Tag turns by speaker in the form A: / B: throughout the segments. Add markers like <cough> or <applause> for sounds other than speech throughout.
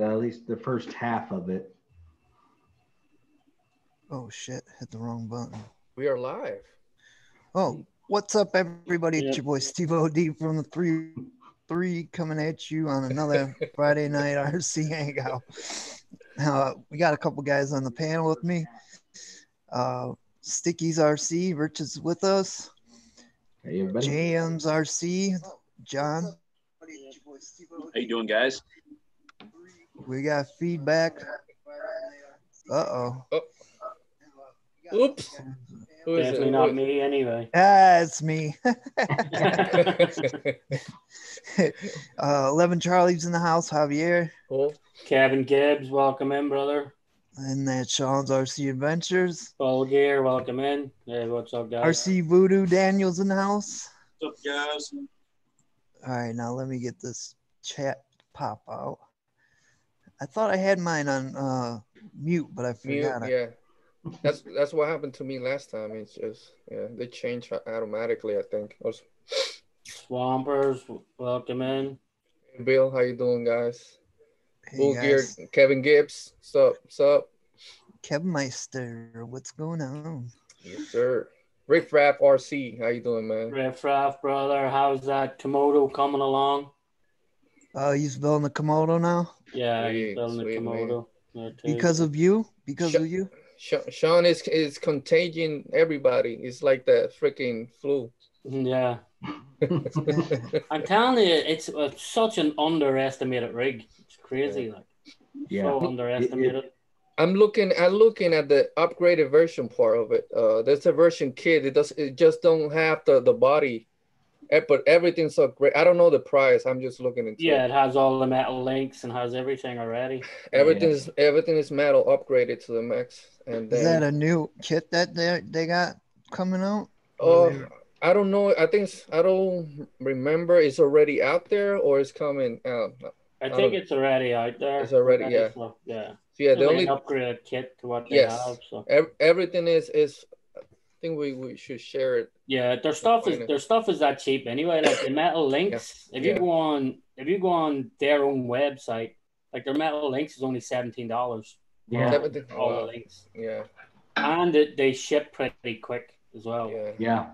A: Well, at least the first half of it.
B: Oh shit! Hit the wrong button.
C: We are live.
B: Oh, what's up, everybody? It's your boy Stevo D from the three three coming at you on another <laughs> Friday night RC hangout. Uh, we got a couple guys on the panel with me. Uh, Sticky's RC, Rich is with us.
A: Hey, everybody.
B: JM's RC, John.
D: How you doing, guys?
B: We got feedback. Uh oh.
C: Oops. Who is
E: Definitely
C: it?
E: not me anyway. <laughs>
B: Ah, it's me. <laughs> uh, 11 Charlie's in the house, Javier.
C: cool.
E: Kevin Gibbs, welcome in, brother.
B: And that's Sean's RC Adventures.
E: Full gear, welcome in. Hey, what's up, guys?
B: RC Voodoo Daniels in the house.
D: What's up, guys?
B: All right, now let me get this chat pop out. I thought I had mine on uh, mute, but I
C: Mute,
B: forgot it.
C: yeah. That's that's what happened to me last time. It's just yeah, they change automatically. I think. Or-
E: Swampers, welcome in.
C: Bill, how you doing, guys?
B: Hey,
C: Full gear.
B: guys.
C: Kevin Gibbs, sup, sup?
B: Kevin Meister, what's going on?
C: Yes, sir. Rick Raff RC, how you doing, man?
E: Riff Raff, brother. How's that Komodo coming along?
B: Uh, he's building the Komodo now
E: Yeah,
C: Sweet,
E: he's building the
C: sweet, man.
E: Komodo.
B: Because of you. Because
C: Shut-
B: of you.
C: Sha- Sean is is contagion everybody. It's like the freaking flu.
E: yeah. <laughs> I'm telling you, it's uh, such an underestimated rig. It's crazy, like
A: Yeah.
E: so underestimated.
C: I'm looking. I'm looking at the upgraded version part of it. Uh, there's a version kit. It does. It just don't have the the body, but everything's so great. I don't know the price. I'm just looking into
E: Yeah,
C: it.
E: it has all the metal links and has everything already. <laughs>
C: Everything is everything is metal upgraded to the max. And
B: Is that
C: then
B: a new kit that they they got coming out?
C: oh, I don't know. I think I don't remember. It's already out there or it's coming out.
E: I
C: I
E: think
C: don't-
E: it's already out there.
C: It's already- yeah.
E: is yeah.
C: So yeah, the
E: It's
C: only
E: an upgrade kit to what they
C: Yes.
E: have. So
C: ev- everything is is. I think we we should share it.
E: yeah, their stuff is
C: Fine.
E: their stuff is that cheap anyway. Like the metal <coughs> links, if you
C: Yeah.
E: go on if you go on their own website, like their metal links is only seventeen dollars.
A: Yeah.
E: All
C: wow.
E: the links,
C: Yeah,
E: and it, they ship pretty quick as well.
C: yeah.
A: Yeah.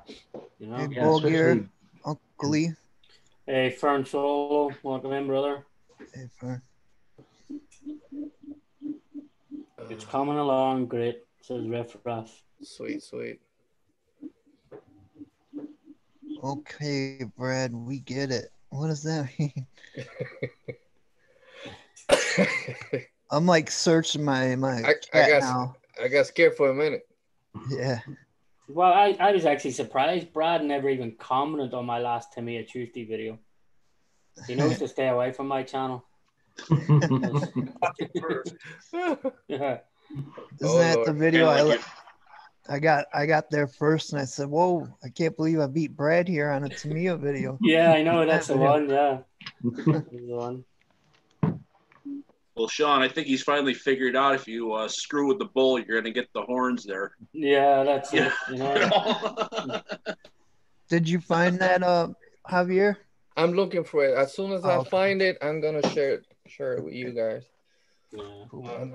E: You know.
A: Yeah.
B: Bull gear, Uncle Lee.
E: Hey, Fern Solo, welcome in, brother.
B: Hey, Fern.
E: It's coming along great. Says Riff Raff.
C: Sweet, sweet.
B: Okay, Brad, we get it. What does that mean? <laughs> I'm like searching my my
C: I- I
B: chat
C: guess-
B: now.
C: I got scared for a minute.
B: Yeah.
E: Well, I, I was actually surprised Brad never even commented on my last Tamiya Tuesday video. He knows to stay away from my channel. Yeah. <laughs> <laughs>
B: Isn't
C: Oh,
B: that
C: Lord.
B: the video I
D: Kinda
B: li-
D: like
B: I got I got there first and I said, Whoa, I can't believe I beat Brad here on a Tamiya video. <laughs>
E: Yeah, I know that's the one. Yeah, <laughs> That's the one.
D: Well, Sean, I think he's finally figured out if you uh, screw with the bull, you're going to get the horns there.
E: Yeah, that's
D: Yeah.
E: it. You know. <laughs>
B: Did you find that uh Javier?
C: I'm looking for it. As soon as I
B: Oh, okay.
C: find it, I'm gonna share it share it with you guys.
E: Yeah.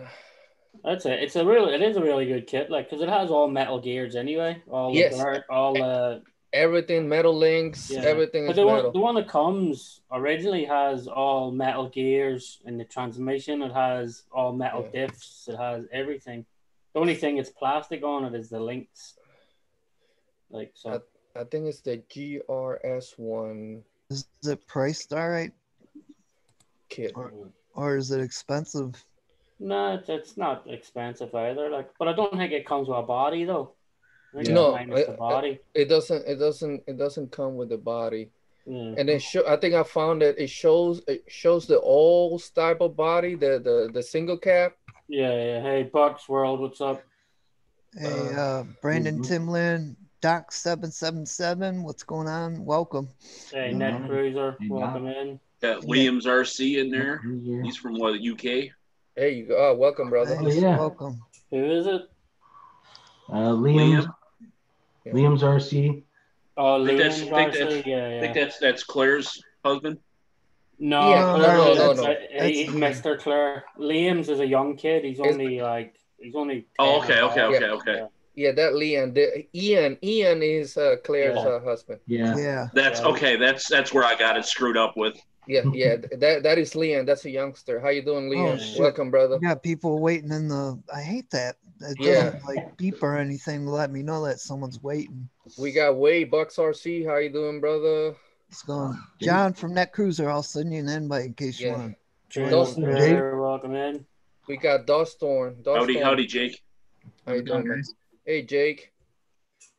E: That's it. It's a really, it is a really good kit, like because it has all metal gears anyway. All
C: Yes.
E: dirt, all the
C: everything metal links,
E: Yeah.
C: everything
E: But
C: is
E: the one, the one that comes originally has all metal gears in the transmission. It has all metal
C: Yeah.
E: diffs. It has everything. The only thing it's plastic on it is the links. Like so,
C: I think it's the GRS one
B: Is it priced all right?
C: kit.
B: Or- Or is it expensive?
E: No, it's, it's not expensive either. Like, but I don't think it comes with a body though. I think
C: No,
E: it's minus
C: I-
E: the body.
C: It doesn't it doesn't it doesn't come with the body.
E: Yeah.
C: And then show I think I found it it shows it shows the old type of body, the the, the single cap.
E: yeah, yeah. Hey, Bucks World, what's up?
B: Hey,
C: Uh,
B: uh, Brandon
A: mhm.
B: Timlin, Doc seven seven seven. What's going on? Welcome.
E: Hey,
A: Yeah.
E: Net Cruiser,
A: Hey,
E: welcome in.
D: Got Williams RC in there.
A: Yeah.
D: He's from what, the UK?
C: There you go. Oh, welcome, brother.
B: Thanks,
A: yeah.
B: Welcome.
E: Who is it?
A: Uh, Liam's,
D: Liam?
C: Yeah.
A: Liam's RC.
E: Oh,
D: Think
E: Loon
D: that's- think
E: Garcia.
D: that's-
E: Yeah,
D: I
E: yeah.
D: think that's that's Claire's husband.
E: No,
C: Yeah,
B: no,
E: Claire
B: no,
E: is-
C: no, no.
E: uh, he-
B: That's-
E: Mr. Claire. Liam's is a young kid. He's
C: Is-
E: only like he's only.
D: Oh,
E: 10
D: okay, okay,
E: 12.
D: okay, okay.
C: Yeah, that Leon. The, Ian. Ian is uh, Claire's
E: Yeah.
C: uh, husband.
A: Yeah.
B: Yeah.
D: That's
E: Yeah.
D: okay. That's that's where I got it screwed up with.
C: Yeah, <laughs> yeah. that that is Leon. That's a youngster. How you doing, Leon?
B: Oh.
C: Welcome, brother.
B: Yeah, people waiting in the. I hate that. It
C: Yeah.
B: doesn't like beep or anything to let me know that someone's waiting.
C: We got Wade Bucks RC. How you doing, brother?
B: It's going. John from Net Cruiser. I'll send you an invite in case you
C: Yeah.
B: want.
E: Jane,
C: Those-
E: Claire, welcome in.
C: We got Dustorn.
D: Howdy,
C: Dustorn.
D: howdy, Jake.
C: How you doing, man? Hey, Jake.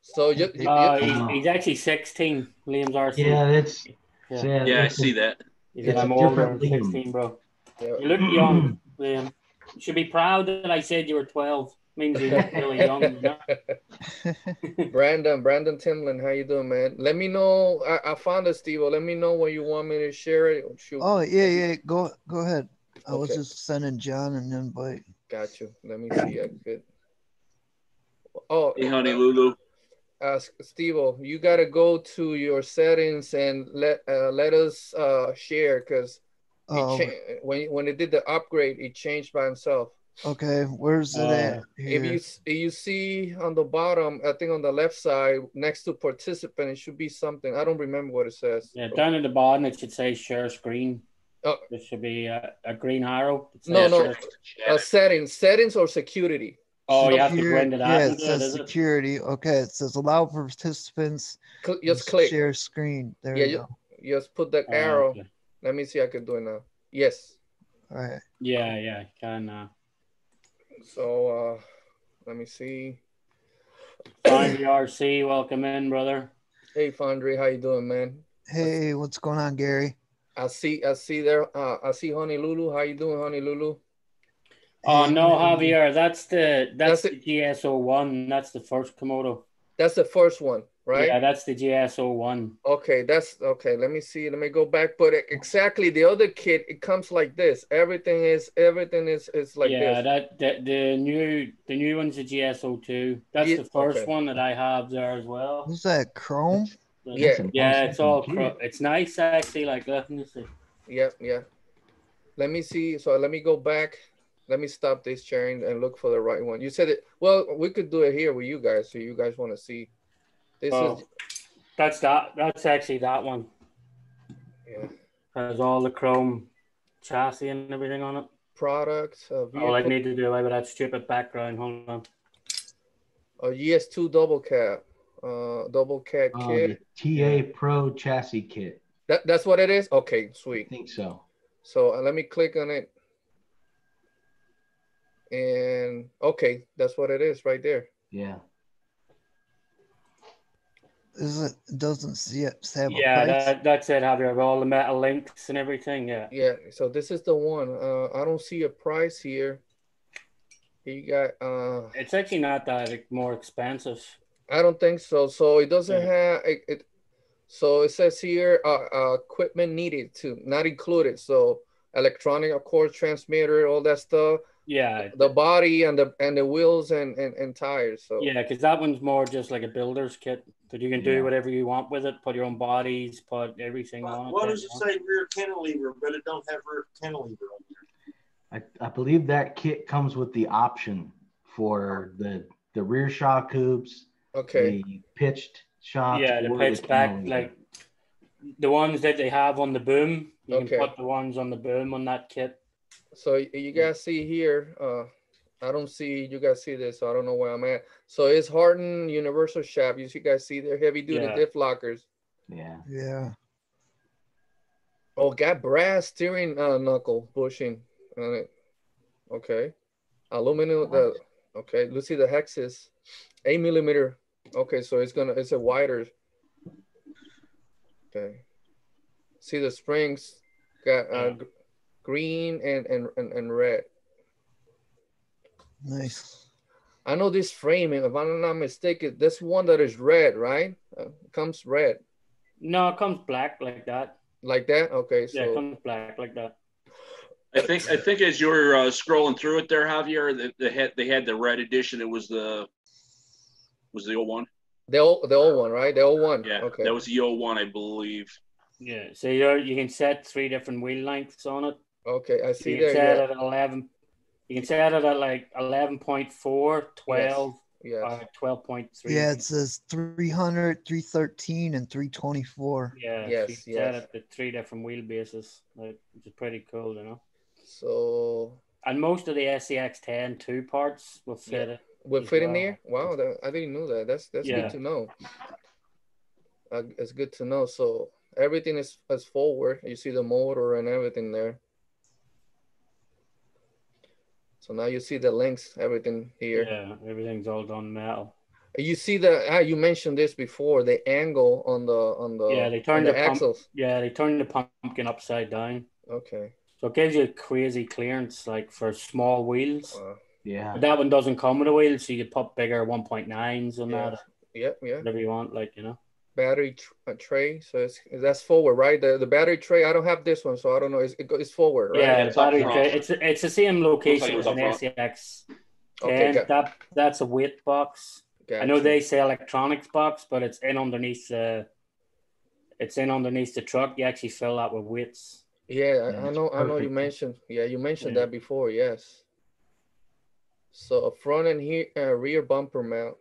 C: So you, you-
E: Uh,
C: you-
E: he's, he's actually 16. Liam's RC.
A: Yeah, that's
E: Yeah.
A: yeah.
D: Yeah, I see that.
E: He
A: It's
E: said, I'm
A: a
E: older than 16, bro.
C: yeah.
E: You look young, <clears throat> Liam. You should be proud that I said you were 12. Means you look really <laughs> young. you know? <laughs>
C: Brandon, Brandon Timlin, how you doing, man? Let me know. I, I found it, Steve. Let me know when you want me to share it. Shoot,
B: Oh yeah, yeah. Go go ahead. I was just sending John an invite.
C: got you. Let me see. I could. Oh,
D: Hey, honey, Lulu.
C: Uh, Steve, you gotta go to your settings and let uh, let us uh, share because
B: Oh,
C: when when it did the upgrade, it changed by itself.
B: okay. Where's it
E: Uh,
B: at?
C: If you
B: Here.
C: s- you see on the bottom, I think on the left side next to participant, it should be something. I don't remember what it says.
E: Yeah, down at the bottom it should say share screen.
C: Oh.
E: There should be a, a green arrow.
C: No, no.
E: share-
C: Uh, settings, settings or security.
E: Oh, you have to
B: Secure-
E: go into that.
B: Yeah,
E: and
B: it
E: do it,
B: says
E: is it?
B: security. Okay, it says allow participants.
C: Cl- just click.
B: Share screen. There
C: Yeah,
B: you
C: you-
B: go.
C: Just put that
E: Oh,
C: arrow.
E: okay.
C: Let me see. I can do it now. Yes.
B: All right.
E: Yeah, yeah, you can. Uh,
C: So uh, let me see.
E: find the RC. Welcome in, brother.
C: Hey, Fondre, how you doing, man?
B: Hey, what's going on, Gary?
C: I see. I see there. Uh, I see Honey Lulu. How you doing, Honey Lulu?
E: Oh no, Javier, that's the that's,
C: That's
E: the GSO one. That's the first Komodo.
C: That's the first one, right?
E: Yeah, that's the GSO one.
C: Okay, that's okay. Let me see. Let me go back. But exactly the other kit, it comes like this. Everything is everything is is like
E: yeah,
C: this.
E: that the, the new the new one's the GSO two. That's
C: Yeah,
E: the first
C: okay.
E: one that I have there as well.
B: Is that? Chrome?
E: But-
C: Yeah.
E: Yeah, it's all
A: computer.
E: cro- it's nice actually. Like let me see.
C: Yeah, yeah. Let me see. So let me go back. Let me stop this sharing and look for the right one. You said it. Well, we could do it here with you guys. So you guys want to see. This
E: Oh,
C: is
E: that's that. That's actually that one.
C: yeah.
E: Has all the chrome chassis and everything on it.
C: product. Uh,
E: All I need to do away with that stupid background. Hold on.
C: a ES2 double cab. Uh, double cab
A: Uh,
C: kit.
A: the TA Pro chassis kit.
C: That, that's what it is. Okay, sweet.
A: I think so.
C: So uh, let me click on it. And okay, that's what it is right there.
A: Yeah.
B: Is it it doesn't see it have a
E: Yeah,
B: price?
E: that, that's it, Javier. All the metal links and everything. Yeah.
C: Yeah, so this is the one. Uh, I don't see a price here. You got uh
E: It's actually not that more expensive.
C: I don't think so. So it doesn't
E: Yeah.
C: have it, it so it says here uh, uh equipment needed to not included. So electronic of course transmitter, all that stuff,
E: Yeah.
C: the body and the and the wheels and and, and tires. So
E: Yeah, because that one's more just like a builder's kit that you can do
A: Yeah.
E: whatever you want with it. Put your own bodies, put everything on it.
F: What
E: there,
F: does it say rear cantilever, but it don't have rear cantilever on there?
A: I, I believe that kit comes with the option for the the rear shock hoops,
C: okay.
A: the pitched shocks.
E: Yeah, the
A: or
E: pitch back like the ones that they have on the boom. You
C: Okay.
E: can put the ones on the boom on that kit.
C: So you guys see here, uh, I don't see you guys see this, so I don't know where I'm at. So it's hardened universal shaft. You see, guys see their heavy duty
E: Yeah.
C: diff lockers.
A: Yeah.
B: Yeah.
C: Oh, got brass steering uh, knuckle bushing on it. Okay, aluminum. The okay, let's see the hexes, eight millimeter. Okay, so it's gonna it's a wider. Okay, see the springs got uh,
E: Yeah.
C: gr- green and, and and and red.
B: Nice.
C: I know this framing, if I'm not mistaken, this one that is red, right? Uh, comes red
E: No, it comes black like that.
C: like that. Okay,
E: Yeah, it
C: so
E: comes black like that.
D: I think I think as you were uh, scrolling through it there, Javier, they, they had they had the red edition. It was the was the old one.
C: the old the old one, right? The old one.
D: Yeah,
C: Okay.
D: that was the old one, I believe.
E: Yeah, so you you can set three different wheel lengths on it.
C: Okay, I see
E: you can
C: there.
E: set
C: Yeah.
E: it at 11. You can set it at like 11.4, 12,
C: Yes.
E: or 12.3.
B: Yeah, it says 300, 313, and 324.
E: Yeah,
C: Yes,
E: so you can set
C: yes.
E: it to three different wheelbases, like, which is pretty cool, you know.
C: So
E: And most of the SCX 10 two parts will fit it.
C: will
E: as
C: fit in there. Wow, that, I didn't know that. That's that's
E: Yeah.
C: good to know. Uh, it's good to know. So everything is is forward. You see the motor and everything there. So now you see the links, everything here.
E: Yeah, everything's all done metal.
C: You see the ah, you mentioned this before, the angle on the on the
E: Yeah, they
C: on
E: turned
C: the
E: the pump-
C: axles.
E: Yeah, they turned the pumpkin upside down.
C: Okay.
E: So it gives you crazy clearance, like for small wheels.
C: Wow.
A: Yeah.
E: But that one doesn't come with a wheel, so you can put bigger 1.9s on
C: Yeah.
E: that,
C: Yeah, yeah.
E: whatever you want, like, you know.
C: Battery tr- uh, tray. So it's that's forward, right? The the battery tray. I don't have this one, so I don't know. It's, it go- it's forward, right?
E: Yeah,
D: it's
E: the battery tray. It's it's the same location
D: it
E: as
D: was up
E: an
D: front.
E: SCX.
C: Okay,
E: And
C: got-
E: that that's a weight box. I know they say electronics box, but it's in underneath the. It's in underneath the truck. You actually fill that with weights.
C: Yeah, I,
A: Yeah,
C: I
A: it's
C: know. I know you mentioned. Yeah, you mentioned
E: Yeah.
C: that before. Yes. So a front and here uh, rear bumper mount.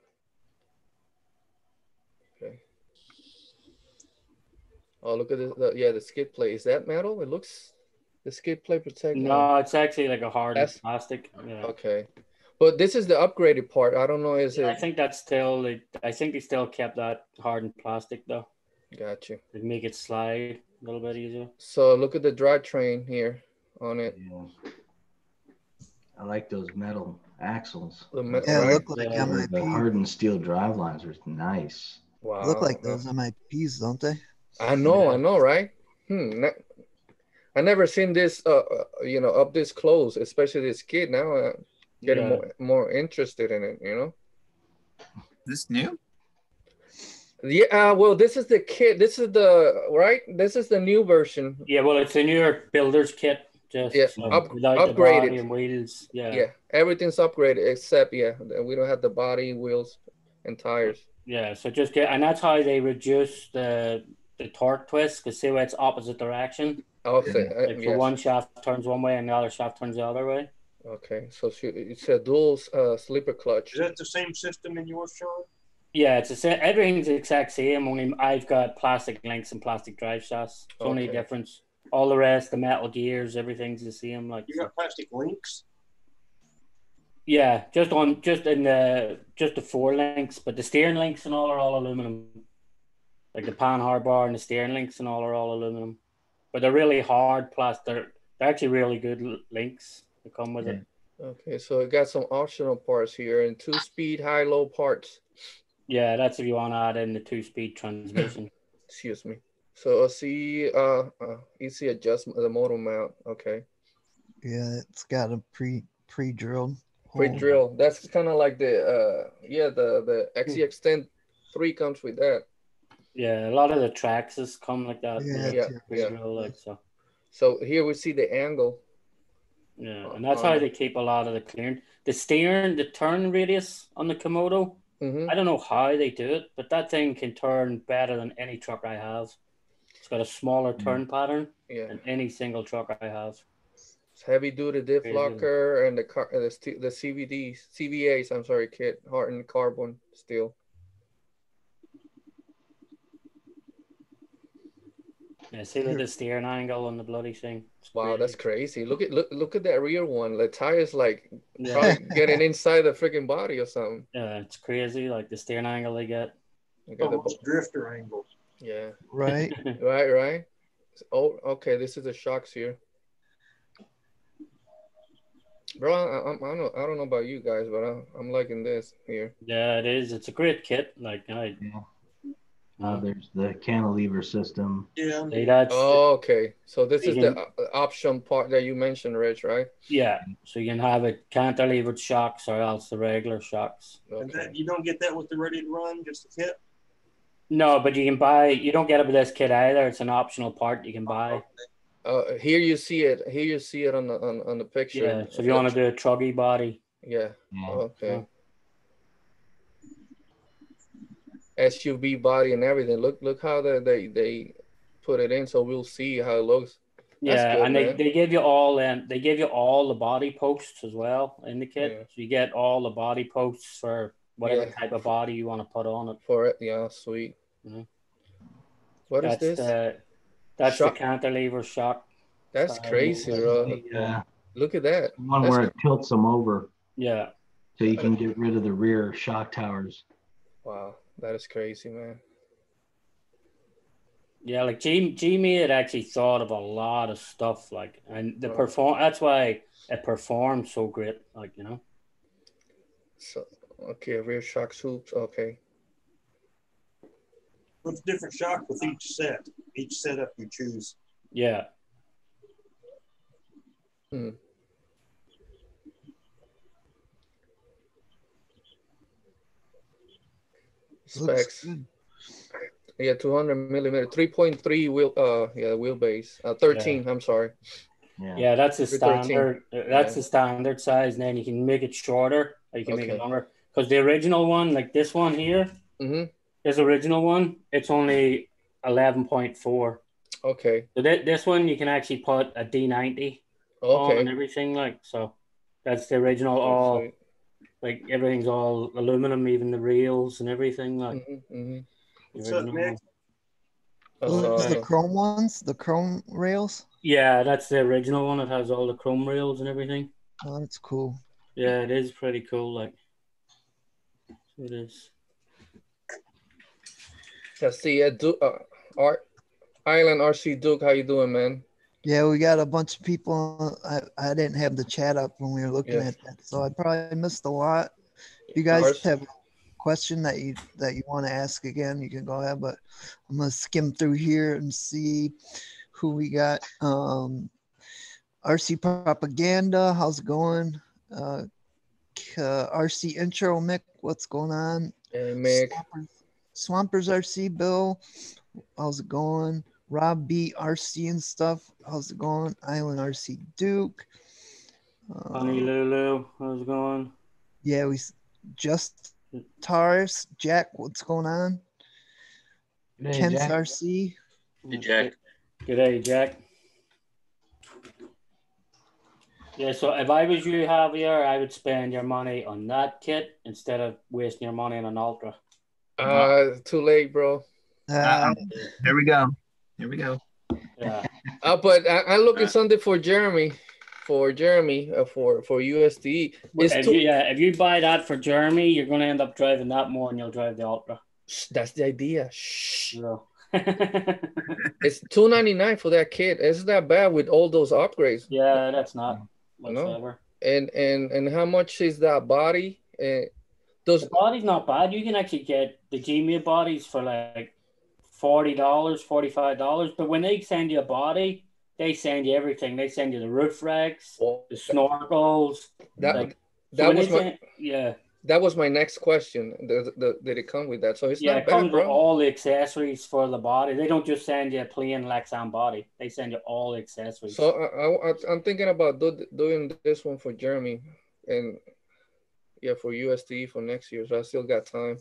C: Oh, look at this. The, yeah, the skid plate. Is that metal? It looks. The skid plate protect.
E: No, it's actually like a hard
C: That's-
E: plastic. Yeah.
C: Okay. But this is the upgraded part. I don't know. Is
E: I
C: it?
E: I think that's still. I think they still kept that hardened plastic though.
C: Got you.
E: To make it slide a little bit easier.
C: So look at the drivetrain here on it.
A: Yeah. I like those metal axles.
C: The me-
B: Yeah,
C: right?
B: look like
E: Yeah.
A: The hardened steel drive lines are nice.
C: Wow.
B: Look like those MIPs, don't they?
C: I know,
A: Yeah.
C: I know, right? Hmm. ne- I never seen this, uh, uh, you know, up this close, especially this kid. Now, uh, getting
E: Yeah.
C: more more interested in it. You know.
G: This new?
C: Yeah. Uh, well, this is the kit. This is the right. This is the new version.
E: Yeah, well, it's a newer builder's kit. Just
C: Yeah,
E: um,
C: up-
E: without the
C: upgraded.
E: body and wheels. Yeah.
C: Yeah. Everything's upgraded except yeah, we don't have the body, wheels, and tires.
E: Yeah, so just get, and that's how they reduce the the torque twist because see where it's opposite direction.
C: Offset. uh,
E: Like
C: yes.
E: one shaft turns one way and the other shaft turns the other way.
C: Okay. So it's a dual uh, slipper clutch.
F: Is that the same system in yours, Sean?
E: Yeah, it's a, sa- everything's the exact same. Only I've got plastic links and plastic drive shafts. It's only a difference. All the rest, the metal gears, everything's the same. Like
F: You got plastic links?
E: yeah, just on just in the just the four links, but the steering links and all are all aluminum. Like the panhard bar and the steering links and all are all aluminum, but they're really hard plastic. They're, they're actually really good links that come with it.
C: Okay. So it got some optional parts here and two speed high low parts.
E: Yeah, that's if you want to add in the two speed transmission. <coughs>
C: excuse me. So I see uh, uh easy adjustment of the motor mount. Okay.
B: Yeah, it's got a pre pre drilled.
C: Pre-drill. That's kind of like the uh yeah, the the SCX10 3 comes with that.
E: Yeah, a lot of the Traxxas come like that.
B: Yeah,
E: like,
C: Yeah, yeah.
E: pre-drill, like so.
C: So here we see the angle.
E: Yeah, and that's how they keep a lot of the clearing. The steering, the turn radius on the Komodo,
C: hmm
E: I don't know how they do it, but that thing can turn better than any truck I have. It's got a smaller turn pattern
C: Yeah.
E: than any single truck I have.
C: It's heavy duty diff
E: Crazy.
C: locker and the car uh, the, st- the CVD CVAs, I'm sorry, kit, hardened carbon steel.
E: Yeah, see the, the steering angle on the bloody thing. It's
C: Wow, that's
E: crazy.
C: crazy. Look at look look at that rear one. The tire's like
E: Yeah.
C: probably <laughs> getting inside the freaking body or something.
E: yeah, it's crazy. Like the steering angle they get.
C: You the-
F: drifter angles.
C: yeah.
B: Right. <laughs>
C: Right, right. Oh, okay. This is the shocks here, bro. I, I, I don't know. I don't know about you guys, but I, I'm liking this here.
E: yeah, it is. It's a great kit. Like I,
A: Uh, there's the cantilever system.
F: Yeah.
E: see,
C: Oh, okay. So this is the
E: Mhm.
C: uh, option part that you mentioned, Rich, right?
E: yeah. So you can have it cantilevered shocks or else the regular shocks.
F: And
C: Okay.
F: that, you don't get that with the ready to run, just the kit?
E: No, but you can buy. You don't get it with this kit either. It's an optional part you can buy.
C: Uh, here you see it. Here you see it on the on, on the picture.
E: Yeah. So if you want to do a truggy body,
C: Yeah.
A: Yeah.
C: Okay. SUV body and everything. Look, look how they they they put it in so we'll see how it looks. That's
E: Yeah,
C: good,
E: and they,
C: man.
E: they give you all and they give you all the body posts as well in the kit.
C: Yeah.
E: So you get all the body posts for whatever
C: Yeah.
E: type of body you want to put on it.
C: For it, yeah, sweet.
E: Mhm.
C: What is
E: that's
C: this?
E: the that's
C: Shock.
E: the cantilever shock.
C: That's
E: style.
C: crazy, bro.
A: Yeah,
C: Look at that.
A: one
C: That's
A: where it tilts them over
E: Yeah.
A: so you can get rid of the rear shock towers.
C: Wow, that is crazy, man.
E: Yeah, like Gmade had actually thought of a lot of stuff, like and the
C: Right.
E: perform that's why it performed so great, like you know.
C: So okay, rear shock swoops. Okay.
F: With different shock with each set. Each setup you choose.
E: Yeah.
B: Looks
C: Specs. Yeah, 200 millimeter, 3.3 wheel. Uh, yeah, wheelbase. Uh, 13. I'm sorry.
A: Yeah.
E: Yeah, that's the standard. That's the standard size, and then you can make it shorter or you can make it longer. Because the original one, like this one here,
C: Mm-hmm.
E: this original one, it's only eleven point four.
C: Okay.
E: So th- this one you can actually put a D ninety on and everything like so. That's the original.
C: Oh,
E: All
C: sweet.
E: Like everything's all aluminum, even the reels and everything. Like
C: Mhm, mhm.
E: the
F: What's up,
E: original
F: Nick?
E: one.
B: Those the chrome ones, the chrome rails.
E: Yeah, that's the original one. It has all the chrome rails and everything.
B: Oh, that's cool.
E: Yeah, it is pretty cool. Like it is.
C: Let's see. Uh, Duke, uh, Art, Island RC Duke, how you doing, man?
B: Yeah, we got a bunch of people. I, I didn't have the chat up when we were looking
C: Yeah.
B: at that, so I probably missed a lot. If you guys have a question that you that you want to ask again, you can go ahead. But I'm gonna skim through here and see who we got. Um, RC propaganda, how's it going? Uh, uh, RC intro, Mick, what's going on?
C: Hey, Mick.
B: Swampers, Swampers RC, Bill, how's it going? Rob B RC and stuff, how's it going? Island RC Duke. Uh,
E: Honey Lulu, how's it going?
B: yeah, we just Taurus, Jack, what's going on?
A: Hey,
B: Kent's
A: Jack.
B: RC.
D: Hey, Jack.
E: Good day, Jack. Yeah, so if I was you, Javier, I would spend your money on that kit instead of wasting your money on an Ultra.
C: Uh, too late, bro.
B: Uh,
G: Here we go. Here we go.
E: Yeah,
C: Uh, but I, I'm looking <laughs> something for Jeremy, for Jeremy, uh, for for USD.
E: If
C: too,
E: you, yeah, if you buy that for Jeremy, you're going to end up driving that more and you'll drive the Ultra.
C: That's the idea. Shh.
E: So. <laughs>
C: It's two ninety nine for that kit. Isn't that bad with all those upgrades?
E: yeah, that's not
C: No. And and and how much is that body? And those
E: The body's not bad. You can actually get the Gmade bodies for like forty dollars, forty five dollars. But when they send you a body, they send you everything. They send you the roof racks, the snorkels.
C: that
E: like,
C: that
E: when
C: was my
E: send- yeah,
C: that was my next question. The, the, did it come with that? So it's
E: yeah.
C: not
E: It
C: bad,
E: comes with all the accessories for the body. They don't just send you a plain Lexan body. They send you all the accessories.
C: So I, I'm thinking about do, doing this one for Jeremy, and yeah, for USD for next year. So I still got time.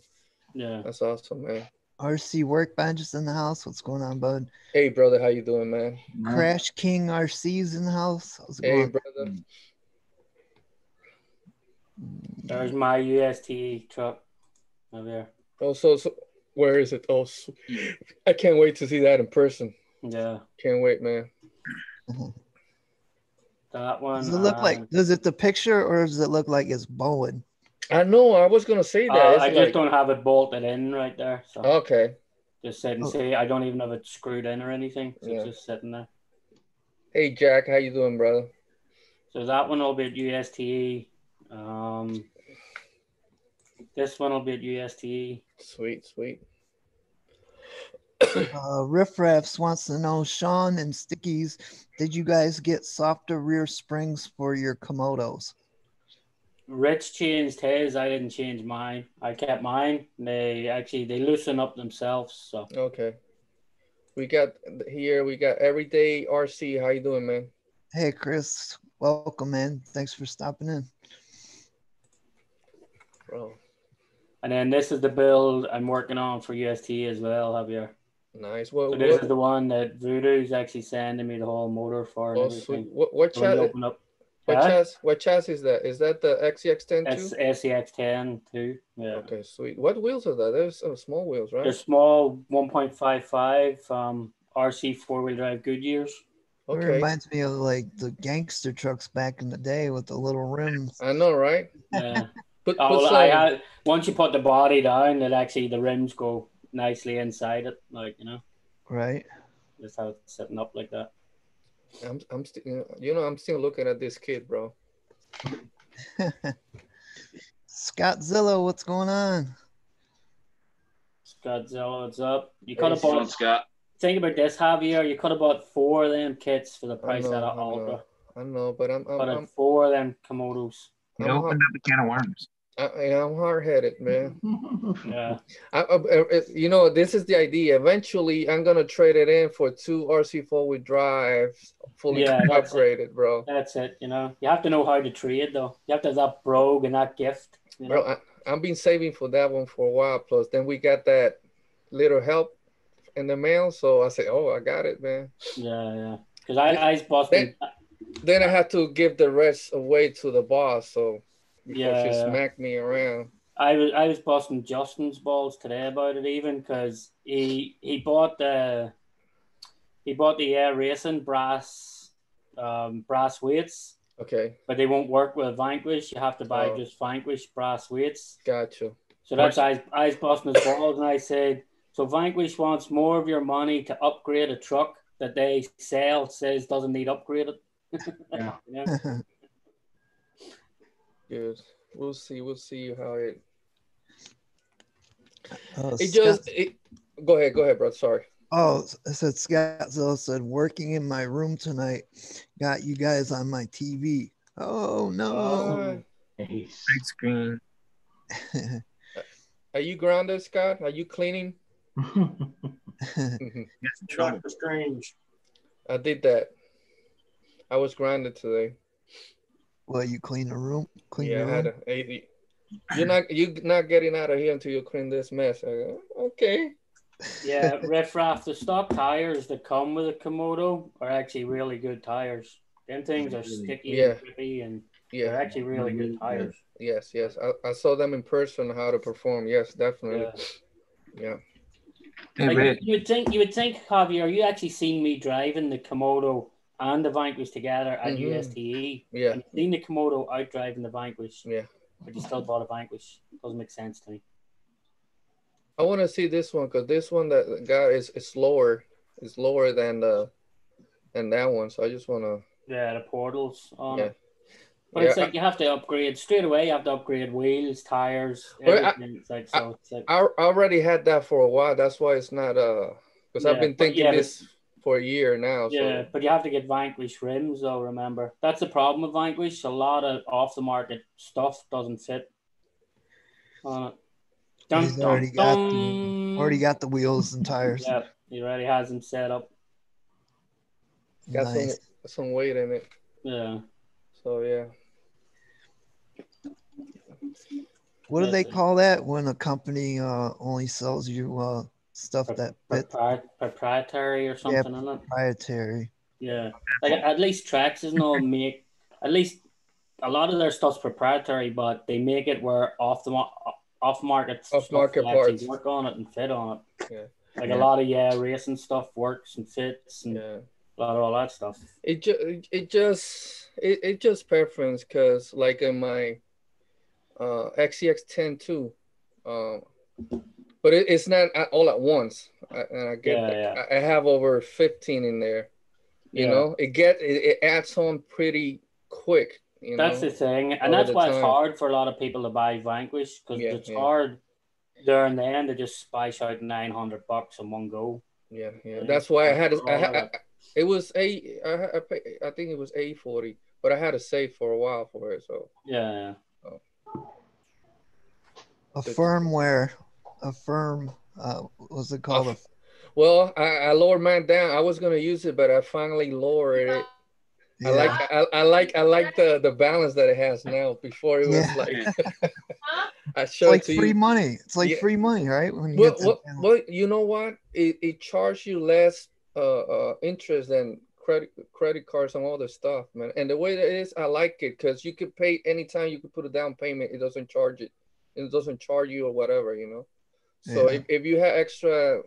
E: yeah.
C: That's awesome, man.
B: RC Workbench in the house. What's going on, bud?
C: Hey, brother, how you doing, man?
B: Crash King RC's in the house. How's it
C: Hey,
B: going?
C: brother.
E: There's my UST truck over there.
C: Oh, so, so where is it? Oh, so, I can't wait to see that in person.
E: Yeah,
C: Can't wait, man. <laughs>
E: that one.
B: Does it look
E: um,
B: like? Does it the picture, or does it look like it's Bowen?
C: I know. I was gonna say that.
E: uh,
C: It's
E: I
C: like-
E: just don't have it bolted in right there. So.
C: Okay.
E: Just sitting. and
B: Oh.
E: see. I don't even have it screwed in or anything. So
C: Yeah.
E: it's just sitting there.
C: Hey, Jack, how you doing, brother?
E: So that one will be at USTE. Um, this one will be at USTE.
C: Sweet, sweet. <coughs>
B: Uh, Riff Raffs wants to know, Sean and Stickies, did you guys get softer rear springs for your Komodos?
E: Rich changed his. I didn't change mine. I kept mine. They actually they loosen up themselves. So
C: Okay. We got here. We got everyday RC. How you doing, man?
B: Hey, Chris, welcome, man. Thanks for stopping in.
C: Bro.
E: and then this is the build I'm working on for UST as well, Javier.
C: Nice. What
E: So this
C: what,
E: is the one that Voodoo's actually sending me the whole motor for and
C: oh,
E: everything.
C: sweet. what, what,
E: So
C: chassis,
E: open up,
C: what,
E: Huh?
C: chassis, what chassis is that? Is that the SCX10
E: that's
C: too?
E: SCX10 too. Yeah.
C: Okay, sweet. What wheels are that? Those some small wheels, right?
E: They're small 1.55 um, RC four wheel drive Goodyears.
B: It reminds me of like the gangster trucks back in the day with the little rims.
C: I know, right?
E: Yeah. <laughs>
C: Put,
E: oh,
C: put
E: well, I
C: some-
E: had, once you put the body down, it actually the rims go nicely inside it. Like you know,
B: Right?
E: just how it's setting up like that.
C: I'm, I'm still, you know, I'm still looking at this kid, bro. <laughs>
B: Scott Scottzilla, what's going on?
E: Godzilla, what's up? You could have
D: Come on,
E: bought.
D: Scott.
E: Think about this, Javier. You could have bought four of them kits for the price
C: know,
E: of
C: I
E: an Ultra.
C: know, I know, but I'm, I'm,
E: But
C: I'm,
E: four of them Komodos.
G: You
C: I'm,
G: opened up a can of worms.
C: I, I'm hard headed, man. <laughs>
E: Yeah.
C: I, I, you know, this is the idea. Eventually, I'm gonna trade it in for two RC four wheel drives, fully
E: Yeah, that's it.
C: upgraded, bro.
E: That's it. You know, you have to know how to trade though. You have to have that brogue and that gift. You know?
C: Bro, I, I've been saving for that one for a while. Plus, then we got that little help in the mail, so I said, "Oh, I got it, man."
E: Yeah, yeah. Because I, I busting.
C: Then I had to give the rest away to the boss, so before she
E: Yeah.
C: smacked me around.
E: I was I was busting Justin's balls today about it even because he he bought the he bought the air racing brass um brass weights,
C: Okay,
E: but they won't work with Vanquish. You have to buy
C: Oh.
E: just Vanquish brass weights.
C: got you.
E: So that's I was, I was busting his balls and I said, so Vanquish wants more of your money to upgrade a truck that they sell says doesn't need upgraded. <laughs>
A: Yeah.
E: You know? <laughs>
C: Good. We'll see. We'll see how it.
B: Oh,
C: It just.
B: Scott-
C: It, go ahead. Go ahead, bro. Sorry.
B: oh, I said Scottzilla said working in my room tonight. Got you guys on my TV. Oh no.
A: Ace.
G: Big screen. <laughs>
C: are you grounded, Scott? Are you cleaning?
G: Yes, <laughs> in. Mm-hmm.
F: Doctor Strange.
C: I did that. I was grounded today.
B: Well, you clean the room? Clean
C: yeah,
B: your room?
C: a, a- You're not. You're not getting out of here until you clean this mess. Go, okay.
E: Yeah, <laughs> riffraff. The stock tires that come with a Komodo are actually really good tires. Them things are sticky
C: Yeah.
E: and grippy, and
C: Yeah.
E: they're actually really
A: Really
E: good mm-hmm.
A: good.
E: tires.
C: Yes. Yes. I, I saw them in person. How to perform. Yes, definitely.
E: Yeah.
C: Yeah.
G: Hey,
E: Like, you would think, you would think, Javier, you actually seen me driving the Komodo and the Vanquish together at
C: Mhm.
E: USTE.
C: Yeah.
E: And seen the Komodo out driving the Vanquish,
C: Yeah.
E: but you still bought a Vanquish. Doesn't make sense to me.
C: I want to see this one because this one that got is is lower. Is lower than the than that one. So I just want to.
E: Yeah, the portals on
C: Yeah.
E: it. But it's
C: Yeah,
E: like you have to upgrade straight away. You have to upgrade wheels, tires,
C: Well, I-
E: it's like so. It's like,
C: I, I already had that for a while. That's why it's not uh because I've
E: Yeah,
C: been
E: but
C: thinking
E: yeah,
C: this for a year now.
E: Yeah,
C: So
E: but you have to get Vanquish rims though, remember. That's the problem with Vanquish. A lot of off the market stuff doesn't fit on it. Dun,
B: He's
E: dun,
B: already got the- Already got the wheels and tires.
E: Yeah, he already has them set up.
C: got
B: nice.
C: some some weight in it.
E: Yeah.
C: So yeah.
B: What do they call that when a company uh, only sells you uh, stuff that fits
E: Propri- proprietary or something in it.
B: proprietary?
E: Yeah. Like at least Traxxas no <laughs> make at least a lot of their stuff's proprietary, but they make it where off the off market
C: Off-market parts.
E: work on it and fit on it.
C: Yeah.
E: Like
G: Yeah.
E: a lot of yeah racing stuff works and fits and
C: Yeah.
E: a lot of all that stuff.
C: It just it just it, it just preference because like in my uh SCX10 too, um, but it, it's not at- all at once. I, and I get
E: Yeah, yeah.
C: I I have over 15 in there. You
E: Yeah.
C: know, it get it, it adds on pretty quick. You
E: That's
C: know,
E: the thing, and that's
C: the
E: why it's hard for a lot of people to buy Vanquish because
C: Yeah,
E: it's
C: yeah.
E: hard there the end, to just spice out nine hundred bucks in one go.
C: yeah, yeah.
E: Yeah.
C: That's why I had it. I,
E: All
C: ha-
E: that.
C: I, it was a I, ha- I, pay, I think it was a 40, but I had to save for a while for it. So
E: Yeah, oh.
B: A firmware, a firm, uh, what's it called? A,
C: well, I, I lowered mine down. I was gonna use it, but I finally lowered it. I like I, I like I like the the balance that it has now. Before it was
B: Yeah.
C: like <laughs> <laughs> I
B: It's
C: showed
B: like
C: it to
B: free
C: you.
B: money. It's like
C: Yeah.
B: free money, right? When you
C: Well,
B: get
C: well, well, you know what? It it charges you less uh, uh interest than credit credit cards and all this stuff, man. And the way that it is, I like it because you could pay anytime. You could put a down payment. It doesn't charge it. It doesn't charge you or whatever, you know. So
B: Yeah.
C: if, if you have extra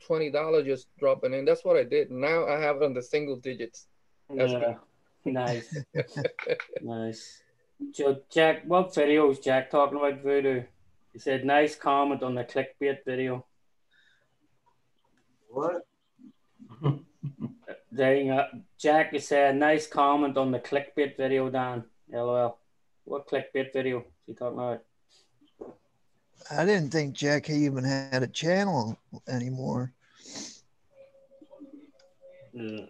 C: twenty dollars, just drop it in. That's what I did. Now I have it on the single digits. That's
E: yeah. <laughs> Nice. <laughs> nice. So Jack, what video is Jack talking about voodoo? He said nice comment on the clickbait video.
F: What? <laughs>
E: Saying, uh, Jack is said nice comment on the clickbait video, Dan. LOL. What clickbait video is he talking about?
B: I didn't think Jack even had a channel anymore.
E: Uh,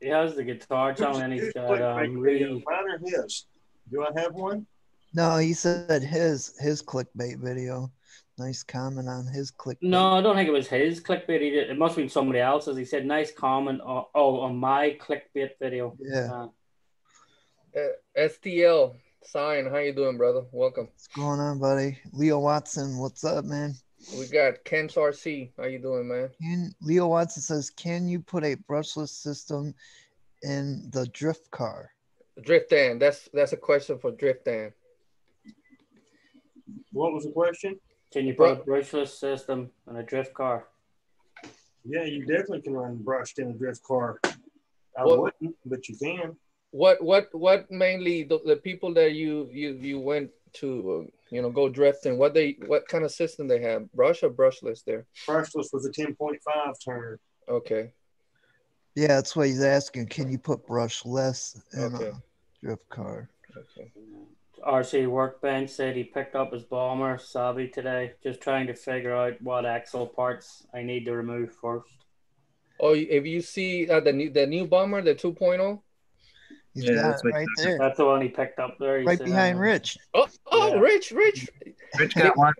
E: he has the guitar channel and he's
F: Who's
E: got
F: clickbait
E: um,
F: video?
E: really
F: Mine or his? Do I have one?
B: No, he said his his clickbait video. Nice comment on his clickbait.
E: No, I don't think it was his clickbait. He did, it must have been somebody else's. He said, "Nice comment." On, oh, on my clickbait video.
B: Yeah.
E: Uh,
C: Uh, STL sign. How you doing, brother? Welcome.
B: What's going on, buddy? Leo Watson, what's up, man?
C: We got Ken's RC. How you doing, man?
B: Can, Leo Watson says, can you put a brushless system in the drift car?
C: Drift Dan. That's that's a question for Drift Dan.
F: What was the question?
E: can you put a brushless system in a drift car?
F: Yeah, you definitely can run brushed in a drift car. I
C: What-
F: wouldn't, but you can.
C: What what what mainly the, the people that you you you went to uh, you know go drifting? What they what kind of system they have? Brush or brushless there?
F: Brushless was a 10.5 turn
C: Okay.
B: Yeah, that's what he's asking. Can you put brushless in
C: Okay.
B: a drift car?
C: Okay.
E: RC Workbench said he picked up his bomber Sabi today, just trying to figure out what axle parts I need to remove first.
C: Oh, if you see uh, the new the new bomber, the 2.0.
B: He's
G: Yeah,
B: got
G: that's
B: right
G: he
B: there,
E: That's the one he picked up there. He
B: right
E: said,
B: behind
E: uh,
B: Rich.
C: Oh, oh,
E: Yeah.
C: Rich, Rich.
G: Rich got one.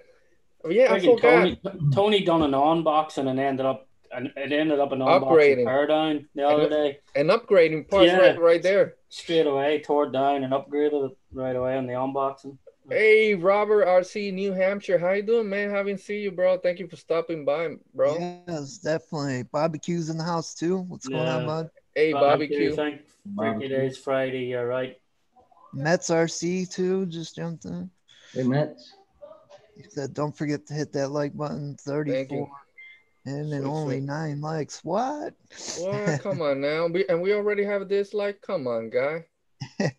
C: Yeah, I
E: Friggin'
C: forgot.
E: Tony, Tony done an unboxing and ended up and it ended up an
C: Upgrading.
E: unboxing tear down the other day.
C: And upgrading part
E: Yeah.
C: right, right there.
E: Straight away, tore down and upgraded it right away on the unboxing.
C: Hey, Robert RC, New Hampshire. How you doing, man? Haven't seen you, bro. Thank you for stopping by, bro.
B: Yes, definitely. Barbecue's in the house too. What's going on, bud?
C: Hey,
E: Barbecue,
C: barbecue.
E: Thank
A: Barbecue.
E: Freaky Days Friday, you're right.
B: Mets RC too just jumped in.
A: Hey, Mets.
B: He said, "Don't forget to hit that like button." Thirty-four,
C: you.
B: and then
C: Sweet,
B: only
C: sweet.
B: nine likes. What?
C: Well, come on now. We, and we already have this. Like, come on, guy. <laughs>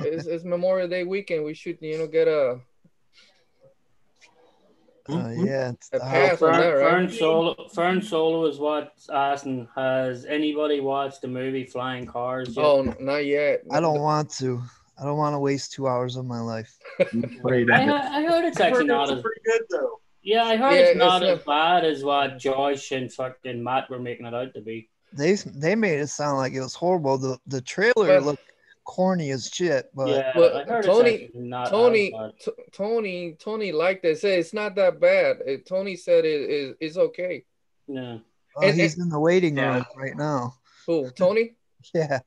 C: It's, it's Memorial Day weekend. We should, you know, get a.
B: Uh, yeah, it's
C: A
B: the
C: pass
B: house.
C: on that,
E: Fern,
C: right?
E: Fern Solo, Fern Solo is what's asking. Has anybody watched the movie Flying Cars? Yet?
C: Oh, not yet.
B: I don't want to. I don't want to waste two hours of my life. <laughs>
E: I,
A: of
E: he-
A: it.
E: I heard it's actually
F: heard
E: not
F: it's
E: as
F: pretty good though.
E: yeah. I heard
C: Yeah,
E: it's not
C: it's
E: as bad as what Josh and fucking Matt were making it out to be.
B: They they made it sound like it was horrible. The the trailer
C: But-
B: looked corny as shit, but
E: yeah,
C: Well, Tony-
E: it's actually not
C: Tony. T- Tony, Tony liked it. Said it's not that bad. Uh, Tony said it is it's okay.
E: Yeah.
B: uh,
C: and-
B: he's in the waiting
G: Yeah.
B: room right now.
C: Who? <laughs> Tony?
B: Yeah,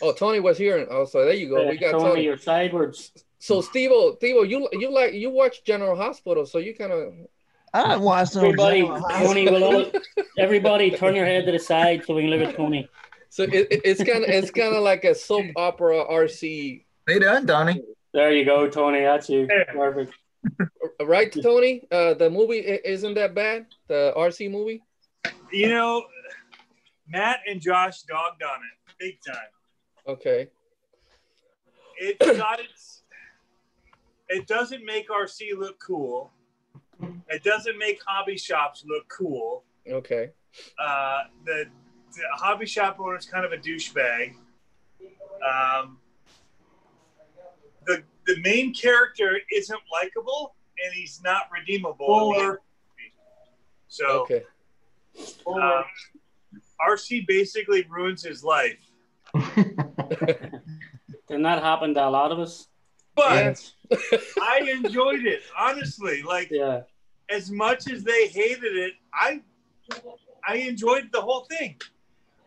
C: Oh, Tony was here. Oh, so there you go. We got
E: Tony,
C: Tony.
E: you're sideways.
C: So Steve-O, Steve-O, you you like you watch General Hospital, so you kind of
B: I didn't watch no
E: Everybody,
B: General Hospital.
E: Tony will always, <laughs> everybody turn your head to the side so we can look at Tony.
C: So it, it- it's kind of it's kind of like a soap opera RC,
G: How you doing, Donnie?
E: There you go, Tony. That's you. Perfect. <laughs>
C: right, Tony? Uh, the movie isn't that bad. The RC movie.
H: You know, Matt and Josh dogged on it big time.
C: Okay.
H: It's <coughs> got its. It doesn't make RC look cool. It doesn't make hobby shops look cool.
C: Okay.
H: Uh, the, the hobby shop owner is kind of a douchebag. Um, the the main character isn't likable, and he's not redeemable. in the end. So
C: Okay.
H: um, RC basically ruins his life. <laughs>
E: Didn't that happen to a lot of us?
H: But <laughs> I enjoyed it, honestly. Like
E: Yeah.
H: as much as they hated it, I I enjoyed the whole thing.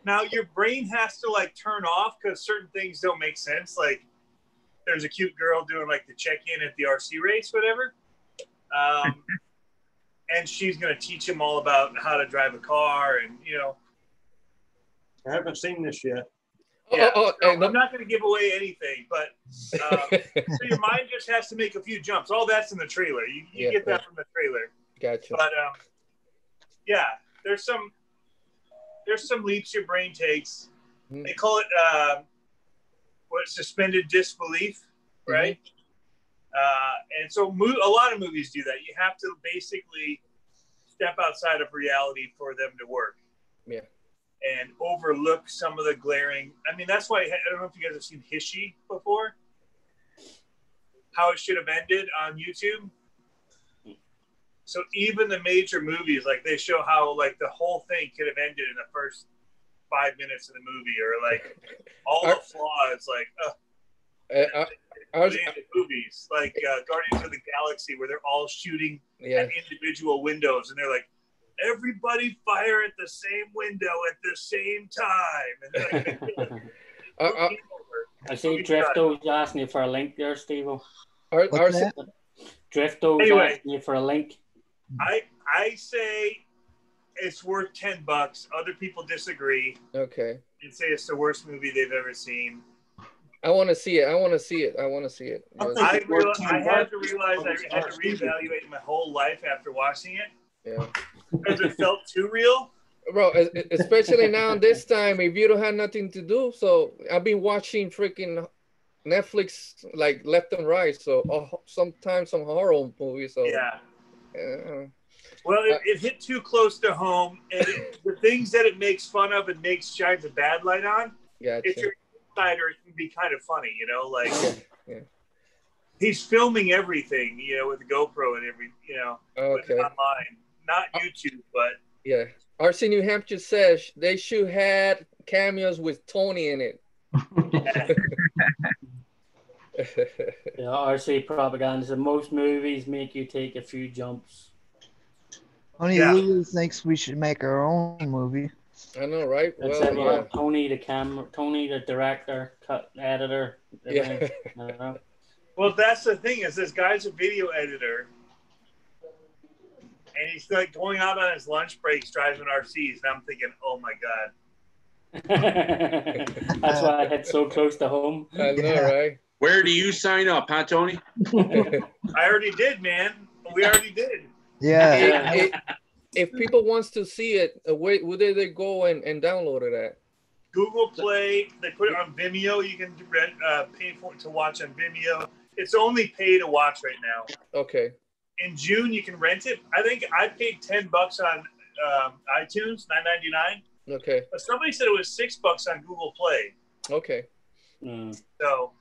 H: Now your brain has to like turn off because certain things don't make sense. Like there's a cute girl doing like the check-in at the RC race, whatever.
F: Um, <laughs> and she's going to teach him all about how to drive a car, and you know,
H: I haven't seen this yet.
F: yeah.
C: Oh, oh,
F: so I'm not going to give away anything, but um, so your mind <laughs> just has to make a few jumps. All that's in the trailer. You, you
C: Yeah,
F: get that
C: yeah.
F: from the trailer.
C: gotcha.
F: But um, yeah, there's some there's some leaps your brain takes.
C: Mhm.
F: They call it uh, what suspended disbelief, right? Uh, and so mo- a lot of movies do that. You have to basically step outside of reality for them to work.
C: Yeah.
F: And overlook some of the glaring. I mean, that's why I don't know if you guys have seen Hishy before. How it should have ended on YouTube. So even the major movies, like they show how like the whole thing could have ended in the first five minutes of the movie, or like all the flaws, like uh,
C: Uh, I- I was-
F: put into movies, like uh, Guardians of the Galaxy, where they're all shooting
C: yeah.
F: at individual windows, and they're like, everybody fire at the same window at the same time. And like, <laughs>
C: I, I,
E: I see Drifto's asking you for a link there, Steve.
C: our,
B: What's
C: our.
E: Drifto's
F: Anyway.
E: asking you for a link.
F: I I say it's worth ten bucks. Other people disagree
C: okay.
F: and say it's the worst movie they've ever seen.
C: I want to see it. I want to see it. I want to see it.
H: I
C: Yes.
H: think-
F: I,
H: it's worth
F: real,
H: 10
F: I had to
H: bucks.
F: realize I had to reevaluate my whole life after watching it
C: Yeah.
F: because it felt too real.
C: Bro, es- es- especially now this time, if you don't have nothing to do. So I've been watching freaking Netflix like left and right. So uh, sometimes some horror movies. So
F: Yeah.
C: Uh,
F: Well, it, it hit too close to home, and it, the things that it makes fun of and makes shines a bad light on.
C: gotcha.
F: If you're insider, it can be kind of funny, you know. Like
C: Yeah, yeah.
F: he's filming everything, you know, with the GoPro and every, you know,
C: Okay.
F: online, not YouTube, but
C: Yeah. RC New Hampshire says they should had cameos with Tony in it. <laughs> <laughs>
E: Yeah, RC propaganda. So most movies make you take a few jumps.
B: Honey
F: Yeah.
B: Lulu thinks we should make our own movie.
C: I know, right?
E: That's it.
C: Well,
E: Well,
C: yeah.
E: Tony the camera, Tony the director, cut editor.
C: Yeah.
E: everything. I
F: well, that's the thing is this guy's a video editor, and he's like going out on his lunch breaks driving RCs, and I'm thinking, oh my god, <laughs>
E: That's why I hit so close to home.
C: I know,
B: Yeah.
C: right?
D: Where do you sign up, huh, Tony? <laughs>
F: I already did, man. We already did.
B: Yeah.
E: Yeah.
C: if, if people wants to see it, uh, where would they, they go and, and download it at?
F: Google Play. They put it on Vimeo. You can rent, uh, pay for it to watch on Vimeo. It's only pay to watch right now.
C: Okay.
F: In June, you can rent it. I think I paid ten bucks on um, iTunes, nine ninety nine.
C: Okay.
F: But somebody said it was six bucks on Google Play.
C: Okay.
E: Mm.
F: So,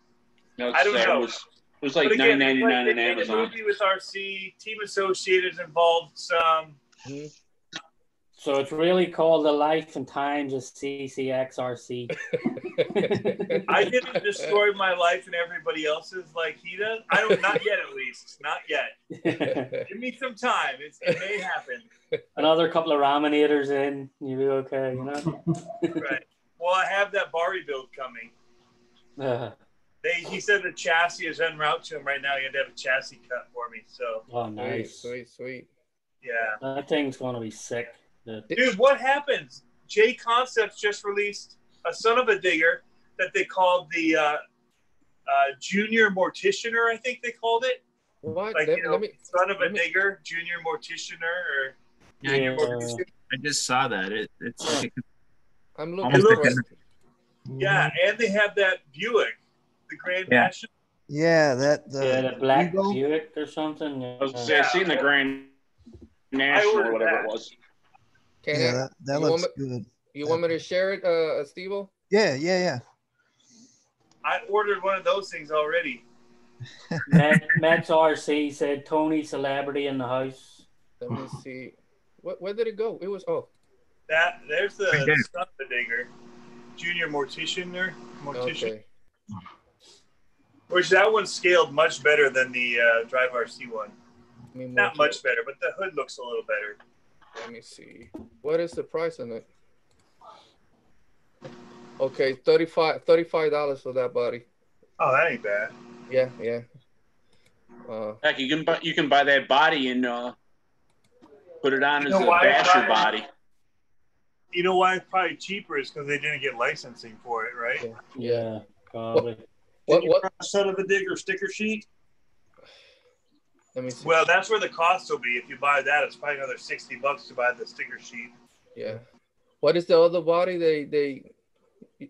D: No,
F: I don't
D: uh,
F: know.
D: It was, it was like
F: but again,
D: nine ninety
F: it's like
D: nine
F: they
D: on
F: made a
D: Amazon.
F: movie with RC. Team Associated involved some.
E: So it's really called The Life and Times of CCXRC. <laughs>
F: I didn't destroy my life and everybody else's like he does. I don't. Not yet, at least. Not yet. <laughs> Give me some time. It's, it may happen.
E: Another couple of raminators in, you'll be okay, you know?
F: Right. Well, I have that bar build coming. <laughs>
E: Uh,
F: They, he said the chassis is en route to him right now. He had to have a chassis cut for me. So,
E: oh, nice.
C: sweet, sweet.
F: yeah.
E: That thing's going to be sick. The-
F: Dude, what happens? J Concepts just released a son of a digger that they called the uh, uh, Junior Morticianer, I think they called it.
C: What?
F: Like,
C: let,
F: you know,
C: let me.
F: son of a
C: me-
F: digger, Junior Morticianer, or
G: Yeah, I
E: Yeah.
G: just- I just saw that. It, it's like
C: I'm looking
F: like
C: for
F: a- yeah, and they have that Buick, the Grand
G: Yeah.
F: National.
B: Yeah, that the,
E: yeah, the black
B: Eagle?
E: Buick or something.
D: I was
E: Yeah.
D: gonna say, I seen the Grand National or whatever
F: that.
D: it was.
C: Can
B: yeah,
C: I,
B: that, that
C: you want
B: looks good.
C: you want me to share it, uh, Steve?
B: Yeah, yeah, yeah.
F: I ordered one of those things already.
E: Matt, Matt's RC said Tony celebrity in the house.
C: Let me see. What? Where did it go? It was. Oh,
F: That there's the
G: Right there.
F: son a digger, Junior Morticianer, Mortician,
C: okay.
F: Which that one scaled much better than the uh, Drive RC one.
C: Let me
F: Not much better, but the hood looks a little better.
C: Let me see. What is the price on it? Okay, 35 dollars for that body.
F: Oh, that ain't bad.
C: Yeah, yeah. Uh,
D: Heck, you can buy you can buy that body and uh, put it on as a
H: why I
D: basher body.
H: You know why it's probably cheaper is because they didn't get licensing for it, right?
E: Yeah, probably.
C: What
F: Can
C: what?
F: Son of a digger sticker sheet.
C: Let me see.
H: Well, that's where the cost will be. If you buy that, it's probably another sixty bucks to buy the sticker sheet.
C: Yeah. What is the other body? They they.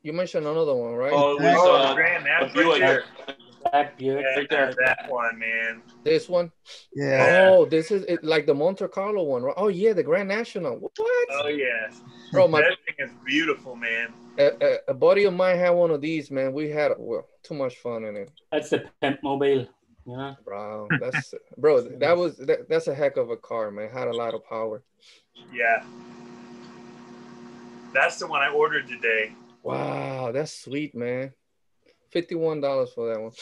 C: You mentioned another one, right?
D: Oh, it was
H: Oh, the
D: uh,
H: Grand
D: a
H: National.
D: Buick.
H: Right
E: Black Buick.
H: there.
D: right there.
H: That one, man.
C: This one.
B: Yeah.
C: Oh, this is it, like the Monte Carlo one, right? Oh yeah, the Grand National. What?
H: Oh yeah,
C: Bro, my
H: that thing is beautiful, man.
C: a, a, a buddy of mine had one of these, man. We had well, too much fun in it,
E: That's the pimp mobile. You know?
C: bro. That's bro. That was that, that's a heck of a car, man. Had a lot of power.
H: Yeah, that's the one I ordered today.
C: Wow, that's sweet, man. Fifty-one dollars for that one.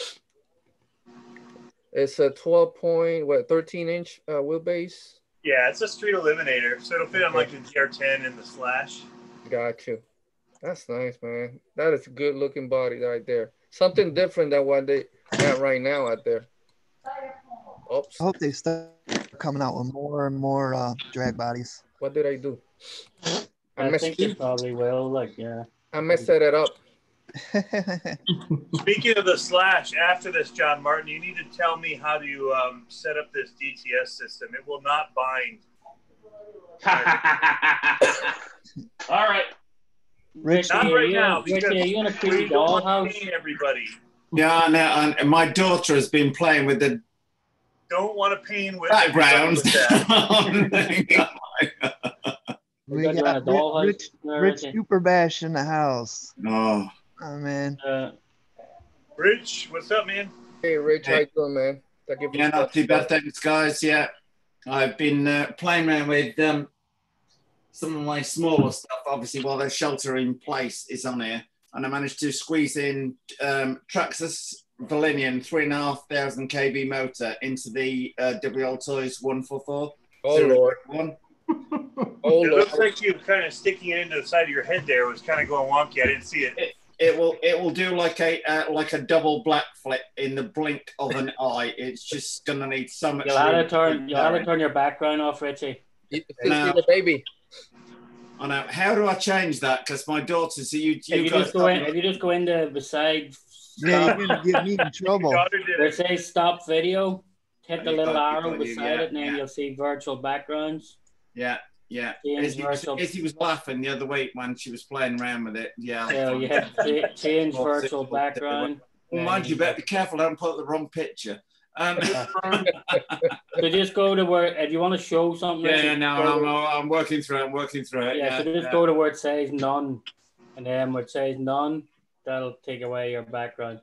C: It's a twelve point what thirteen inch uh, wheelbase.
H: Yeah, it's a street eliminator, so it'll fit on like the DR10 and the Slash.
C: Got you. That's nice, man. That is a good looking body right there. Something different than what they got right now out there. Oops.
B: I hope they start coming out with more and more uh, drag bodies.
C: What did I do? I
E: I
C: messed,
E: think they probably will. Like, yeah.
C: I messed it up. <laughs>
H: Speaking of the Slash, after this, John Martin, you need to tell me how to um, set up this DTS system. It will not bind. <laughs>
D: All right.
E: Rich,
H: Not
E: are
H: right
E: you,
H: now,
E: Rich,
H: because
E: are you in a
H: We
E: creepy
H: don't want to
E: dollhouse?
H: everybody.
I: Yeah, no, and my daughter has been playing with the
H: Don't want to pain with
I: background.
H: everybody with <laughs>
B: we
E: got you a dollhouse
B: Rich, Rich Super Bash in the house.
I: oh,
B: Oh man,
E: Uh,
H: Rich, what's up, man?
C: Hey, Rich, how
I: Hey.
C: you doing, man? Thank you for
I: yeah, not too bad, thanks, guys. Yeah, I've been uh, playing around with um, some of my smaller stuff, obviously, while the shelter in place is on here. And I managed to squeeze in um, Traxxas Velineon 3,500 kV motor into the uh, WL Toys 144.
C: Oh Lord,
I: One. <laughs>
C: oh
H: it looks like you kind of sticking it into the side of your head there It was kind of going wonky. I didn't see it.
I: It will it will do like a uh, like a double black flip in the blink of an <laughs> eye. It's just gonna need so much.
E: you'll have to turn. You'll have to turn your background off, Richie.
C: You, you
I: No.
C: see the baby.
I: I know. Uh, how do I change that? Because my daughter, so you,
E: If
I: you
E: you just go in, if you just go into beside <laughs>
B: yeah,
E: stop,
B: you're gonna get me in trouble.
H: They did
E: where
H: it.
E: it says stop video, hit the little
I: got-
E: arrow beside
I: yeah,
E: it, and then
I: yeah.
E: you'll see virtual backgrounds.
I: yeah, yeah.
E: Change
I: Izzy was,
E: virtual-
I: Izzy was laughing the other week when she was playing around with it. Yeah.
E: So you hit ch- change virtual
I: simple,
E: background.
I: Well, mind you, better be careful. Don't put the wrong picture. Um, <laughs>
E: So just go to where if you want to show something.
I: yeah,
E: Richie,
I: no,
E: go
I: I'm, I'm working through it. I'm working through it.
E: yeah,
I: Yeah,
E: so just
I: yeah.
E: go to where it says none, and then where it says none, that'll take away your background.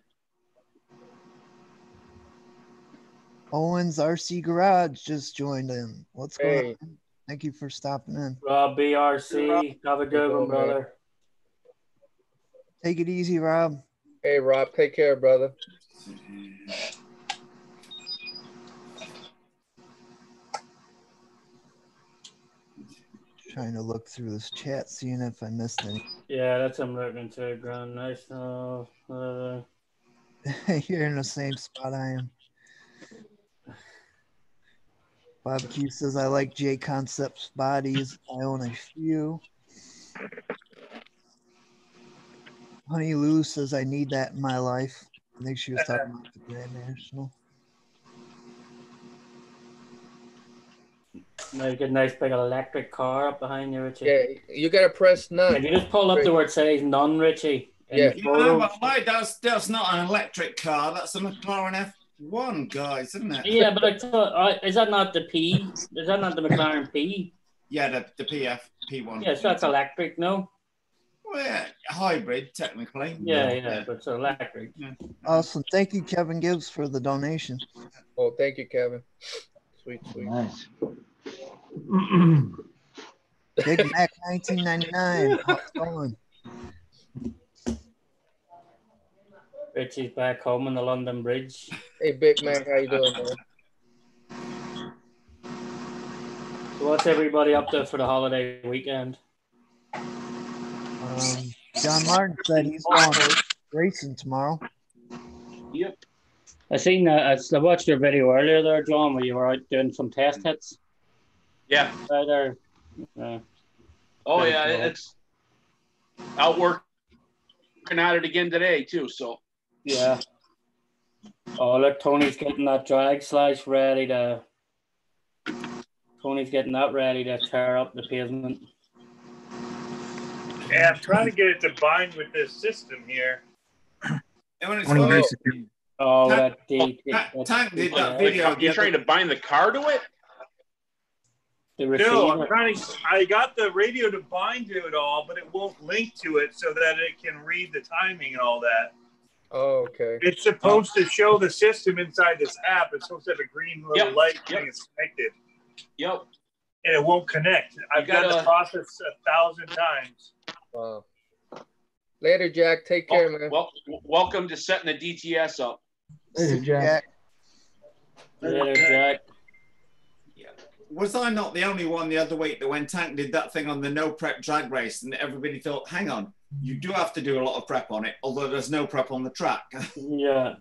B: Owens RC Garage just joined in. What's going on? Thank you for stopping in.
E: Rob BRC, have a good one, brother.
B: Take it easy, Rob.
C: Hey, Rob, take care, brother. <laughs>
B: Trying to look through this chat, seeing if I missed any. <laughs>
E: Yeah, that's I'm looking to Grand National. Uh, <laughs>
B: You're in the same spot I am. Bob Q says I like J Concepts bodies. I own a few. Honey Lou says I need that in my life. I think she was talking about the Grand National.
E: Now you get a nice big electric car up behind you, Richie.
C: Yeah, you gotta press
E: If
C: none.
E: you just pull up the where it says none, Richie.
C: Yeah.
E: the
I: Yeah,
E: photo-
I: but like that's that's not an electric car. That's a McLaren F1, guys, isn't it?
E: Yeah, but I thought, uh, is that not the P? Is that not the McLaren P?
I: Yeah, the, the PF P1.
E: Yes, that's electric, no?
I: Well, yeah, hybrid technically.
E: Yeah, yeah, but it's electric.
B: Awesome. Thank you, Kevin Gibbs, for the donation.
C: Oh, thank you, Kevin. Sweet, sweet.
A: Nice. <clears throat>
B: Big Mac 1999. How's it going?
E: Richie's back home on the London Bridge.
C: Hey, Big Man, how you doing, man?
E: So what's everybody up to for the holiday weekend?
B: Um, John Martin said he's going racing tomorrow.
D: Yep.
E: I seen that. I watched your video earlier there, John, where you were out doing some test hits
D: Yeah.
E: out. Uh,
D: Oh
E: Very
D: yeah,
E: cool.
D: it's out working at it again today too. So
E: yeah. Oh look, Tony's getting that Drag Slash ready to. Tony's getting that ready to tear up the pavement.
H: Yeah, I'm trying to get it to bind with this system here.
I: And when it's
F: One of
I: oh,
F: those-
I: Tank-
E: that D,
I: Ta-
E: that-
I: Tank did
E: yeah,
I: that
D: like,
I: video.
D: you trying to bind the car to it?
E: The
H: No, I'm trying to. I got the radio to bind to it all, but it won't link to it so that it can read the timing and all that.
C: Oh, okay.
H: It's supposed to show the system inside this app. It's supposed to have a green little
D: Yep,
H: light
D: yep.
H: it's connected,
D: Yep.
H: and it won't connect. I've done the
D: gotta-
H: process a thousand times.
C: Wow. Later, Jack. Take care, man.
D: Well, welcome to setting the DTS up.
A: Later, Jack.
E: Later, Jack.
I: Was I not the only one the other week that when Tank did that thing on the no prep drag race and everybody thought, hang on, you do have to do a lot of prep on it, although there's no prep on the track. <laughs>
E: Yeah.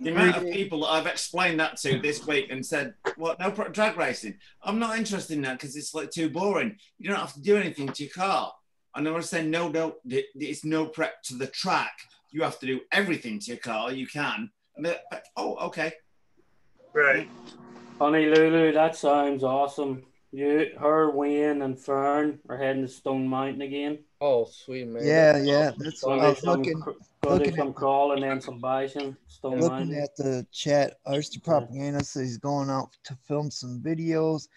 I: The amount of people that I've explained that to this week and said, "What? No pro- drag racing? I'm not interested in that because it's like too boring. You don't have to do anything to your car." And I was saying, "No, no, it's no prep to the track. You have to do everything to your car. You can." And they're, like, oh, okay.
H: Right.
E: Honey Lulu, that sounds awesome. You, her, Wayne, and Fern are heading to Stone Mountain again.
C: Oh, sweet man.
B: Yeah, yeah. That's
E: Go
B: what I
E: do
B: was
E: some,
B: looking
E: cr-
B: looking
E: some
B: at-
E: crawling and some bison. Stone
B: looking
E: Mountain.
B: at the chat. RC Propaganda says he's going out to film some videos.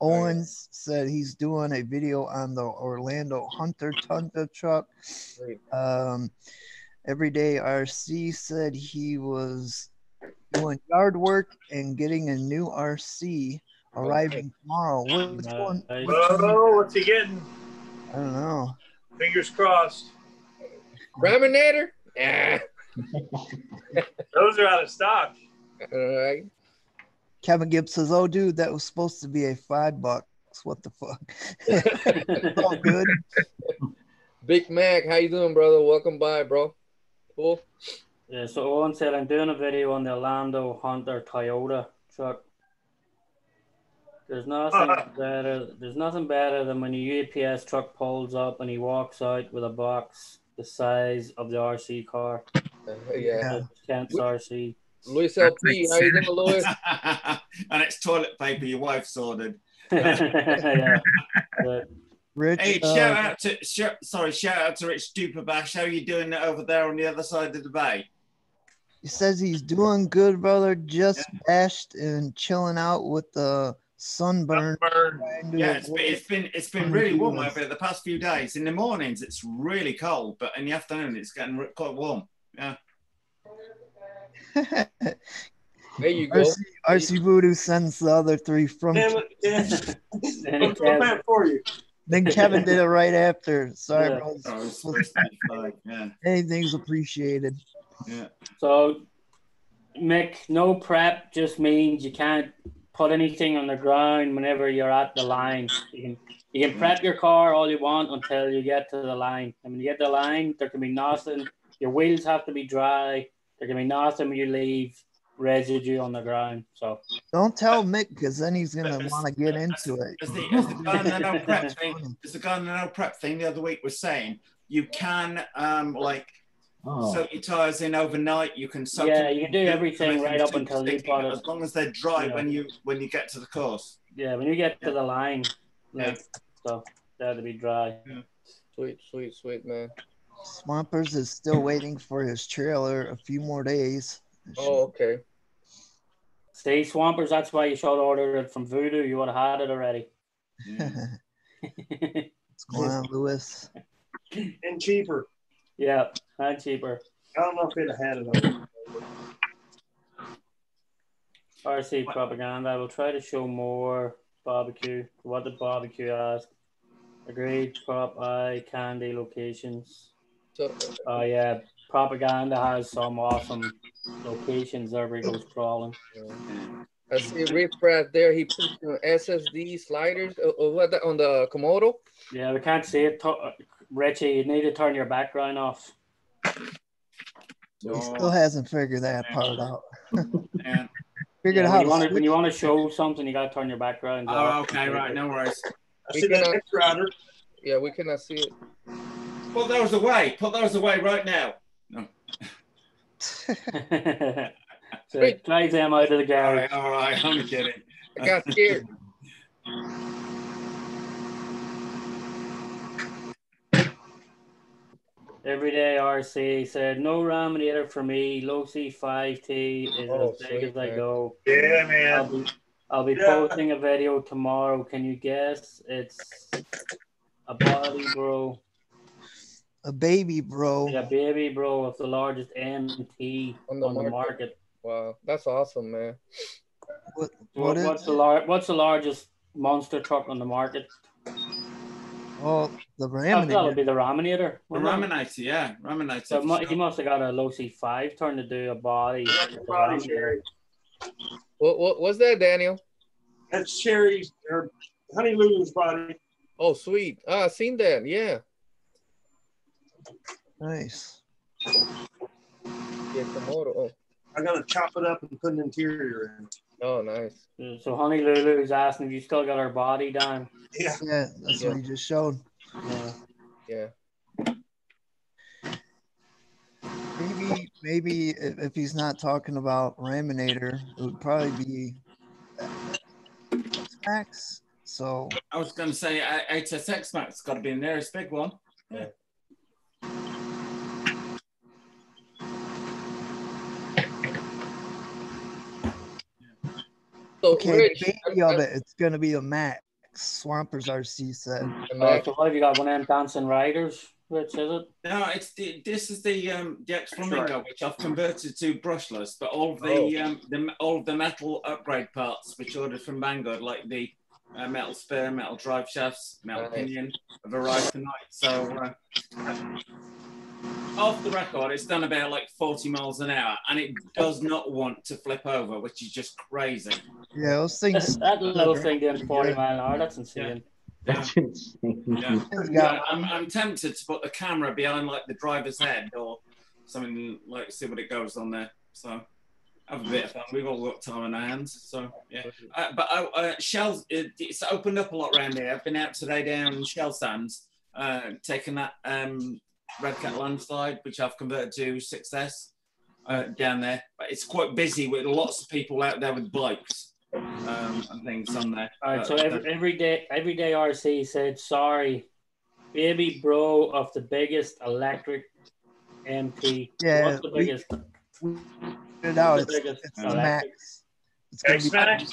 B: Owens said he's doing a video on the Orlando Hunter Tundra truck.
C: Great.
B: Um, Everyday RC said he was doing yard work and getting a new RC arriving tomorrow. Which one?
E: Nice.
B: Which one?
H: Whoa, what's he getting?
B: I don't know.
H: Fingers crossed.
C: Raminator? Yeah. <laughs>
H: Those are out of stock.
C: All right.
B: Kevin Gibbs says, "Oh, dude, that was supposed to be a five bucks. What the fuck? <laughs> All good. <laughs>
C: Big Mac, how you doing, brother? Welcome by, bro. Cool.
E: Yeah, so Owen said I'm doing a video on the Orlando Hunter Toyota truck. There's nothing <laughs> better. There's nothing better than when your UPS truck pulls up and he walks out with a box the size of the RC car.
C: Uh, yeah.
B: Yeah.
E: Kent's RC.
C: Luis LP, how you doing, Luis? <laughs>
I: and it's toilet paper your wife's ordered. <laughs>
E: yeah. But
B: Rich,
I: Hey,
B: uh,
I: shout out to sh- sorry, shout out to Rich Duperbash. How are you doing over there on the other side of the bay?
B: He says he's doing good, brother. Just bashed and chilling out with the sunburn.
H: Burn.
B: Trying to
I: Yeah, it's it's been it's been really warm over the past few days. In the mornings, it's really cold, but in the afternoon, it's getting quite warm. Yeah. <laughs>
C: There you go.
B: RC, RC Voodoo sends the other three from.
F: Damn it, Dan.
E: then
F: I'll come
E: says,
F: back for you.
B: Then Kevin did it right after. Sorry,
E: Yeah.
B: bro.
I: Oh, it's supposed to be fine, yeah,
B: Anything's appreciated.
I: Yeah.
E: So, Mick, no prep just means you can't put anything on the ground whenever you're at the line. You can you can prep your car all you want until you get to the line. And when you get to the line, there can be nothing. Your wheels have to be dry. There can be nothing when you leave residue on the ground. So
B: Don't tell Mick because then he's gonna want to get into it.
I: As the, as the guy on the no prep thing, as the guy no prep thing the other week was saying, you can um like
A: Oh,
I: soak your tires in overnight. You can soak
E: Yeah, you can do everything right up until you
I: sticky,
E: put it-
I: as long as they're dry
E: Yeah.
I: when you when you get to the course.
E: yeah, when you get to the line, like
I: Yeah.
E: so they have to be dry.
C: Sweet, sweet, sweet, man.
B: Swampers is still waiting for his trailer a few more days.
C: Oh, okay.
E: See, Swampers, that's why you should order it from Voodoo. You would have had it already. Mm. <laughs>
B: What's going on, Lewis?
F: And cheaper.
E: Yeah, and cheaper.
F: I don't know if they'd have had it already.
E: RC propaganda. I will try to show more barbecue. What did barbecue ask? Agreed. Prop I candy locations.
C: So,
E: Oh yeah, propaganda has some awesome locations there where he goes crawling.
C: I see Rick Pratt there. He put uh, SSD sliders uh, uh, the, on the Komodo.
E: Yeah, we can't see it. To- Richie, you need to turn your background off.
B: He still hasn't figured that part out. <laughs>
I: Yeah.
B: Figured
E: Yeah,
B: out
E: when, you want to, when you want to show something, you got to turn your background.
I: Oh,
E: off.
I: okay, right, no worries.
F: I
C: We
F: see that
C: cannot-
F: next router.
C: Yeah, we cannot uh, see it.
I: Put those away. Put those away right now. <laughs> <laughs>
E: so drive them out of the
I: All
E: garage.
I: right, all right. I'm kidding.
C: I got scared.
E: Everyday RC said no Raminator for me. Losi 5T is
C: Oh,
E: as big
C: sweet,
E: as I go.
H: Yeah,
E: I'll
H: man.
E: be, I'll be
H: Yeah.
E: posting a video tomorrow. Can you guess? It's a body bro.
B: a baby, bro.
E: Yeah, baby bro It's the largest MT
C: On
E: on
C: the
E: the,
C: market.
E: market.
C: Wow, that's awesome, man.
B: What,
E: What,
B: what is
E: what's the
B: it?
E: lar- What's the largest monster truck on the market?
B: Oh, the
E: That, that'll
B: Raminator.
E: be the Raminator.
I: The
E: wouldn't?
I: Raminator, yeah. Raminator.
E: So
I: for
E: mu-
I: sure.
E: he must have got a low C5 turn to do a body.
F: That's
E: with the
F: body Sherry.
C: What, what what's that, Daniel?
F: That's Sherry's or Honey Lulu's body.
C: Oh, sweet. Ah, I seen that. Yeah.
B: Nice.
C: Yeah, Komodo. Oh,
F: I gotta chop it up and put an interior in.
C: Oh, nice.
E: So Honey Lulu is asking if you still got our body down.
F: Yeah.
B: Yeah, that's
C: Yeah.
B: what he just showed.
E: Yeah.
C: Yeah.
B: Maybe, maybe if, if he's not talking about Raminator, it would probably be Max. So
I: I was going to say uh, HSX Max got to be in there. It's a big one.
C: So,
B: okay,
C: Rich,
B: the baby of it, it's gonna be a Max. Swampers RC said.
C: and
E: Uh, so what have you got? One of them dancing riders? Which is it?
I: No, it's the, this is the um the X Flamingo, which I've converted to brushless, but all of the um the all of the metal upgrade parts which ordered from Banggood, like the uh, metal spur, metal drive shafts, metal
C: Nice.
I: pinion, have arrived tonight. So uh, off the record, it's done about like 40 miles an hour, and it does not want to flip over, which is just crazy.
B: Yeah, those
E: That,
B: things.
E: that little thing doing 40 mile an hour, that's insane.
A: That's insane.
I: Yeah.
B: It's
I: Yeah, I'm, I'm tempted to put the camera behind like the driver's head or something like see what it goes on there. So have a bit of fun. We've all got time on our hands. So yeah. Uh, but uh, uh, shells, it, it's opened up a lot around here. I've been out today down in shell stands, uh, taking that um, Red Cat landslide, which I've converted to success uh, down there. But it's quite busy with lots of people out there with bikes um, and things on there.
E: All right, so
I: Uh,
E: every, every day, every day RC said, sorry, baby bro of the biggest electric MT.
B: Yeah,
E: What's the
B: we-
E: biggest?
B: it out.
E: What's
B: It's,
E: the biggest
B: it's the? Max. It's gonna be
H: X-Maxx?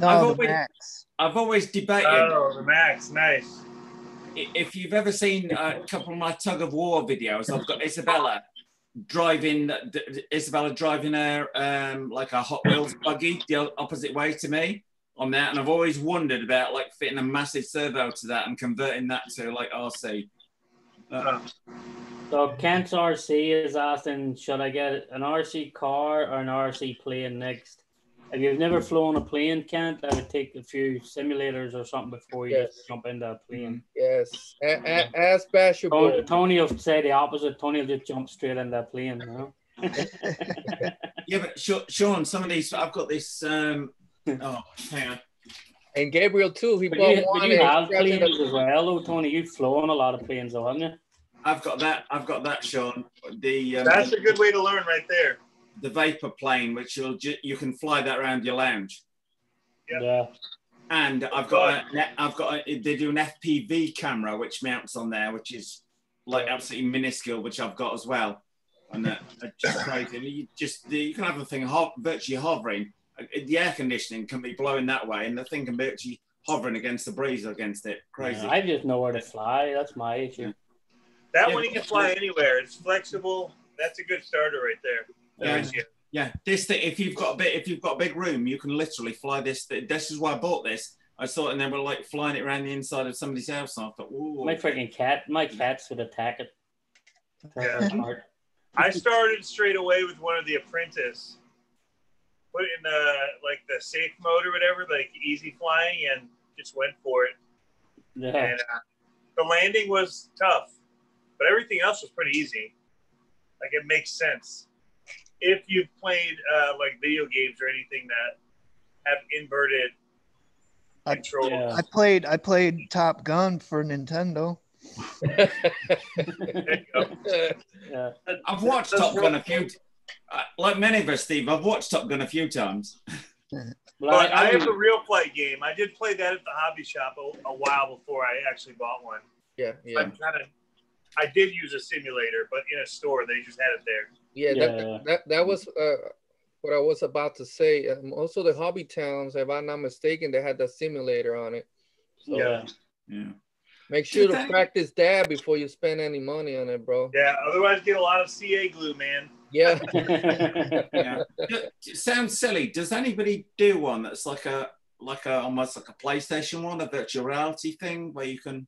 B: no
I: I've
B: the
I: always-
B: Max.
I: I've always debated.
H: Oh, the Max. Nice.
I: If you've ever seen a couple of my tug of war videos, I've got Isabella driving Isabella driving a um, like a Hot Wheels buggy the opposite way to me on that, and I've always wondered about like fitting a massive servo to that and converting that to like RC. Uh,
E: So Kent's RC is asking, should I get an RC car or an RC plane next? If you've never flown a plane, Kent, I would take a few simulators or something before you
C: Yes.
E: jump into a plane.
C: yes. A- a- ask Basher
E: Tony, Tony will say the opposite. Tony will just jump straight into a plane. You know? <laughs>
I: yeah, but Sha- Sean, some of these I've got this. Um, <laughs> oh, hang on.
C: And Gabriel too. He
E: But
C: bought
E: you,
C: one.
E: but you have planes as well, though, Tony. You've flown a lot of planes, though, haven't you?
I: I've got that. I've got that, Sean. The um,
H: That's a good way to learn right there.
I: The vapor plane, which you'll ju- you can fly that around your lounge.
H: Yep.
E: Yeah.
I: And I've got a, I've got a, they do an FPV camera which mounts on there, which is like absolutely minuscule, which I've got as well. And uh, just <coughs> crazy. You just you can have the thing ho- virtually hovering. Uh, The air conditioning can be blowing that way, and the thing can be actually hovering against the breeze against it. Crazy.
E: Yeah, I just know where to fly. That's my issue.
H: That
I: Yeah,
H: one you can fly anywhere. It's flexible. That's a good starter right there.
I: Yeah.
H: Nice, yeah.
I: Yeah, this thing. If you've got a bit, if you've got a big room, you can literally fly this. This is why I bought this. I saw it, and then we're like flying it around the inside of somebody's house. And I thought, ooh,
E: My freaking cat, my cats would attack it.
H: Yeah. <laughs> I started straight away with one of the apprentice. Put in the like the safe mode or whatever, like easy flying, and just went for it.
E: Yeah.
H: And uh, the landing was tough, but everything else was pretty easy. Like it makes sense if you've played uh, like video games or anything that have inverted
B: I-
H: controls.
E: Yeah.
B: I played I played Top Gun for Nintendo.
H: There you go.
E: Yeah.
I: I've watched
H: That's
I: Top Gun a few. Uh, like many of us, Steve, I've watched Top Gun a few times. <laughs>
H: But I
E: I,
H: have a real play game. I did play that at the hobby shop a, a while before I actually bought one.
C: yeah, yeah,
H: I'm kind of. I did use a simulator, but in a store they just had it there.
C: Yeah.
E: Yeah.
C: That, that that was uh, what I was about to say. Um, also, the hobby towns, if I'm not mistaken, they had the simulator on it. So
E: yeah.
I: Yeah.
C: make sure to
I: Did
C: practice that before you spend any money on it, bro.
H: Yeah. Otherwise, get a lot of CA glue, man.
C: Yeah. <laughs>
I: yeah. It it sounds silly. Does anybody do one that's like a like a almost like a PlayStation one, a virtual reality thing where you can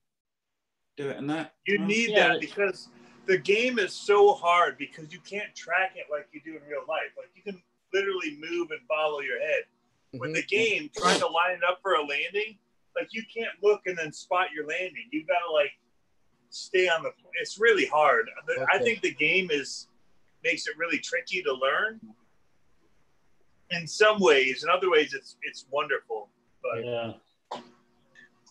I: do it in that?
H: You need
E: Yeah.
H: that because the game is so hard because you can't track it like you do in real life. Like you can literally move and follow your head. With
C: Mhm.
H: the game, trying to line it up for a landing, like you can't look and then spot your landing. You've got to like stay on the. It's really hard. The- I think the game is makes it really tricky to learn. In some ways, in other ways, it's it's wonderful. But
E: yeah.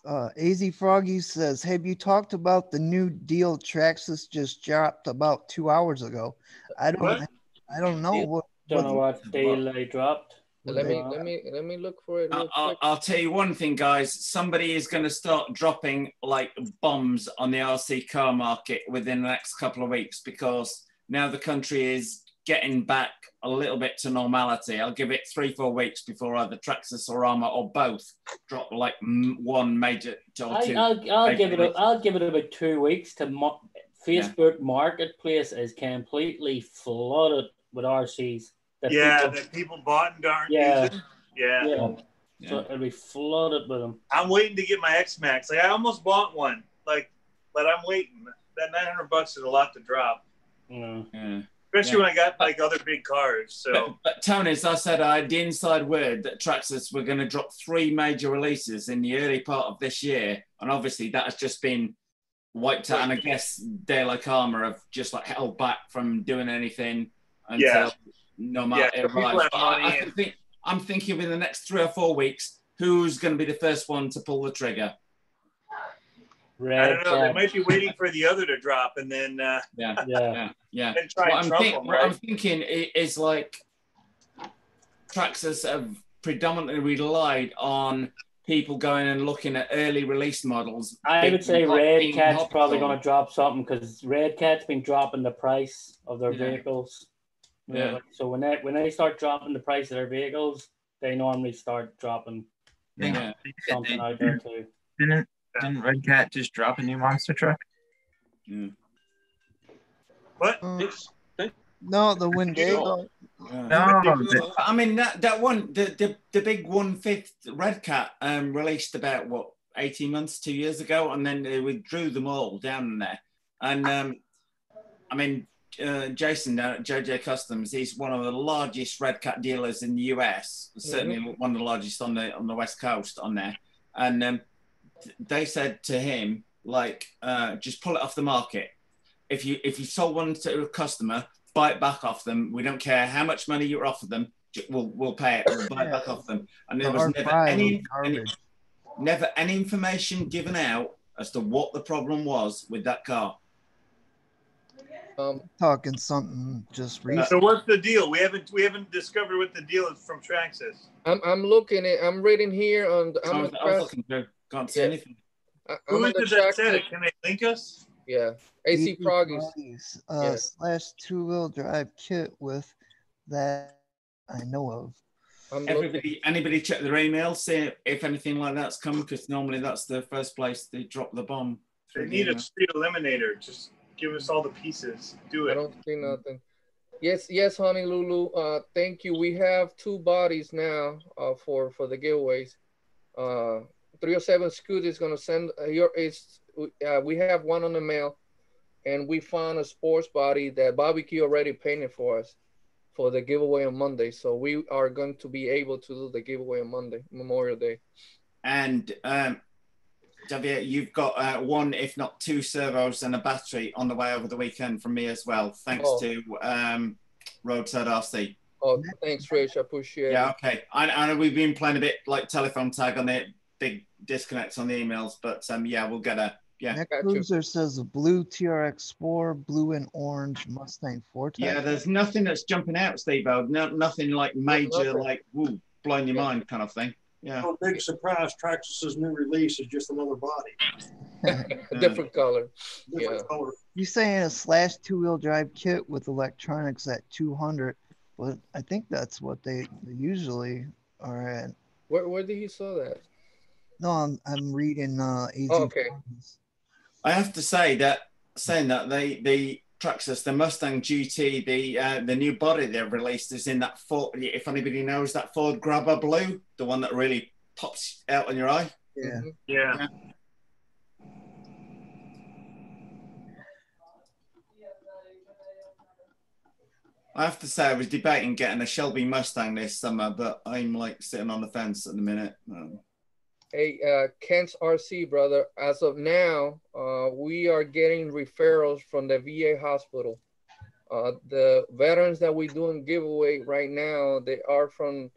B: Uh, Az Froggy says, "Have you talked about the new deal Traxxas just dropped about two hours ago? I don't,
H: What?
B: I don't know what.
E: Don't know what deal they dropped.
C: Let me let me let me look for it
I: I'll,
C: real
I: I'll,
C: quick.
I: I'll tell you one thing, guys. Somebody is going to start dropping like bombs on the RC car market within the next couple of weeks because now the country is getting back a little bit to normality. I'll give it three, four weeks before either Traxxas or Arrma or both drop like one major or
E: I,
I: two.
E: I'll, I'll give it. A,
I: Basically.
E: I'll give it about two weeks to mo- Facebook Marketplace is completely flooded with RCs. that
H: yeah,
E: people-
H: that people bought and aren't
E: Yeah.
H: using. Yeah.
E: yeah.
I: Yeah.
E: So it'll be flooded with them.
H: I'm waiting to get my X-Maxx. Like I almost bought one. Like, but I'm waiting. That 900 bucks is a lot to drop,
E: Yeah.
I: Yeah.
H: Especially
I: Yeah.
H: when I got like other big cars. So
I: But, but Tony, as I said, I had the inside word that Traxxas were going to drop three major releases in the early part of this year, and obviously that has just been wiped out. And I guess De La Karma have just like held back from doing anything until
H: Yeah.
I: no matter
H: Yeah,
I: arrives. I, I think I'm thinking in the next three or four weeks, who's going to be the first one to pull the trigger?
H: I don't know. They might be waiting for the other to drop and then uh,
I: Yeah, <laughs>
E: Yeah.
I: yeah, yeah.
H: then try
I: what
H: and
I: I'm,
H: trump
I: think-
H: them,
I: what I'm thinking i- is like Traxxas have predominantly relied on people going and looking at early release models.
E: I would say
I: Like
E: Red Cat's probably going to drop something because Red Cat's been dropping the price of their
I: Yeah.
E: vehicles.
I: Yeah.
E: like, So when they when they start dropping the price of their vehicles, they normally start dropping
I: Yeah.
E: something out there too.
G: Didn't didn't Red Cat just drop a new monster truck?
I: Yeah.
H: What?
B: Uh,
D: Thanks.
B: no, the Wendigo.
I: Yeah.
G: No, the-
I: I mean that that one the the, the big one fifth Red Cat um released about what 18 months, two years ago, and then they withdrew them all down there. And um I mean uh, Jason down at JJ Customs, he's one of the largest Red Cat dealers in the US, certainly one of the largest on the on the West Coast on there. And um, th- they said to him, like, uh, just pull it off the market. If you if you sold one to a customer, buy it back off them. We don't care how much money you offer them. We'll we'll pay it. We'll buy it back off them. And there
B: The
I: was never any, any never any information given out as to what the problem was with that car.
C: Um,
B: Talking something just recent.
H: So what's the deal? We haven't we haven't discovered what the deal is from Traxxas.
C: I'm I'm looking at I'm reading here on the,
I: I
C: I'm
I: was, I was
C: the
I: looking through, can't see
C: Yeah.
I: anything.
C: I- I'm
H: Who
C: on
H: is
C: the
H: it that said it? Can they link us?
C: Yeah, AC
B: AC
C: Proggies.
B: Uh,
C: Yeah.
B: slash two wheel drive kit with that I know of.
C: I'm looking.
I: Everybody, anybody check their email, see if anything like that's come, because normally that's the first place they drop the bomb.
H: They
I: through the
H: need a
I: email.
H: street eliminator. Just give us all the pieces. Do it.
C: I don't see nothing. Yes, yes, honey Lulu. Uh, thank you. We have two bodies now uh, for for the giveaways. Uh, 307 Scoot is gonna send uh, your is uh, we have one on the mail, and we found a sports body that barbecue already painted for us for the giveaway on Monday. So we are going to be able to do the giveaway on Monday, Memorial Day.
I: And um, Javier, you've got uh, one, if not two servos and a battery on the way over the weekend from me as well, thanks
C: Oh.
I: to um, Roadside RC.
C: Oh, thanks, Rich. I appreciate
I: Yeah,
C: it.
I: okay. I, I know we've been playing a bit like telephone tag on it, big disconnects on the emails, but um, yeah, we'll get a yeah.
B: Neck
C: Got you.
B: Cruiser says a blue TRX 4, blue and orange Mustang 4
I: Yeah, there's nothing that's jumping out, Steve. No, nothing like major,
C: nothing.
I: like woo, blowing your mind kind of thing. Yeah.
F: Oh, big surprise, Traxxas's new release is just another body.
C: A <laughs> different color.
F: Different
C: Yeah.
F: color.
B: You saying a slash two wheel drive kit with electronics at 200, but I think that's what they they usually are at.
C: Where, where did you saw that?
B: No, I'm, I'm reading uh,
C: Oh, okay.
B: Farms.
I: I have to say that saying that they the Traxxas, the Mustang GT, the uh, the new body they've released is in that Ford. If anybody knows that Ford Grabber Blue, the one that really pops out on your eye.
B: Yeah.
C: Mhm.
H: Yeah.
I: I have to say I was debating getting a Shelby Mustang this summer, but I'm like sitting on the fence at the minute. Um,
C: Hey, uh, Kent's RC, brother. As of now, uh, we are getting referrals from the VA hospital. Uh, the veterans that we're doing giveaway right now, they are from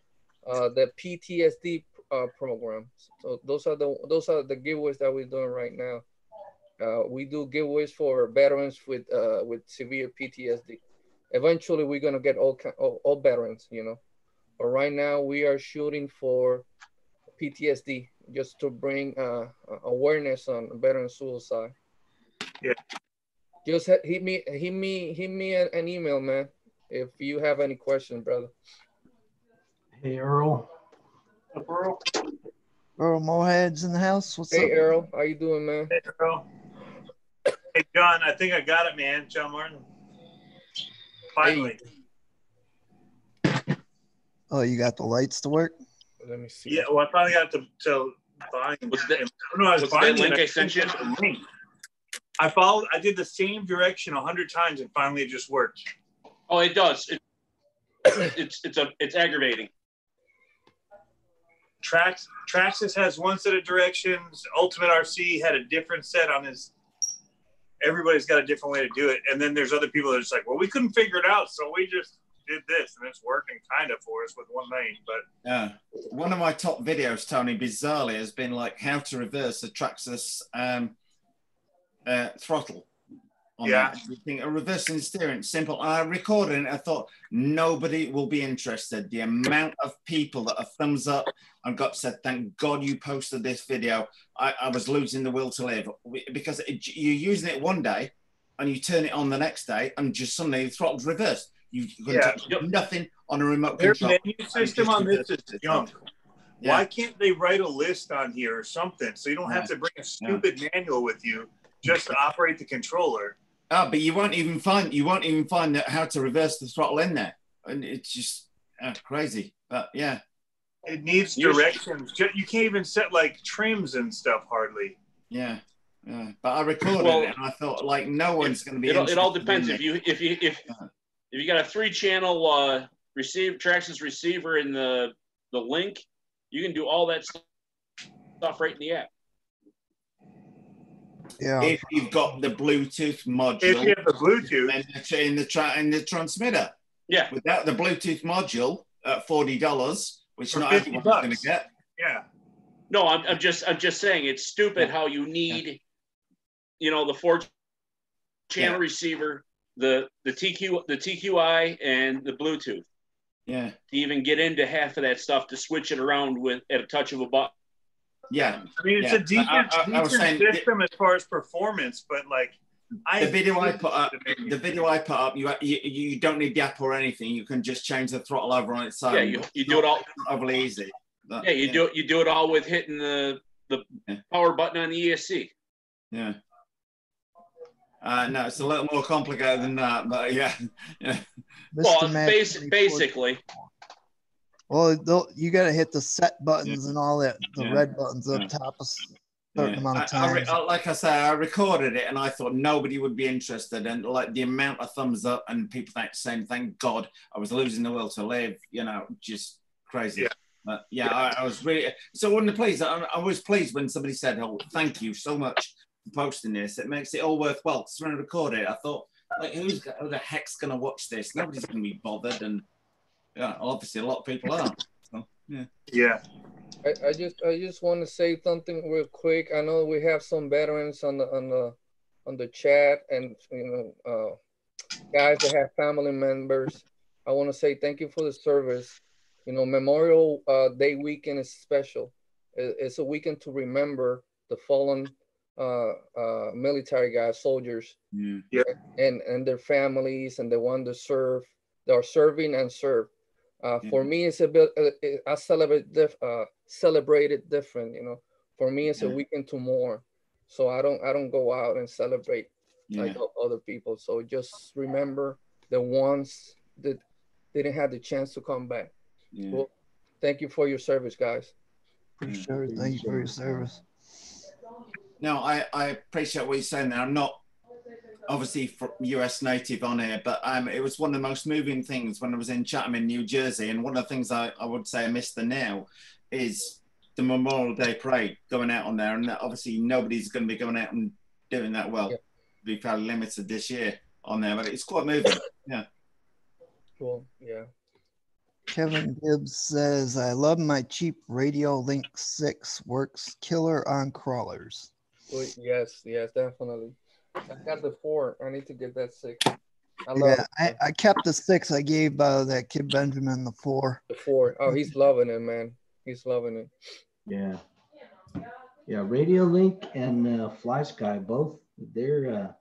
C: uh, the PTSD uh, program. So those are the those are the giveaways that we're doing right now. Uh, we do giveaways for veterans with uh, with severe PTSD. Eventually, we're gonna get all, all all veterans, you know. But right now, we are shooting for PTSD just to bring uh, awareness on veteran suicide.
H: Yeah.
C: Just hit hit me, hit me, hit me an, an email, man. If you have any questions, brother.
A: Hey, Earl.
F: Up, Earl?
B: Earl Mohead's in the house. What's
C: Hey,
B: up?
C: Earl? how you doing, man?
H: Hey, Earl. Hey, John, I think I got it, man. John Martin. Finally.
B: Oh, you got the lights to work?
C: Let me see.
H: Yeah, well, I finally got to, to find.
D: What's that-
H: I. I was
D: what's that link. I sent you?
H: The link. I followed. I did the same direction a hundred times, and finally it just worked.
D: Oh, it does. It, it's it's a it's aggravating.
H: Trax Traxxas has one set of directions. Ultimate RC had a different set on his. Everybody's got a different way to do it, and then there's other people that are just like, "Well, we couldn't figure it out, so we just did this, and it's working kind of for us with one lane." But
I: yeah, one of my top videos, Tony, bizarrely, has been like how to reverse a Traxxas um, uh, throttle. On
H: Yeah.
I: think a reversing steering, simple. I recorded it. And I thought nobody will be interested. The amount of people that are thumbs up and got said, "Thank God you posted this video." I, I was losing the will to live because it, you're using it one day, and you turn it on the next day, and just suddenly the throttle's reversed. You, you can
H: Yeah.
I: touch nothing on a remote
H: their
I: control.
H: menu system on this is junk.
I: Yeah.
H: Why can't they write a list on here or something so you don't have to bring a stupid manual with you just to operate the controller?
I: Oh, but you won't even find you won't even find that how to reverse the throttle in there, and it's just uh, crazy. But yeah,
H: It needs directions. Ju- You can't even set like trims and stuff hardly.
I: yeah, yeah. But I recorded
D: Well,
I: it, and I thought like no one's going to be.
D: It, all- it all
I: in
D: depends if you if you if if you got a three channel uh receive Traxxas receiver in the the link, you can do all that stuff right in the app.
B: Yeah.
I: If you've got the Bluetooth module
H: If you have the Bluetooth,
I: in the, in the, tra- in the transmitter,
D: Yeah.
I: without the Bluetooth module at forty dollars, which
H: For
I: not
H: 50
I: everyone's going to get.
H: yeah.
D: No, I'm, I'm just I'm just saying it's stupid how you need, you know, the four channel
I: Yeah.
D: receiver, the the TQ the TQI and the Bluetooth
I: Yeah,
D: to even get into half of that stuff to switch it around with at a touch of a button.
I: yeah.
H: I mean, it's
I: Yeah.
H: a decent,
I: I- I- I
H: decent
I: saying-
H: system as far as performance, but like, I
I: the video I put up,
H: the
I: the video I put up, you, you you don't need the app or anything. You can just change the throttle over on its side.
D: Yeah, you, you do it all.
I: Not overly easy. But,
D: Yeah, you do it. You do it all with hitting the the
I: Yeah.
D: power button on the ESC.
I: Yeah. Uh, no, it's a little more complicated than that, but yeah, yeah,
D: Well,
B: Mr.
D: Basic, basically,
B: Well, you got to hit the set buttons and all that, the
I: Yeah.
B: red buttons up
I: Yeah.
B: top a certain
I: yeah.
B: amount of
I: I- I. I- like I say, I recorded it, and I thought nobody would be interested, and like the amount of thumbs up and people thank, saying, "Thank God, I was losing the will to live," you know, just crazy.
H: Yeah.
I: But yeah, I, I was really so when the pleased. I, I was pleased when somebody said, "Oh, thank you so much for posting this. It makes it all worthwhile." Because when I record it, I thought, like, who's who the heck's gonna watch this? Nobody's gonna be bothered, and yeah, obviously a lot of people are. So, yeah.
H: Yeah.
C: I, I just I just want to say something real quick. I know we have some veterans on the on the on the chat and you know uh, guys that have family members. I want to say thank you for the service. You know, Memorial uh, Day weekend is special. It's a weekend to remember the fallen uh, uh, military guys, soldiers,
I: Yeah.
H: Yeah.
C: and and their families and the one that serve, that are serving and serve. Uh, For me, it's a bit. Uh, it- I celebrate diff, uh, celebrate it different. You know, for me, it's a
I: Yeah.
C: weekend to more. So I don't I don't go out and celebrate
I: Yeah.
C: like other people. So just remember the ones that didn't have the chance to come back.
I: yeah.
C: Well, thank you for your service, guys.
B: For sure. Thank you for your service.
I: No, I, I appreciate what you're saying there. I'm not obviously from US native on here, but um, it was one of the most moving things when I was in Chatham in New Jersey. And one of the things I, I would say I missed the now is the Memorial Day parade going out on there. And obviously nobody's going to be going out and doing that well.
C: Yeah.
I: Be fairly limited this year on there, but it's quite moving. <laughs> Yeah.
C: Cool. Yeah.
B: Kevin Gibbs says, I love my cheap Radio Link 6 works killer on crawlers.
C: Well, yes. Yes. Definitely. I got the four. I need to get that six. I
B: Yeah, I, I kept the six. I gave uh, that kid Benjamin the four.
C: the four. Oh, he's loving it, man. He's loving it.
A: Yeah. Yeah, Radio Link and uh, Fly Sky both they're uh,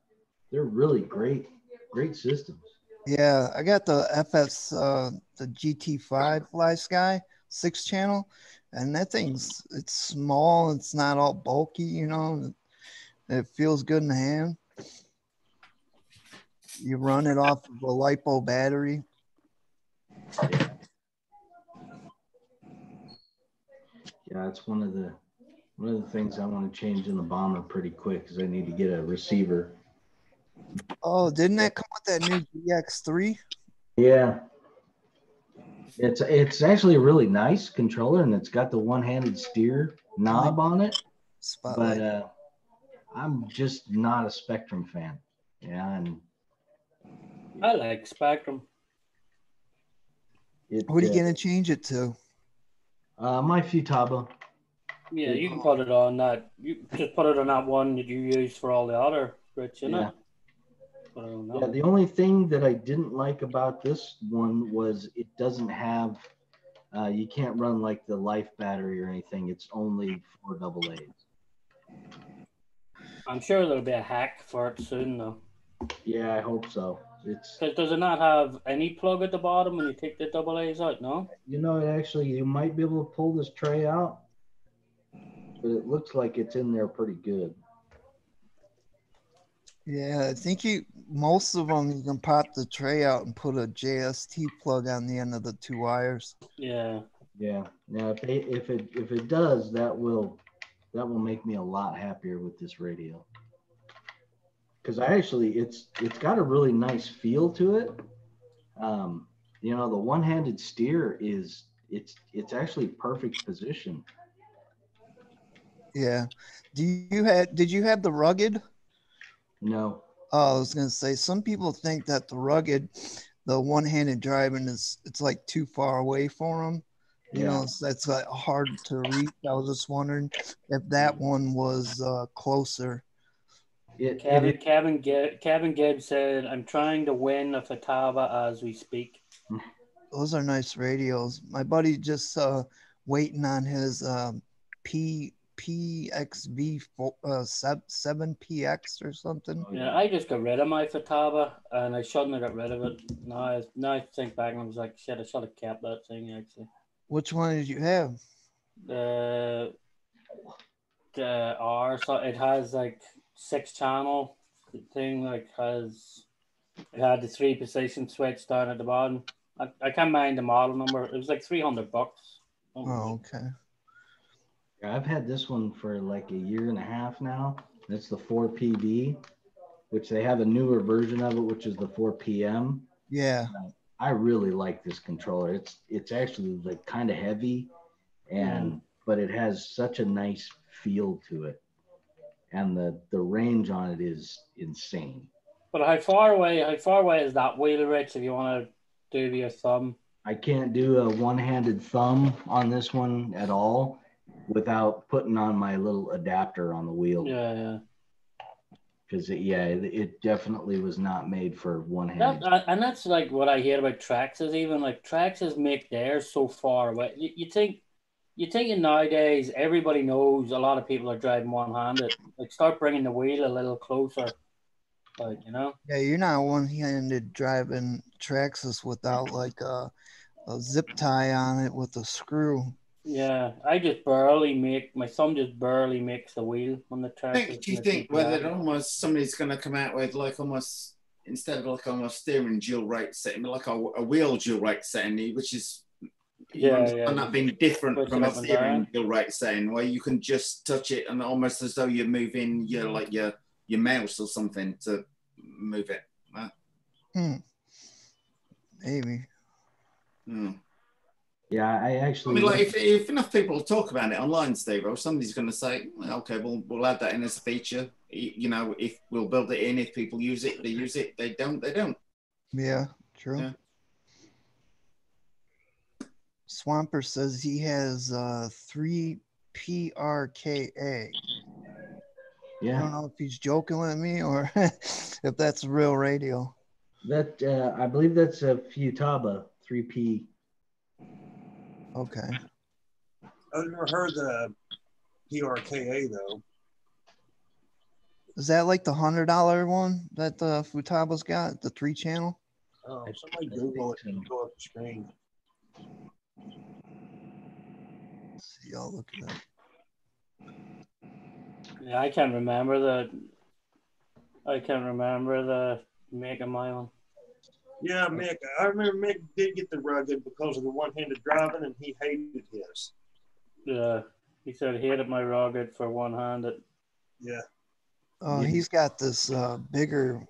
A: they're really great great systems.
B: Yeah, I got the FS, uh, the GT5 Fly Sky six channel, and that thing's it's small. It's not all bulky, you know. It feels good in the hand. You run it off of a lipo battery.
A: Yeah, it's one of the one of the things I want to change in the bomber pretty quick because I need to get a receiver.
B: Oh, didn't that come with that new GX3?
A: Yeah. It's it's actually a really nice controller and it's got the one-handed steer knob on it,
B: Spotlight.
A: but uh, I'm just not a Spektrum fan. Yeah, and
E: I like Spektrum.
A: it,
B: what are you
A: uh,
B: gonna change it to?
A: Uh, my Futaba.
E: Yeah, you can put it on that. You just put it on that one that you use for all the other Rich, you know.
A: Yeah.
E: But I don't know.
A: Yeah, the only thing that I didn't like about this one was it doesn't have, uh, you can't run like the life battery or anything. It's only four double A's.
E: I'm sure there'll be a hack for it soon, though.
A: Yeah, I hope so. It's,
E: Because does it not have any plug at the bottom when you take the double A's out? No.
A: you know, actually, you might be able to pull this tray out, but it looks like it's in there pretty good.
B: Yeah, I think you most of them you can pop the tray out and put a JST plug on the end of the two wires.
E: Yeah.
A: Yeah. Now, if, they, if it if it does, that will that will make me a lot happier with this radio. Because I actually, it's it's got a really nice feel to it. Um, you know, the one-handed steer is it's it's actually perfect position.
B: Yeah. Do you had did you have the rugged?
A: No.
B: Oh, I was gonna say some people think that the rugged, the one-handed driving is it's like too far away for them. You
A: Yeah.
B: know, so that's like hard to reach. I was just wondering if that one was uh, closer.
A: It,
E: Kevin
A: it,
E: Kevin Gibb, Kevin Gibbs said, "I'm trying to win a Futaba as we speak." <laughs>
B: Those are nice radios. My buddy just uh, waiting on his um, P PXV fo- uh, seven PX or something.
E: Yeah, I just got rid of my Futaba, and I shouldn't have got rid of it. Now, I, now I think back and I was like, shit, I should have kept that thing actually.
B: Which one did you have?
E: The the R, so it has like six channel thing, like has it had the three position switch down at the bottom. I, I can't mind the model number. It was like three hundred bucks.
B: Oh, okay.
A: I've had this one for like a year and a half now. It's the 4PV, which they have a newer version of it, which is the 4PM.
B: Yeah.
A: Uh, I really like this controller. It's it's actually like kind of heavy, and mm-hmm. but it has such a nice feel to it, and the the range on it is insane.
E: But how far away? How far away is that wheel, Rich? If you want to do with your uh, thumb.
A: I can't do a one-handed thumb on this one at all without putting on my little adapter on the wheel.
E: Yeah, yeah.
A: Because yeah, it, it definitely was not made for
E: That,
A: one-handed.
E: uh, and that's like what I hear about Traxxas. Even like Traxxas make theirs so far away. You, you think, you think in nowadays everybody knows a lot of people are driving one-handed. Like start bringing the wheel a little closer. Like you know.
B: Yeah, you're not one-handed driving Traxxas without like a, a zip tie on it with a screw.
E: Yeah, I just barely make my thumb just barely makes the wheel on the
I: I
E: track.
I: think, do you think whether almost somebody's going to come out with like almost instead of like almost steering dual rate setting, but like a, a wheel dual rate setting, which is
E: Yeah,
I: yeah,
E: yeah.
I: that being different
E: Push
I: from a steering
E: down.
I: dual rate setting, where you can just touch it and almost as though you're moving your like your your mouse or something to move it. Uh,
B: Hmm. Maybe.
I: hmm.
A: Yeah, I actually.
I: I
A: actually.
I: mean, like if, if enough people talk about it online, Steve, or somebody's going to say, well, "Okay, we'll we'll add that in as a feature." You know, if we'll build it in, if people use it, they use it. They don't, they don't.
B: Yeah, true.
I: Yeah.
B: Swamper says he has uh three PRKA.
A: Yeah.
B: I don't know if he's joking with me or <laughs> if that's real radio.
A: that uh, I believe that's a Futaba 3P.
B: Okay.
F: I've never heard the PRKA though.
B: Is that like the hundred dollar one that the Futaba's got, the three channel?
F: Oh,
A: I-
F: somebody Google it and go up the screen.
B: See y'all looking at
E: Yeah, I can't remember the. I can't remember the make of my one.
F: Yeah, Mick. I remember Mick did get the rugged because of the one-handed driving, and he hated his.
E: Yeah, he said he hated my rugged for one handed.
F: Yeah.
B: Oh,
A: Yeah.
B: he's got this uh bigger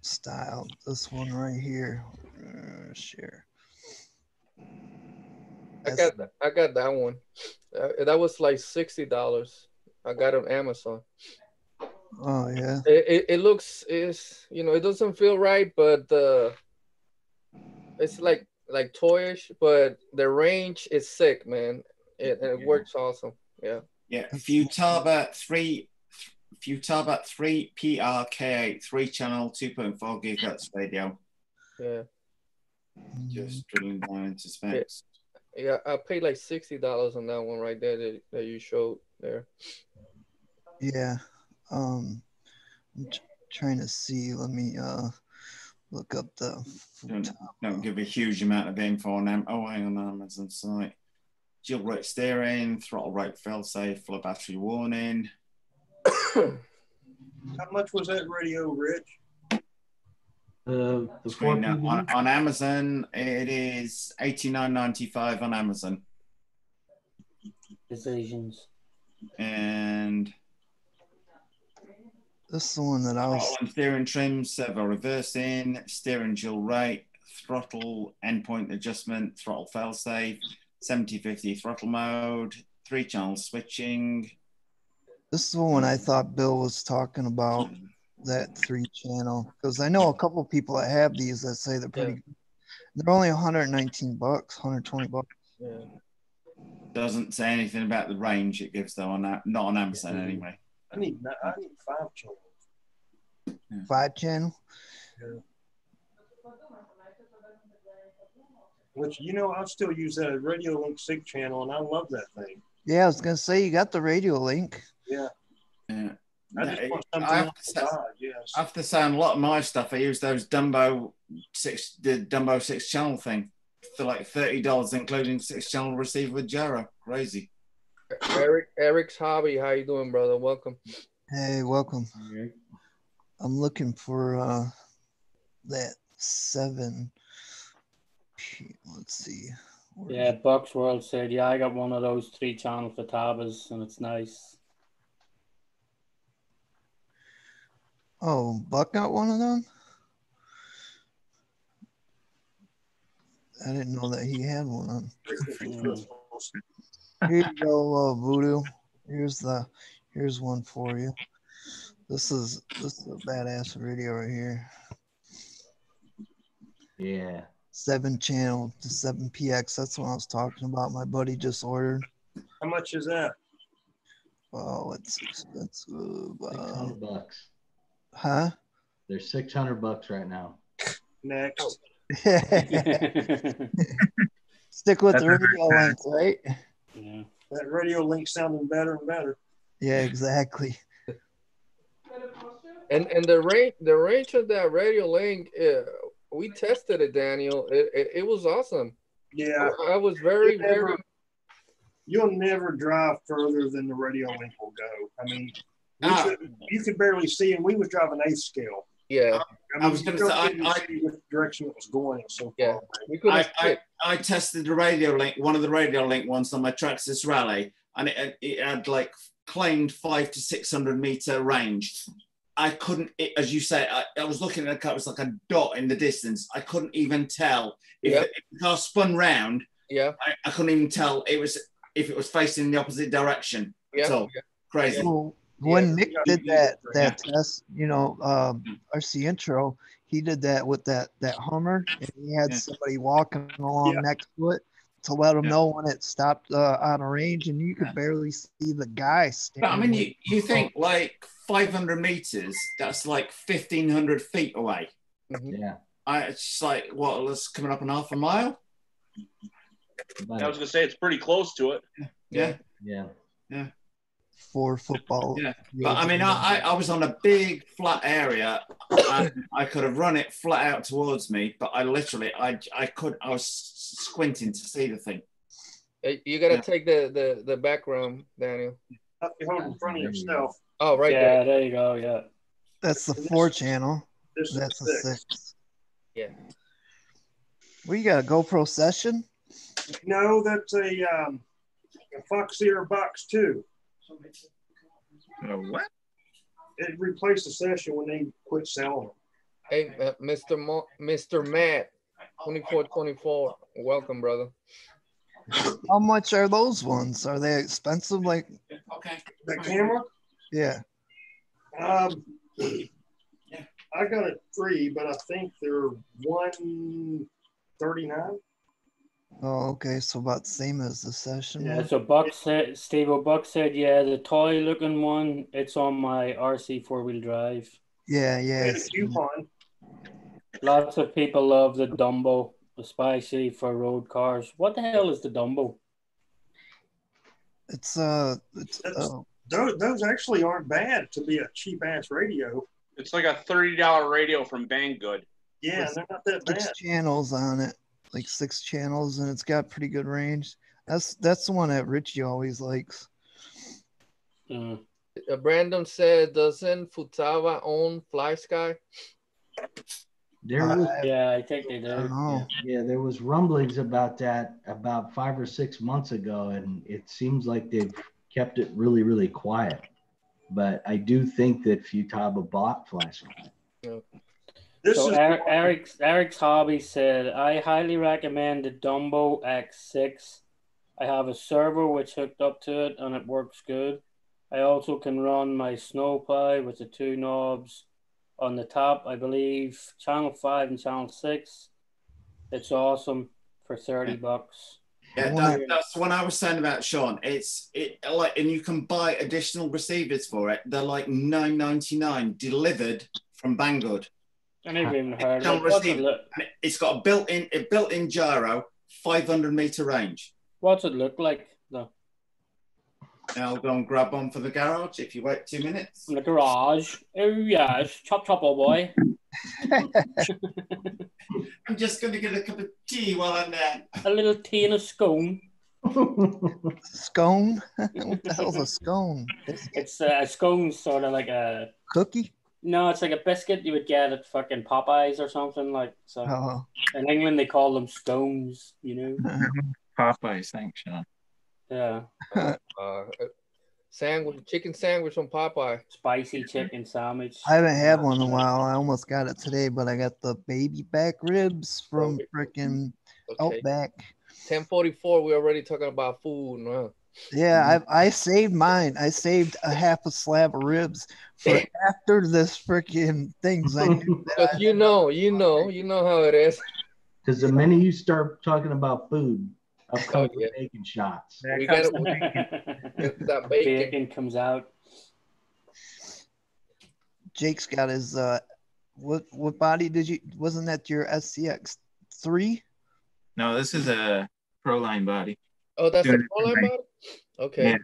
B: style. This one right here. Uh, share.
C: I got that. I got that one. Uh, that was like sixty dollars. I got it on Amazon.
B: Oh yeah.
C: It, it, it looks is you know it doesn't feel right, but uh, it's like like toyish, but the range is sick, man. It, and it
I: Yeah.
C: works awesome. Yeah.
I: Yeah, Futaba three, Futaba three PRK three channel two point four gigahertz radio.
C: Yeah.
I: Just drilling down into specs.
C: Yeah. I paid like sixty dollars on that one right there that, that you showed there.
B: Yeah. Um I'm trying to see. Let me uh look up the
I: Don't, don't give a huge amount of info on them. Oh, hang on, Amazon site. Dual rate steering, throttle rate failsafe, full battery warning. <coughs>
F: How much was that radio, Rich?
A: The the
I: Screen on, on Amazon, it is eighty nine ninety five on Amazon,
E: Decisions.
I: and
B: this is the one that I was
I: throttle and steering trim, servo reversing, steering dual rate, throttle endpoint adjustment, throttle failsafe, 70-50 throttle mode, three channel switching.
B: this is the one I thought Bill was talking about. That three channel because I know a couple people that have these that say they're pretty. good. They're only 119 bucks, 120 bucks.
C: Yeah.
I: Doesn't say anything about the range it gives though on that, not on Amazon anyway.
F: I need I need five channels.
B: Five channel.
F: Which you know, I still use that Radio Link Sig channel, and I love that thing.
B: Yeah, I was gonna say you got the radio link.
F: Yeah.
I: Yeah.
F: I just
I: Yeah,
F: want
I: I have to
F: the
I: say-
F: side. Yes.
I: I have to say on a lot of my stuff, I use those Dumbo six, the Dumbo six channel thing for like thirty dollars, including six channel receiver with gyro. Crazy.
C: Eric Eric's hobby. How you doing, brother? Welcome.
B: Hey, welcome. I'm looking for uh that seven. Let's see. Where-
E: Yeah, Bucks World said, yeah, I got one of those three channel Futabas, and it's nice.
B: Oh, Buck got one of them. I didn't know that he had one.
E: Mm.
B: Here you go, uh, Voodoo. Here's the here's one for you. This is this is a badass radio right here.
A: Yeah.
B: Seven channel to seven PX. That's what I was talking about. My buddy just ordered.
F: How much is that?
B: Oh, it's expensive.
A: Six
B: Uh,
A: hundred bucks.
B: huh?
A: They're six hundred bucks right now.
F: Next. <laughs>
B: Stick with
G: That's
B: the radio link, right?
E: yeah.
F: That radio link sounding better and better.
B: Yeah, exactly.
C: And and the range the range of that radio link, uh, we tested it, Daniel. It, it, it was awesome.
F: Yeah.
C: I was very
F: never-
C: very
F: You'll never drive further than the radio link will go. I mean, we
I: Ah.
F: could, you could barely see, and we was driving eighth scale.
C: yeah.
F: I,
I: I was gonna say, I-
F: even
I: I-
F: see which direction it was going. So
C: Yeah.
F: far away.
C: We couldn't.
I: I, I, I tested the radio link, one of the radio link ones on my Traxxas Rally, and it, it had like claimed five to 600 meter range. I couldn't, it, as you say, I, I was looking at a car, it was like a dot in the distance. I couldn't even tell if,
C: Yeah.
I: the, if the car spun round.
C: yeah.
I: I, I couldn't even tell it was if it was facing in the opposite direction.
C: Yeah.
I: So crazy.
B: So when
C: Yeah.
B: Nick did that that test, you know, um, RC intro, he did that with that that Hummer, and he had
I: Yeah.
B: somebody walking along
F: Yeah.
B: next to it to let him
I: Yeah.
B: know when it stopped uh, out of range, and you could
I: Yeah.
B: barely see the guy
I: But
B: standing.
I: I mean, you, you think like 500 meters, that's like 1500 feet away.
C: Mhm.
A: Yeah.
I: I, it's just like, what, it's coming up an half a mile?
D: I was gonna say it's pretty close to it.
I: Yeah.
A: yeah. Yeah.
B: for football.
I: Yeah, But I mean, I, I, I was on a big flat area and I could have run it flat out towards me, but I literally, I, I could, I was squinting to see the thing.
C: You gotta
I: Yeah.
C: take the, the the background, Daniel.
F: Up you hold in front of yourself.
C: Oh, right
E: yeah,
C: there.
E: there you go. Yeah.
B: that's the four channel.
F: This
B: That's a
F: six.
B: six.
C: Yeah.
B: We got a GoPro session.
F: No, that's a, um, a Foxeer Box 2.
G: Uh, what?
F: It replaced the session when they quit selling them.
C: Hey, uh, Mr. Mo- Mr. Matt, twenty four twenty four. Welcome, brother.
B: How much are those ones? Are they expensive? Like,
I: Okay.
F: The camera,
B: yeah.
F: um, I got a three, but I think they're one thirty-nine.
B: Oh, okay. So about the same as the session.
E: Yeah,
B: one.
E: so Buck said, Steve Buck said, yeah, the toy looking one, it's on my RC four wheel drive.
B: Yeah, yeah.
F: Had a
B: it's-
F: coupon.
E: Lots of people love the Dumbo, especially for road cars. What the hell is the Dumbo?
B: It's uh, it's
F: That's-
B: uh,
F: Those, those actually aren't bad to be a cheap ass radio.
D: It's like a thirty dollar radio from Banggood.
F: Yeah, they're not that
B: six
F: bad.
B: channels on it, like six channels, and it's got pretty good range. That's that's the one that Richie always likes.
E: Uh,
C: Uh, Brandon said, doesn't Futaba own Fly Sky?
A: There was
E: yeah, I think they
B: I
E: do.
B: don't
A: yeah, there was rumblings about that about five or six months ago, and it seems like they've kept it really, really quiet. But I do think that Futaba bought Flashlight.
F: This
E: So
F: is
E: Eric, Eric's Eric's hobby said, I highly recommend the Dumbo X6. I have a server which hooked up to it and it works good. I also can run my Snowplow with the two knobs on the top. I believe channel five and channel six. It's awesome for thirty bucks.
I: Yeah, that, that's the one I was saying about Sean. It's it like, and you can buy additional receivers for it. They're like nine ninety nine delivered from Banggood.
E: I never even heard of it look?
I: It's got a built-in a built-in gyro, five hundred meter range.
E: What's it look like though?
I: Now I'll go and grab one for the garage if you wait two minutes.
E: From the garage. Oh yes, chop chop, old boy. <laughs>
I: I'm just going to get a cup of tea while I'm there.
E: A little tea and a scone.
B: Scone? <laughs> what the hell's a scone? Biscuit?
E: It's uh, a scone, sort of like a
B: Cookie?
E: no, it's like a biscuit you would get at fucking Popeyes or something like. So
B: Oh,
E: in England they call them scones. You know. <laughs>
G: Popeyes, thanks, Sean.
E: Yeah, <laughs>
C: Uh, sandwich, chicken sandwich from Popeye.
E: spicy chicken sandwich.
B: I haven't had one in a while. I almost got it today, but I got the baby back ribs from
C: Okay.
B: freaking
C: Okay.
B: Outback.
C: 1044, we're already talking about food. Huh?
B: Yeah, mm. I I saved mine. I saved a half a slab of ribs for <laughs> after this freaking things. I knew <laughs>
C: you know, you know, you know how it is.
A: Because the minute you start talking about food, I'll come <laughs>
C: Oh,
A: with bacon shots.
C: We gotta <laughs> that bacon.
E: Bacon comes out.
B: Jake's got his uh, what what body did you? Wasn't that your SCX three?
G: No, this is a pro line body.
C: Oh, that's a
G: Doing it
C: pro line
G: right.
C: body? Okay.
G: Yeah.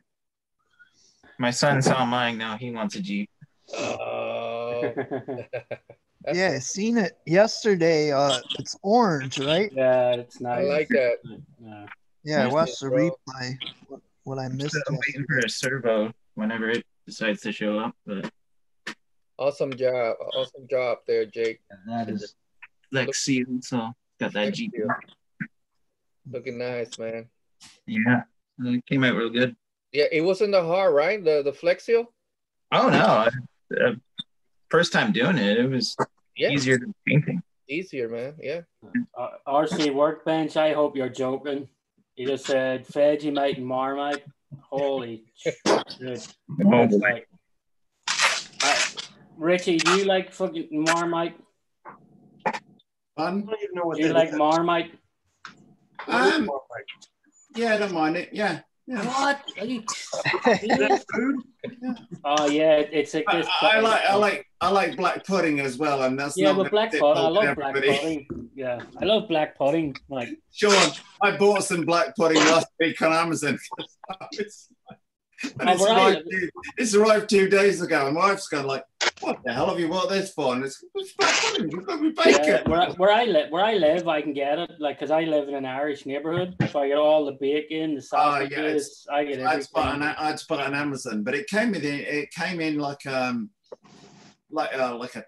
G: My son saw mine. Now he wants a Jeep.
C: Oh. <laughs>
B: Yeah, I seen it yesterday. Uh, it's orange, right?
E: Yeah, it's nice.
C: I like that.
E: Yeah.
B: Yeah, I watched the
C: bro.
B: replay. What, what I missed.
G: I'm waiting for a servo whenever it decides to show up. But
C: Awesome job. Awesome job there, Jake.
A: That is
G: like sealed, so got that Jeep.
C: you. Looking nice, man.
G: Yeah, it came out real good.
C: Yeah, it wasn't the hard, right? The the Flex Seal?
G: Oh no, uh, first time doing it, it was
C: Yeah.
G: easier than painting.
C: Easier, man. Yeah.
E: Uh, RC Workbench, I hope you're joking. He just said Vegemite and Marmite. Holy shit. That's like- Uh, Richie, do you like fucking Marmite?
I: Fun.
F: I don't even know what
E: Do you like
F: is.
E: Marmite?
I: Um, yeah, I don't mind it. Yeah.
E: What? Are you
F: food?
E: Oh yeah, it's like
I: I, like I like I like black pudding as well, and that's
E: Yeah,
I: not
E: but black pudding. I love black pudding. Yeah, I love black pudding. Like,
I: Sean, I bought some black pudding last week on Amazon. <laughs> And it's,
E: right.
I: arrived two, it's arrived two days ago, and my wife's gone like, "What the hell have you bought this for?" And it's, it's black pudding. You've got me bacon.
E: yeah, where, I- where I live, where I live, I can get it. Like, cause I live in an Irish neighborhood, so I get all the bacon, the
I: Oh, yeah,
E: sausages. I get everything.
I: I'd spot on I'd spot on Amazon, but it came with it. It came in like um like uh, like a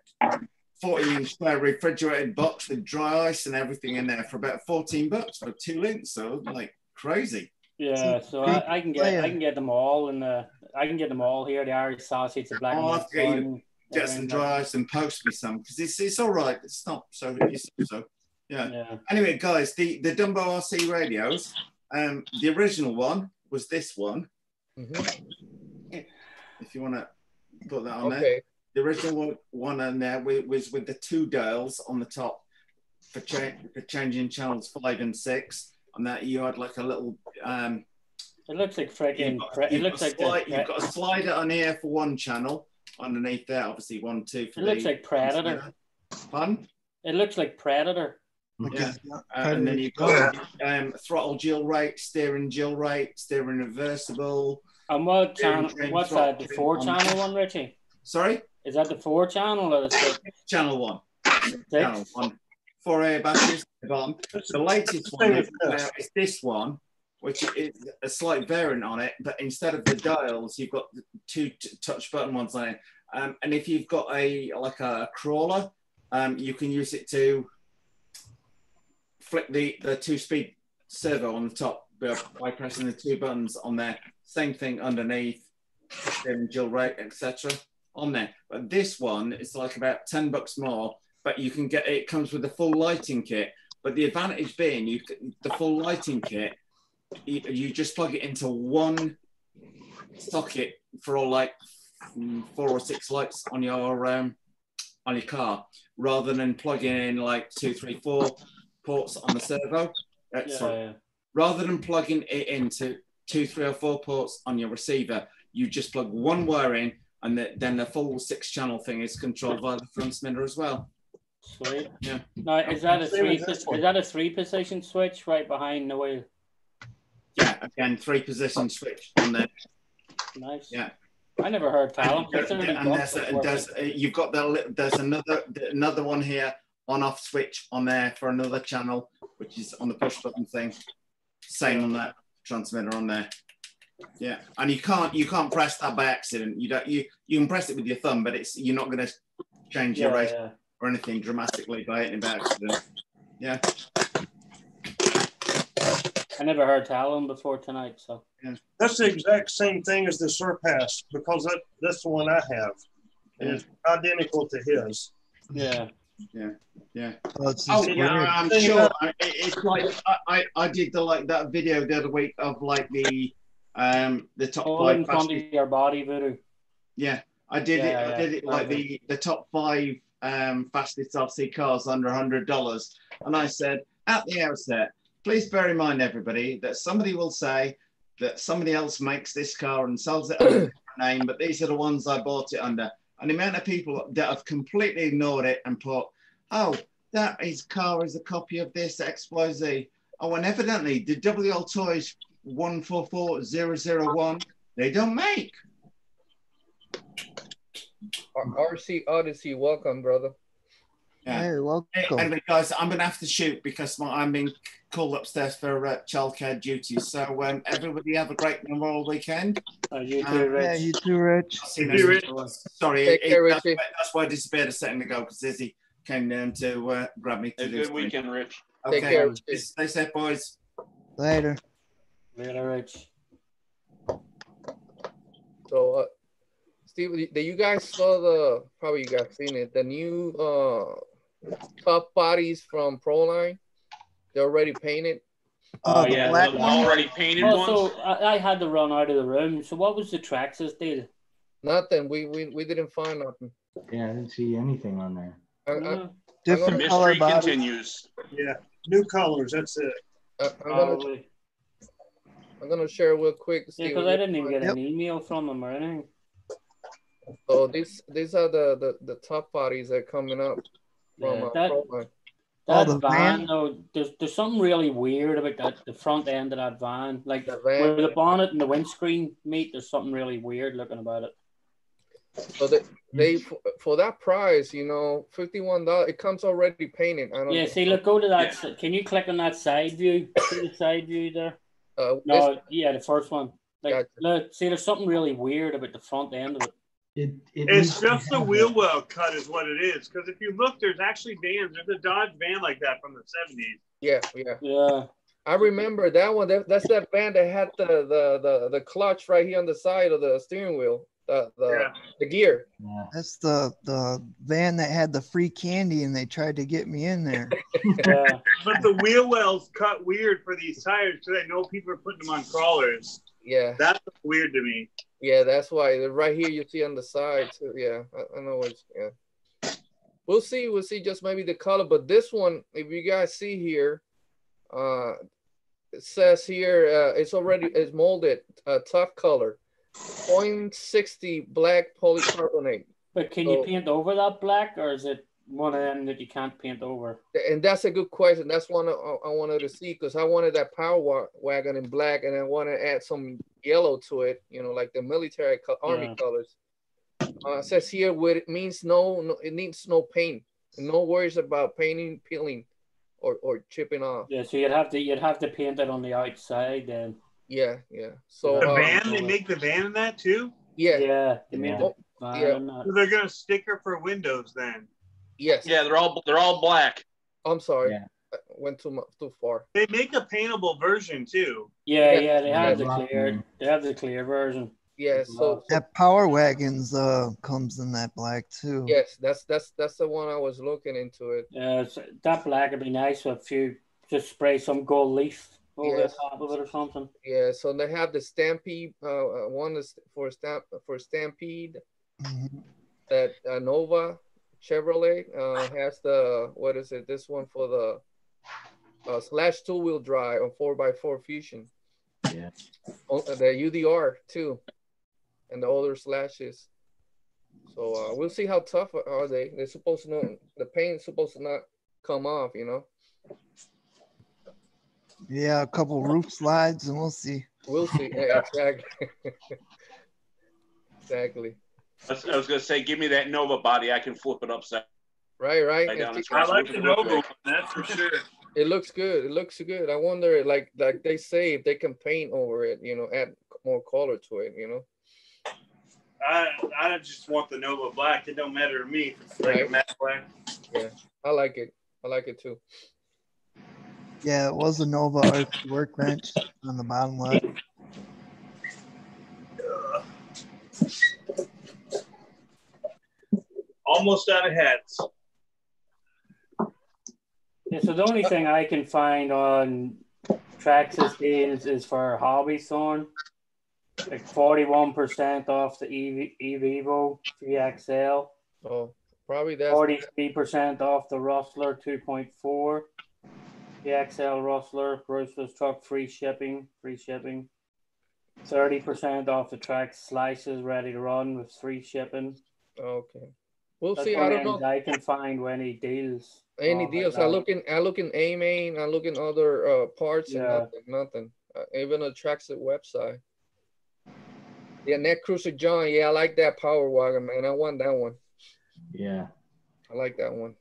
I: forty inch square refrigerated box with dry ice and everything in there for about fourteen bucks for two links. So like crazy.
E: Yeah, so
B: big
E: I, I can get,
B: player.
E: I can get them all, and the, I can get them all here. The Irish sausage, the black.
I: Oh, I'll
E: white
I: have to get you Get some
E: everything.
I: dry ice and post me some because it's it's all right. It's not so it's, so yeah.
E: Yeah,
I: Anyway, guys, the the Dumbo RC radios. Um, the original one was this one.
C: Mhm.
I: If you want to put that on there. The original one, one on there wa- was with the two dials on the top for, cha- for changing channels five and six. And that you had like a little. Um,
E: it looks like freaking. Pre- it looks like
I: a slide,
E: the,
I: you've got a slider on here for one channel. Underneath there, obviously one, two for
E: It
I: the.
E: looks like Predator.
I: Fun.
E: It looks like Predator.
I: Yeah. Uh, and then you've got um, throttle dual rate, steering dual rate, steering reversible.
E: And what
I: Steering
E: channel? What's that? The four
I: on-
E: channel one, Richie?
I: Sorry,
E: Is that the four channel or the six?
I: channel one. Channel one. Four air batteries at the latest one is, is this one, which is a slight variant on it, but instead of the dials, you've got two touch button ones on it. Um, and if you've got a like a crawler, um, you can use it to flick the, the two speed servo on the top by pressing the two buttons on there. Same thing underneath, steering dual rate, etc. on there. But this one is like about 10 bucks more, but you can get it comes with a full lighting kit. But the advantage being you the full lighting kit, you, you just plug it into one socket for all like four or six lights on your um, on your car, rather than plugging in like two, three, four ports on the servo. Uh,
E: Yeah,
I: sorry,
E: yeah.
I: rather than plugging it into two, three, or four ports on your receiver, you just plug one wire in, and the, then the full six-channel thing is controlled by the transmitter as well.
E: Sweet.
I: Yeah.
E: Now, is that a three?
F: as
E: Is that a three position switch right behind the wheel?
I: Yeah, again, three-position switch on there.
E: Nice.
I: Yeah.
E: I never heard Talon.
I: And, and there's, there's, uh, you've got that. li- There's another another one here on-off switch on there for another channel, which is on the push button thing. Same on that transmitter on there. Yeah, and you can't you can't press that by accident. You don't you you can press it with your thumb, but it's you're not going to change your
E: Yeah,
I: rate
E: yeah.
I: Or anything dramatically by hitting it by accident. Yeah,
E: I never heard Talon before tonight, so Yeah.
F: That's the exact same thing as the Surpass because that, that's the one I have. And it's identical to his.
E: yeah.
I: yeah, yeah.
B: Oh,
I: Oh yeah. I'm sure. I- It's like I, I, I did the like that video the other week of like the um, the top
E: All
I: five.
E: in front
I: fastest-
E: of your body, Voodoo.
I: Yeah, I did it.
E: Yeah,
I: I did it like the the top five um, fastest RC cars under hundred dollars, and I said at the outset, please bear in mind, everybody, that somebody will say that somebody else makes this car and sells it under <coughs> a different name, but these are the ones I bought it under. And the amount of people that have completely ignored it and put, oh, that is car is a copy of this XYZ. Oh, and evidently the WL Toys 144001 they don't make.
C: R- RC Odyssey, welcome, brother.
I: Yeah.
B: Hey, welcome.
I: Anyway, guys, I'm gonna have to shoot because my, I'm being called upstairs for uh, childcare duties. So um, everybody have a great Memorial weekend.
E: Uh, you
I: Um,
E: too, Rich.
B: Yeah, you too, Rich.
I: See you
H: Hey,
I: next. Sorry,
C: Take
I: it-
C: care,
I: that's, why, that's why I disappeared a second ago because Izzy came down to uh, grab me. To
D: A good
I: something.
D: weekend, Rich.
I: Okay,
C: Take care, Richie.
I: stay safe, boys.
B: Later.
E: Later, Rich.
C: So, uh, Steve, did you guys saw the? Probably you guys seen it. The new uh, top bodies from Proline. They're already painted.
B: Oh,
D: Oh,
B: the
D: yeah,
B: black
D: the
B: one?
D: already painted ones.
E: Also, I, I had to run out of the room. So, what was the Traxxas deal?
C: Nothing. We we, we didn't find nothing.
A: Yeah, I didn't see anything on there.
C: I, I,
E: Mm,
B: Different color
D: Mystery
B: bodies.
D: continues.
F: Yeah, new colors. That's it.
C: I, I'm gonna I'm gonna share real quick.
E: Yeah, because I didn't even get
B: Yep.
E: an email from them or anything.
C: So these these are the the, the top bodies that are coming up from
E: Yeah,
C: uh,
E: that-
B: Oh,
E: van,
B: van?
E: though, there's there's something really weird about that the front end of that van. Like
C: The
E: where the bonnet and the windscreen meet, there's something really weird looking about it.
C: So they they for, for that price, you know, fifty one dollars. It comes already painted. I don't.
E: Yeah, see, look, go to that. s- Can you click on that side view? See the side view there?
C: Uh,
E: No, yeah, the first one. Like,
C: Gotcha.
E: look, see, there's something really weird about the front end of it.
A: It, it
H: It's just the wheel
A: that-
H: well cut is what it is. Because if you look, there's actually vans. There's a Dodge van like that from the 70s.
C: yeah, yeah.
E: Yeah,
C: I remember that one. That, that's that van that had the, the the the clutch right here on the side of the steering wheel. The the,
H: Yeah.
C: the gear.
A: Yeah.
B: That's the the van that had the free candy, and they tried to get me in there. <laughs>
E: yeah.
H: But the wheel wells cut weird for these tires because I know people are putting them on crawlers.
C: Yeah,
H: That's weird to me.
C: yeah. That's why right here you see on the side. Too. Yeah, I, I know it's yeah. We'll see. We'll see. Just maybe the color, but this one, if you guys see here, uh, it says here uh, it's already it's molded uh, tough color, 0.60 black polycarbonate.
E: But can you paint over that black, or is it one of them that you can't paint over?
C: And that's a good question. That's one I, I wanted to see because I wanted that power wagon in black, and I want to add some yellow to it. You know, like the military co- army
E: Yeah.
C: colors. Uh, it says here what it means no, no, it needs no paint. No worries about painting, peeling, or or chipping off.
E: Yeah, so you'd have to you'd have to paint it on the outside then.
C: Yeah, yeah. So
H: The
C: uh,
H: van, they make the van in that too?
C: yeah,
E: Yeah, they made the
C: Oh,
E: van
C: yeah.
E: and that.
H: So they're going to sticker for windows then.
C: Yes.
D: Yeah, they're all they're all black.
C: I'm sorry.
A: Yeah.
C: I went too much too far.
H: They make a paintable version too.
E: Yeah,
C: Yeah.
E: yeah, they have the
A: Yeah.
E: clear they have the clear version.
C: Yeah. So
B: That Power Wagons uh comes in that black too.
C: yes, that's that's that's the one I was looking into it.
E: Yeah, so that black would be nice if you just spray some gold leaf over
C: Yes.
E: the top of it or something.
C: Yeah, so they have the Stampede. Uh, uh, one is for stamp for Stampede.
B: Mhm.
C: That uh, Nova Chevrolet uh, has the what is it? This one for the uh, slash two wheel drive on four x four Fusion.
A: Yeah.
C: Oh, uh, the UDR too, and the older slashes. So uh, we'll see how tough are they. They're supposed to not, the paint's supposed to not come off, you know.
B: Yeah, a couple roof slides, and we'll see.
C: We'll see. <laughs> Yeah, exactly. <laughs> exactly.
D: I was, I was gonna say, give me that Nova body. I can flip it upside
C: Right, right.
D: down.
C: And
D: and
H: I like the Nova that's for sure.
C: It looks good. It looks good. I wonder, like, like they say, if they can paint over it, you know, add more color to it, you know.
H: I I just want the Nova black. It don't matter to me if it's like a
C: Right.
H: matte black.
C: Yeah, I like it. I like it too.
B: Yeah, it was a Nova RC Workbench on the bottom left.
H: Almost out of hats.
E: Yeah, so the only thing I can find on Traxxas deals is for hobby thorn. like forty-one percent off the EV, EVO VXL.
C: Oh, probably that's
E: Forty-three percent off the Rustler two point four. The XL Rustler, Roosters truck, free shipping, free shipping. Thirty percent off the track slices ready to run with free shipping.
C: okay. We'll
E: That's
C: see. I don't know
E: I can find any deals.
C: any
E: Oh, my
C: deals. I look in. I look in A main. I look in other uh, parts and
E: Yeah.
C: nothing. Nothing. Uh, even a Traxxas website. Yeah, Net Cruiser John. Yeah, I like that Power Wagon, man. I want that one.
A: Yeah.
C: I like that one.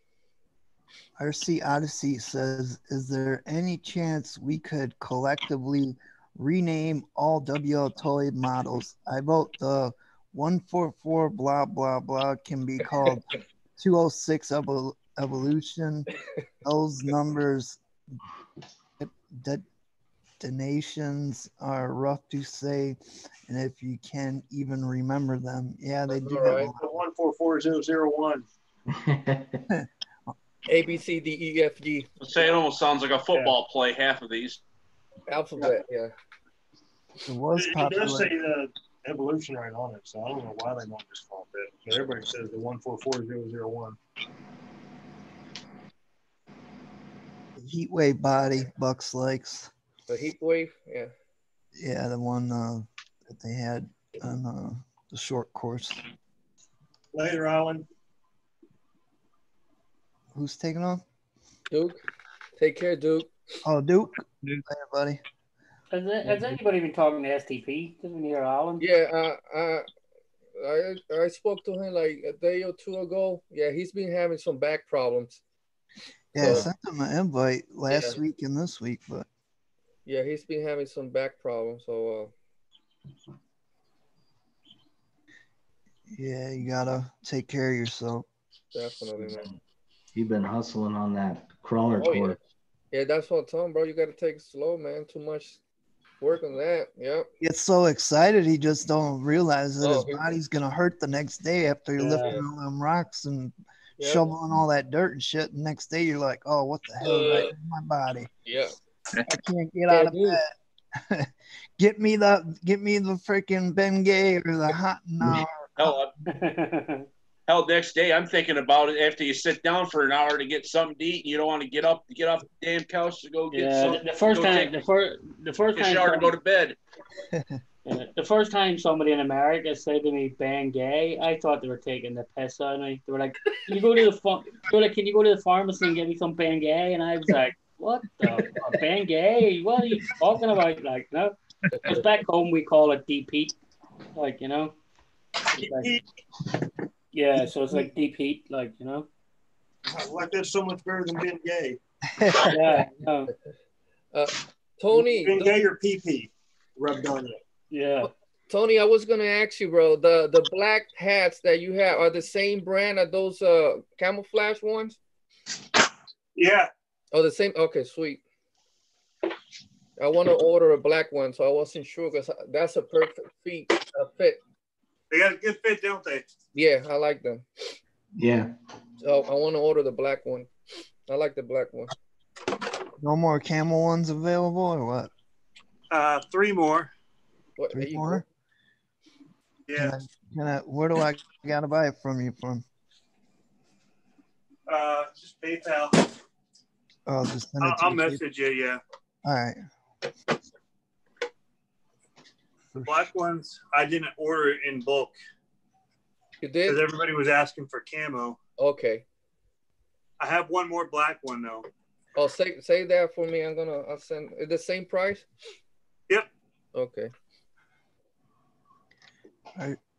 B: RC Odyssey says, "Is there any chance we could collectively rename all WL toy models? I vote the 144 blah blah blah can be called 206 evol- evolution. Those <laughs> numbers, de- donations are rough to say, and if you can even remember them, yeah, they do.
C: All
B: have a
C: right.
B: lot.
F: The one four four zero zero one. <laughs>
C: A B C D E F G
D: say it almost sounds like a football play. Half of these.
C: alphabet. Yeah.
B: It was
F: It, it does say the evolution right on it, so I don't know why they don't just call it. But everybody says the one four four zero zero one.
B: Heatwave body, Bucks likes.
C: The heat wave. Yeah.
B: Yeah, the one uh, that they had on uh, the short course.
F: Later, Alan.
B: Who's taking on?
C: Duke. Take care, Duke.
B: Oh, Duke. Later, buddy.
E: Has, has anybody been talking to STP? Didn't hear Alan?
C: Yeah. Uh, uh, I I spoke to him like a day or two ago. Yeah, he's been having some back problems.
B: Yeah, I sent him an invite last
C: yeah.
B: week and this week, but
C: Yeah, he's been having some back problems. So uh,
B: yeah, you gotta take care of yourself.
C: definitely, man.
A: You've been hustling on that crawler
C: Oh, yeah.
A: course.
C: Yeah, that's what I'm telling, bro. You got to take it slow, man. Too much work on that. Yep.
B: Gets so excited he just don't realize that
C: Oh,
B: his body's gonna hurt the next day after you're
E: Yeah.
B: lifting all them rocks and
C: Yep.
B: shoveling all that dirt and shit. The next day you're like, oh, what the hell is
C: Uh,
B: right with my body?
C: Yeah.
B: I <laughs> can't get
C: Yeah,
B: out of
C: dude.
B: bed. <laughs> get me the get me the freaking Bengay or the hot <laughs> no.
D: Hell, hell, next day I'm thinking about it after you sit down for an hour to get something to eat. And you don't want to get up, to get off the damn couch to go get
E: yeah,
D: something.
E: the, the first time,
D: take
E: the first, the first time,
D: shower to go
E: somebody-
D: to bed. <laughs>
E: yeah, the first time somebody in America said to me "bang gay," I thought they were taking the piss out of me. They were like, "Can you go to the ph- they were like, can you go to the pharmacy and get me some bang gay?" And I was like, "What the bang gay? What are you talking about?" Like, no, because back home we call it DP, like you know. Like- yeah, so it's like deep heat, like you know.
F: I <laughs> like that so much better than being gay.
E: Yeah, <laughs> no,
C: Tony,
F: being
C: the-
F: gay or PP rubbed on you.
E: yeah.
C: Tony, I was gonna ask you, bro. The the black hats that you have are the same brand as those uh camouflage ones?
F: Yeah,
C: Oh, the same. Okay, sweet. I want to order a black one, so I wasn't sure because that's a perfect fit. Uh, fit.
F: They got a good fit, don't they?
C: Yeah, I like them.
A: Yeah.
C: So I want to order the black one. I like the black one.
B: No more camel ones available or what?
F: Uh, three more.
C: What,
B: Three
C: you
B: more?
C: go.
F: Yeah.
B: Can I, where do I gotta buy it from you from?
F: Uh, just PayPal.
B: Oh, just send it
F: I'll,
B: to
F: I'll
B: you.
F: message you. Yeah.
B: All right.
F: The black ones I didn't order in bulk
C: You
F: because everybody was asking for camo.
C: Okay.
F: I have one more black one though.
C: Oh, say say that for me. I'm gonna. I'll send. The same price?
F: Yep.
C: Okay.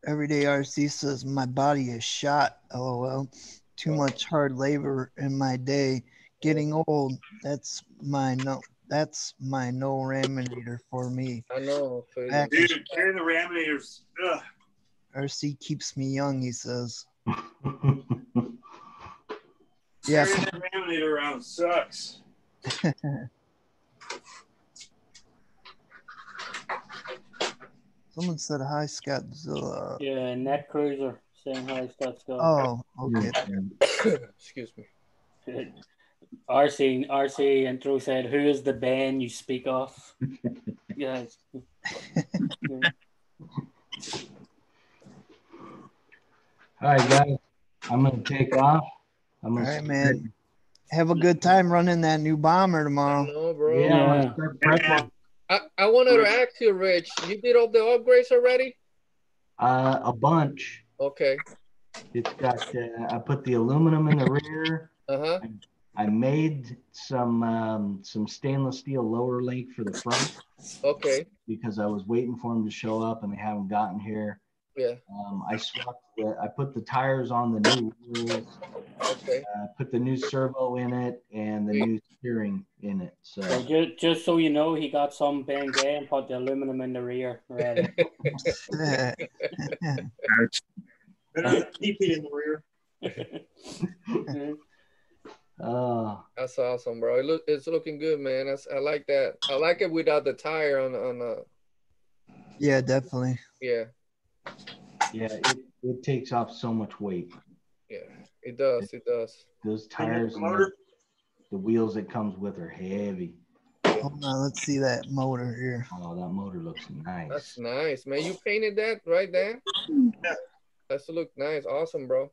B: Everyday RC says my body is shot. LOL. Too oh. much hard labor in my day. Getting old. That's my no. That's my no raminator for me.
C: I know. so-
B: Back-
F: Dude, carrying the raminators. Ugh.
B: RC keeps me young. He says. <laughs> Yeah.
F: Carrying that raminator around sucks. <laughs>
B: Someone said hi, Scottzilla.
E: Yeah, Net Cruiser saying hi, Scott Scott.
B: Oh, okay. <coughs>
C: Excuse me. <laughs>
E: RC RC intro said, "Who is the band you speak of?" <laughs> yeah.
A: All right, guys. I'm gonna take off. I'm gonna All
B: right, man. Have a good time running that new bomber tomorrow.
C: Bro.
A: Yeah. yeah.
C: I, I wanted to ask you, Rich. You did all the upgrades already?
A: Uh, a bunch.
C: Okay.
A: It's got. Uh, I put the aluminum in the rear.
C: Uh huh
A: made some um, some stainless steel lower link for the front
C: Okay.
A: because I was waiting for them to show up and they haven't gotten here.
C: Yeah.
A: Um, I swapped. The, I put the tires on the new wheels.
C: Okay.
A: Uh, put the new servo in it and the new steering in it. So
E: So just, just so you know, he got some Bengay and put the aluminum in the rear. <laughs> Right.
F: Better <laughs> keep it in the rear. <laughs>
A: uh,
C: That's awesome, bro. It look, it's looking good, man. That's, I like that. I like it without the tire on on the.
B: Yeah, definitely.
C: Yeah,
A: yeah, it, it takes off so much weight.
C: yeah. It does. It does.
A: Those tires, and the,
F: motor?
A: the wheels that comes with are heavy.
B: Hold on, let's see that motor here.
A: Oh, that motor looks nice.
C: That's nice, man. You painted that right there.
F: Yeah.
C: That's look nice. Awesome, bro.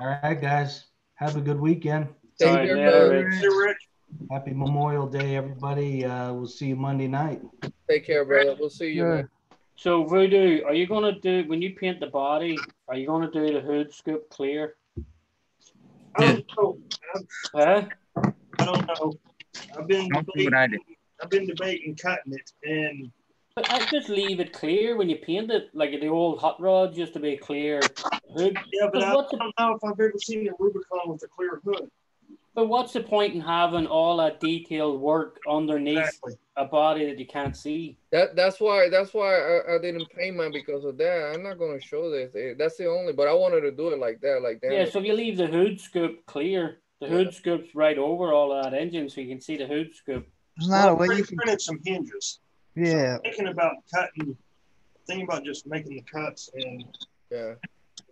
A: All right, guys. Have a good weekend.
C: Take
E: Sorry,
C: care,
E: yeah,
C: brother.
E: Rich.
A: Happy Memorial Day, everybody. Uh, we'll see you Monday night.
C: Take care, brother. We'll see you,
B: Sure.
E: So Voodoo, are you gonna do when you paint the body? Are you gonna do the hood scoop clear?
F: I don't know.
E: Huh?
F: I don't know. I've been
G: Don't do what I
F: debating,
G: did.
F: I've been debating cutting it, and
E: But I just leave it clear when you paint it, like the old hot rod, just to be clear hood.
F: yeah, but
E: But
F: I
E: what's the-
F: don't know if I've ever seen a Rubicon with a clear hood.
E: But what's the point in having all that detailed work underneath
F: Exactly.
E: a body that you can't see?
C: That that's why that's why I, I didn't paint mine because of that. I'm not gonna show this. That's the only. But I wanted to do it like that, like that.
E: Yeah, so if you leave the hood scoop clear, the hood scoop's right over all of that engine, so you can see the hood scoop.
B: There's not a way you can.
F: printed some hinges.
B: Yeah,
F: Thinking about cutting, thinking about just making the cuts and
C: yeah.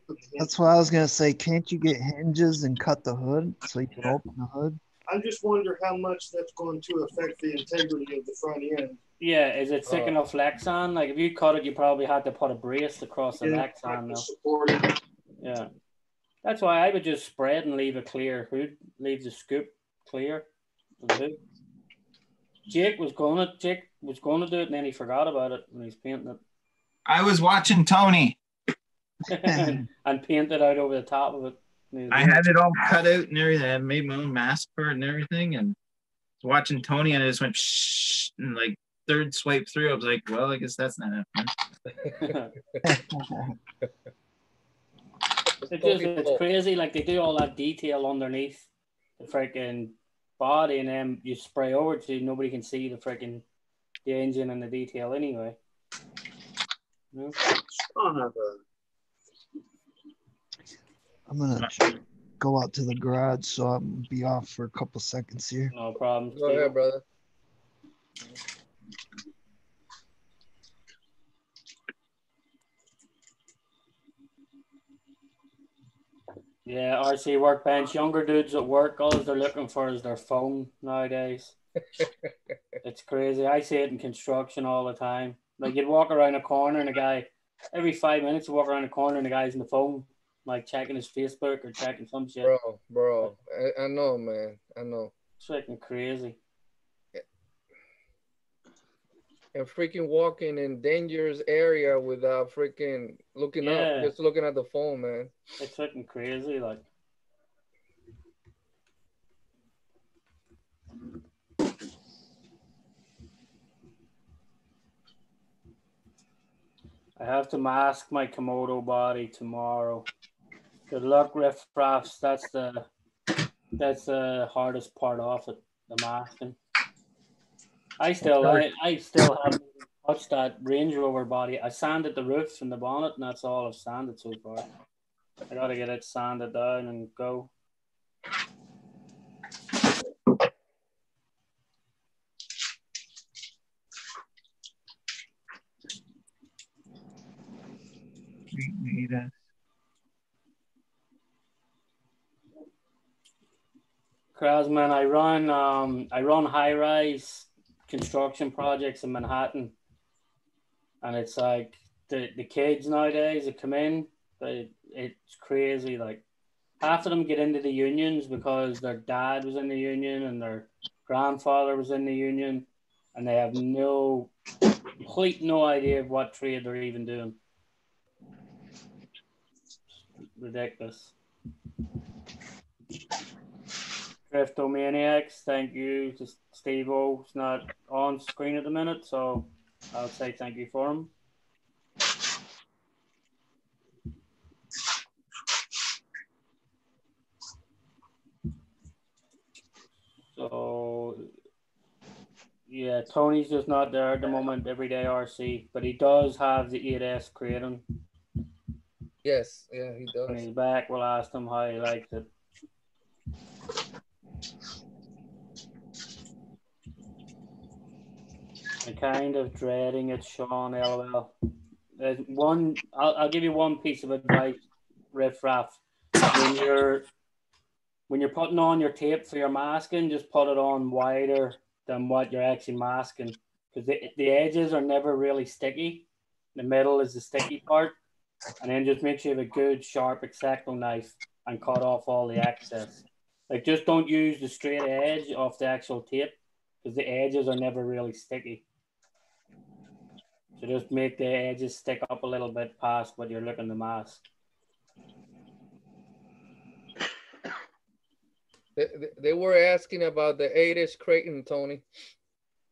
F: put the hinges.
B: that's what I was gonna say. Can't you get hinges and cut the hood so you can
F: Yeah.
B: open the hood?
F: I just wonder how much that's going to affect the integrity of the front end.
E: Yeah, is it thick
C: Oh.
E: enough Lexan? Like if you cut it, you probably had to put a brace across the
F: Yeah,
E: Lexan
F: to
E: though. Yeah. That's why I would just spread and leave a clear hood, leave the scoop clear. of. Jake was gonna Jake was gonna do it and then he forgot about it and he's painting it.
G: I was watching Tony. <laughs>
E: and painted out over the top of it.
G: I had it all cut out and everything. I made my own mask for it and everything. And was watching Tony, and I just went shh, and like third swipe through, I was like, well, I guess that's not happening. <laughs>
E: It's just it's crazy. Like they do all that detail underneath the freaking body, and then you spray over it so nobody can see the freaking the engine and the detail anyway. You know?
F: Son of a-
B: I'm gonna go out to the garage, so I'm gonna be off for a couple seconds here.
E: No problem.
C: Go ahead, brother.
E: Yeah, RC workbench. Younger dudes at work, all they're looking for is their phone nowadays. <laughs> it's crazy. I see it in construction all the time. Like you'd walk around a corner and a guy, every five minutes, you walk around a corner and the guy's on the phone, like checking his Facebook or checking some shit.
C: Bro, bro. I, I know, man. I know.
E: It's freaking crazy.
C: And freaking walking in dangerous area without freaking looking
E: Yeah.
C: up, just looking at the phone, man.
E: It's freaking crazy. Like, I have to mask my Komodo body tomorrow. Good luck, riff raffs. That's the that's the hardest part of it, the masking. I still I, I still haven't touched that Range Rover body. I sanded the roof and the bonnet, and that's all I've sanded so far. I gotta get it sanded down and go.
G: We need a-
E: Krasman, I run um I run high rise construction projects in Manhattan, and it's like the, the kids nowadays that come in, they, it's crazy. Like half of them get into the unions because their dad was in the union and their grandfather was in the union, and they have no complete no idea of what trade they're even doing. Ridiculous. Cryptomaniacs, thank you. to Steve O's not on screen at the minute, so I'll say thank you for him. So yeah, Tony's just not there at the moment, everyday RC, but he does have the 8S Kraton.
C: Yes, yeah, he does.
E: When he's back, we'll ask him how he likes it. I'm kind of dreading it, Sean. LOL. There's one. I'll, I'll give you one piece of advice, Riff Raff. When you're when you're putting on your tape for your masking, just put it on wider than what you're actually masking, because the, the edges are never really sticky. The middle is the sticky part, and then just make sure you have a good sharp exacto knife and cut off all the excess. Like just don't use the straight edge off the actual tape because the edges are never really sticky. So just make the edges stick up a little bit past what you're looking to mask.
C: They, they- they were asking about the 8-inch Kraton, Tony.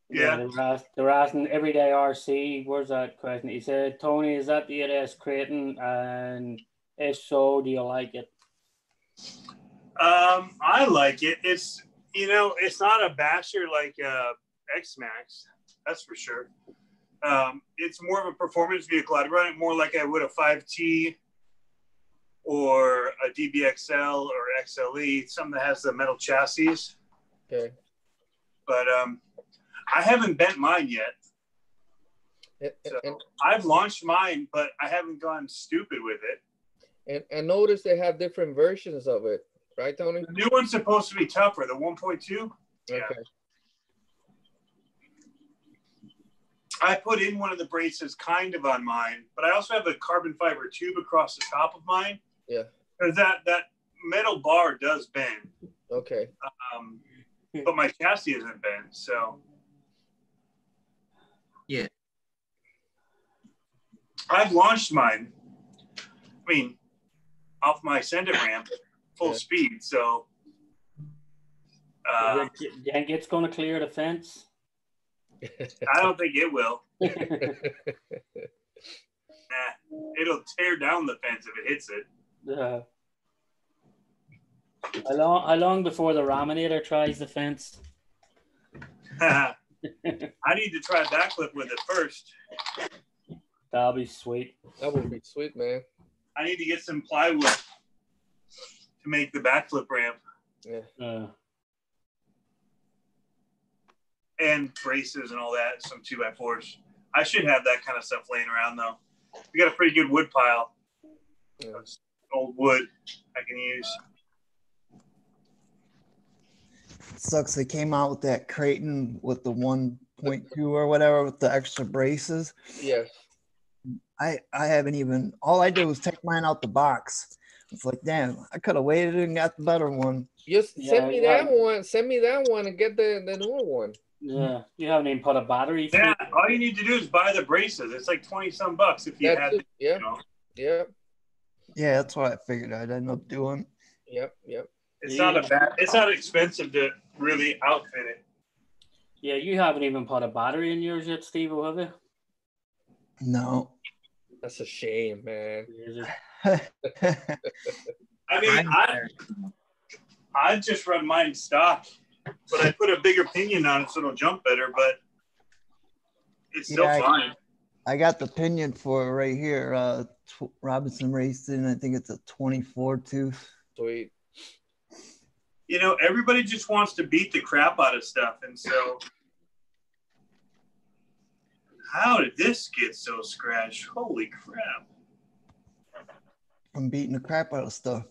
H: Yeah.
E: they were, ask, they were asking everyday RC. Where's that question? He said, Tony, is that the 8S Kraton? And if so, do you like it?
H: Um, I like it. It's you know, it's not a basher like uh, X-Maxx, that's for sure. Um, it's more of a performance vehicle. I'd run it more like I would a 5T or a DBXL or XLE, something that has the metal chassis.
C: Okay.
H: But um, I haven't bent mine yet.
C: And,
H: So
C: and,
H: I've launched mine, but I haven't gone stupid with it.
C: and, and notice they have different versions of it, right, Tony?
H: The new one's supposed to be tougher. The 1.2. Yeah.
C: Okay.
H: I put in one of the braces kind of on mine, but I also have a carbon fiber tube across the top of mine.
C: Yeah.
H: Because that that metal bar does bend,
C: Okay.
H: um, but my chassis isn't bent. So.
G: Yeah.
H: I've launched mine. I mean, off my send ramp, full
C: Yeah.
H: speed. So. Uh,
E: Do think it's going to clear the fence?
H: I don't think it will. <laughs> Nah, it'll tear down the fence if it hits it.
E: Uh, how, long, how long before the Raminator tries the fence? <laughs>
H: I need to try backflip with it first.
E: That'll be sweet.
C: That would be sweet, man.
H: I need to get some plywood to make the backflip ramp
C: Yeah.
E: Uh,
H: and braces and all that. Some two by fours. I should have that kind of stuff laying around though. We got a pretty good wood pile,
C: yeah.
H: old wood I can use.
B: Sucks they came out with that Kraton with the 1.2 or whatever with the extra braces.
C: Yes.
B: I I haven't even all I did was take mine out the box. It's like damn, I could have waited and got the better one.
C: Just
E: Yeah,
C: send me
E: yeah.
C: that one. Send me that one and get the, the newer one.
E: Yeah, you haven't even put a battery.
H: Yeah,
E: through-
H: all you need to do is buy the braces. It's like twenty some bucks if you
C: That's
H: had.
C: it. Yeah.
H: You know,
C: Yeah.
B: Yeah, that's what I figured I'd end up doing.
C: Yep. Yep.
H: it's not a bad. It's not expensive to really outfit it.
E: Yeah, you haven't even put a battery in yours yet, Steve, have you?
B: No.
C: That's a shame, man. <laughs>
H: I mean, I I just run mine stock, but I put a bigger pinion on it so it'll jump better. But it's still
B: Yeah, I-
H: fine.
B: I got the pinion for it right here. Uh, tw- Robinson Racing. I think it's a 24 tooth.
C: Sweet.
H: You know, everybody just wants to beat the crap out of stuff, and so how did this get so scratched? Holy crap!
B: I'm beating the crap out of stuff.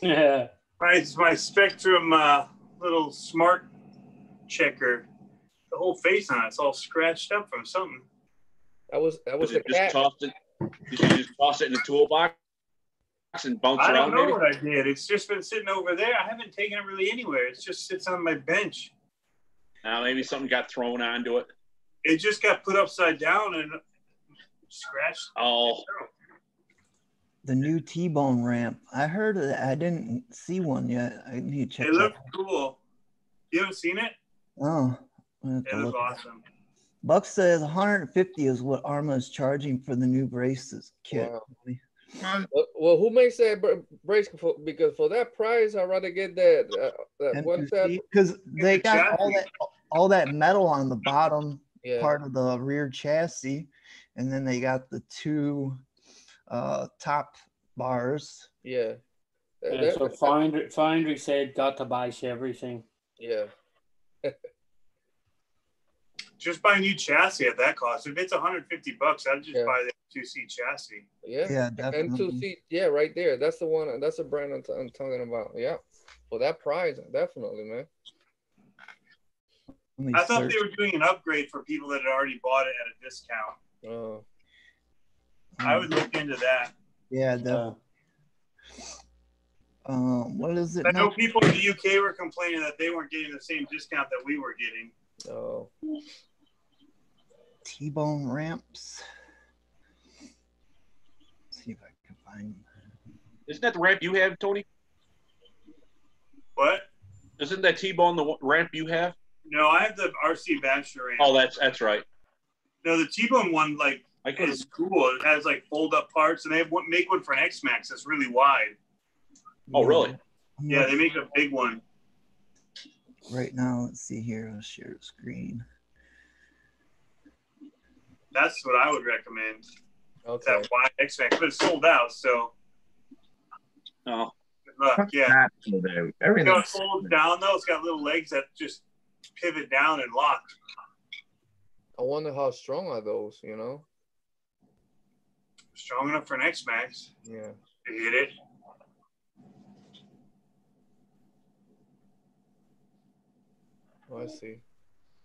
E: Yeah.
H: My my Spektrum uh, little smart checker, the whole face on it's all scratched up from something.
C: That was that was the
D: just
C: cat.
D: tossed it. Did you just toss it in the toolbox and bounce
H: I
D: around?
H: don't know
D: maybe?
H: what I did. It's just been sitting over there. I haven't taken it really anywhere. It just sits on my bench.
D: Uh, maybe something got thrown onto it.
H: It just got put upside down and scratched.
D: Oh,
B: The new T-bone ramp. I heard of that. I didn't see one yet. I need to check
H: It
B: looks
H: looked cool. You haven't seen it?
B: Oh, I'm
H: It
B: to
H: looks awesome.
B: Buck says 150 is what Arrma is charging for the new braces kit.
C: Wow.
G: Well,
C: Well, well, who makes that brace? For, because for that price, I'd rather get that. Uh, that what's that?
B: Because they
H: the
B: got all that all that metal on the bottom
C: Yeah.
B: part of the rear chassis, and then they got the two uh, top bars.
C: Yeah. That-
E: Yeah,
C: that-
E: so Foundry, Foundry said got to buy everything.
C: yeah. <laughs>
H: Just buy a new chassis at that cost. If it's 150 bucks, I'd just
C: Yeah.
H: buy the two seat chassis.
C: Yeah.
B: Yeah,
C: And
B: definitely.
C: two seat, yeah, right there. That's the one. That's the brand I'm, t- I'm talking about. Yeah, for that price, definitely, man.
H: I thought
B: search.
H: they were doing an upgrade for people that had already bought it at a discount.
C: Oh,
H: I would look into that.
B: Yeah,
E: Uh,
B: definitely. Um, what is it
H: I know
B: now?
H: people in the UK were complaining that they weren't getting the same discount that we were getting.
C: oh,
B: T-bone ramps. see if I can find.
D: isn't that the ramp you have, Tony?
H: What?
D: Isn't that T-bone the ramp you have?
H: No, I have the RC Bachelor ramp.
D: Oh, that's that's right.
H: No, the T-bone one like
D: I could
H: is cool. It has like fold up parts, and they have one, make one for an X-Maxx that's really wide.
D: Oh, really?
H: Yeah, they make a big one.
B: right now. Let's see here. I'll share the screen.
H: That's what I would recommend.
C: okay.
H: That wide X-Maxx, but it's sold out. So
D: Oh,
H: good luck. Yeah.
G: Not so there.
H: You know, it
G: Everything's
H: folds down though. It's got little legs that just pivot down and lock.
C: I wonder how strong are those. You know?
H: Strong enough for an X-Maxx.
C: Yeah.
H: You hit it.
C: Oh, I see.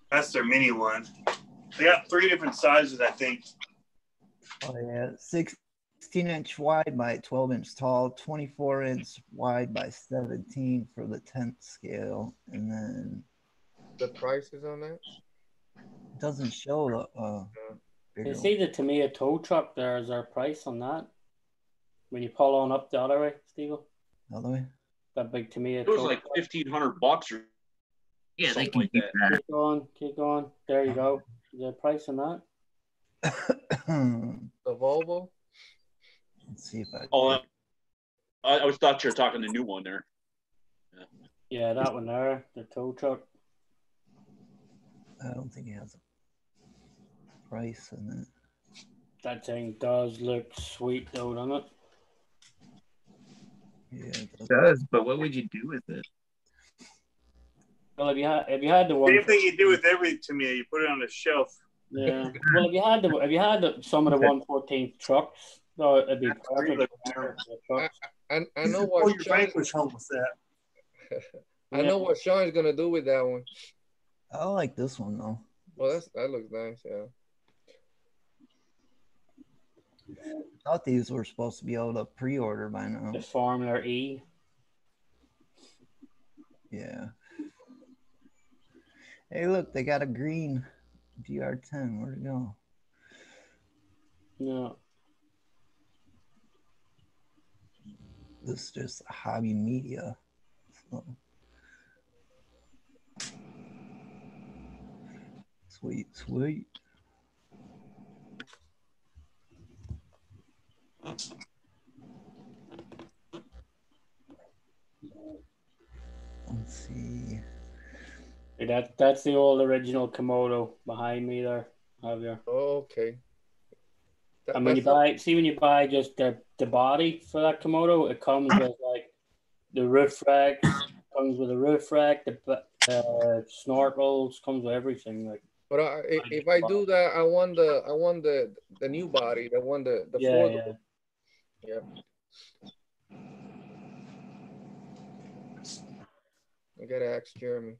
H: That's their mini one. They got three different sizes, I think.
B: Oh yeah, 16 inch wide by 12 inch tall, 24 inch wide by 17 for the 10th scale, and then
C: The prices on that?
B: doesn't show the uh, bigger
E: You
B: one.
E: see the Tamiya tow truck there, is our price on that? When you pull on up the other way, Steve?
B: other way.
E: That big Tamiya
D: it was
E: tow
D: like
E: truck.
D: fifteen hundred bucks or
G: yeah, they can
D: like
G: keep
D: that.
G: that.
E: Keep going, keep going. There you go. <laughs> The price on that? <coughs>
C: The Volvo?
B: Let's see if I.
D: Oh, uh, I, I was thought you were talking the new one there.
E: Yeah, yeah that one there, the tow truck.
B: I don't think he has a price in it.
E: That thing does look sweet though, doesn't it?
B: Yeah, it
G: It
B: does.
G: does, but what would you do with it?
E: Well, if you had, if you had the one,
H: Same thing you do with every to me. You put it on the shelf.
E: yeah. Well, if you had the, if you had the, some of the one fourteen trucks, though, it'd be perfect.
H: Like,
E: the trucks.
C: I, I know
H: Pull
C: what
H: your
C: Sean,
H: vanquish home with that. <laughs>
C: I know what Sean's gonna do with that one.
B: I like this one though.
C: Well, that's that looks nice. Yeah.
B: Thought these were supposed to be able to pre-order by now.
E: The Formula E.
B: Yeah. Hey, look, they got a green DR10. Where'd it go?
E: No,
B: This is just hobby media. So. Sweet, sweet. Let's see.
E: Hey, that that's the old original Komodo behind me there, Javier.
C: Oh, okay. That-
E: And when you
C: that's the-
E: buy, see when you buy just the, the body for that Komodo, it comes with like the roof rack, comes with a roof rack, the uh, snorkels, comes with everything. Like
C: But I, i- if I do that, I want the I want the the new body, the one the the
E: yeah,
C: foldable.
E: Yeah.
C: I gotta ask Jeremy.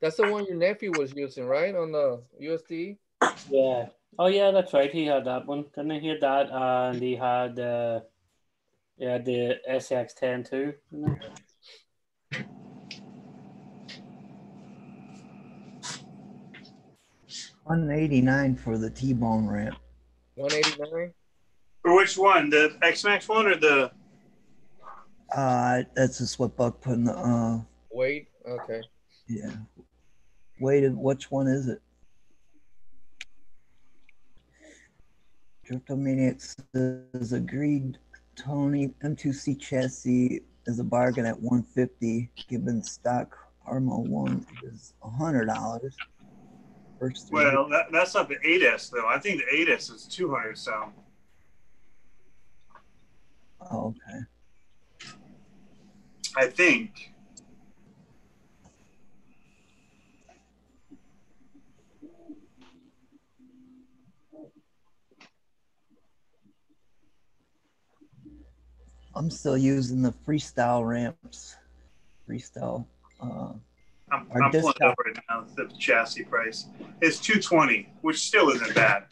C: That's the one your nephew was using, right? On the USD.
E: Yeah. Oh yeah, that's right. He had that one, didn't he? He had that, and he had uh, yeah the SX ten too.
B: One eighty nine for the T bone ramp.
C: 189.
H: For which one? The X Max one or the?
B: Uh, that's just what Buck put in the. Uh,
C: Wait. Okay.
B: yeah. Wait, which one is it? Cryptomaniac says agreed. Tony M2C chassis is a bargain at 150. Given stock Arrma one is hundred dollars. First.
H: Well, that, that's not the 8S though. I think the 8S is 200 some.
B: Oh, okay.
H: I think.
B: I'm still using the freestyle ramps. Freestyle. Uh,
H: I'm, I'm pulling it up right now. The chassis price it's 220, which still isn't bad.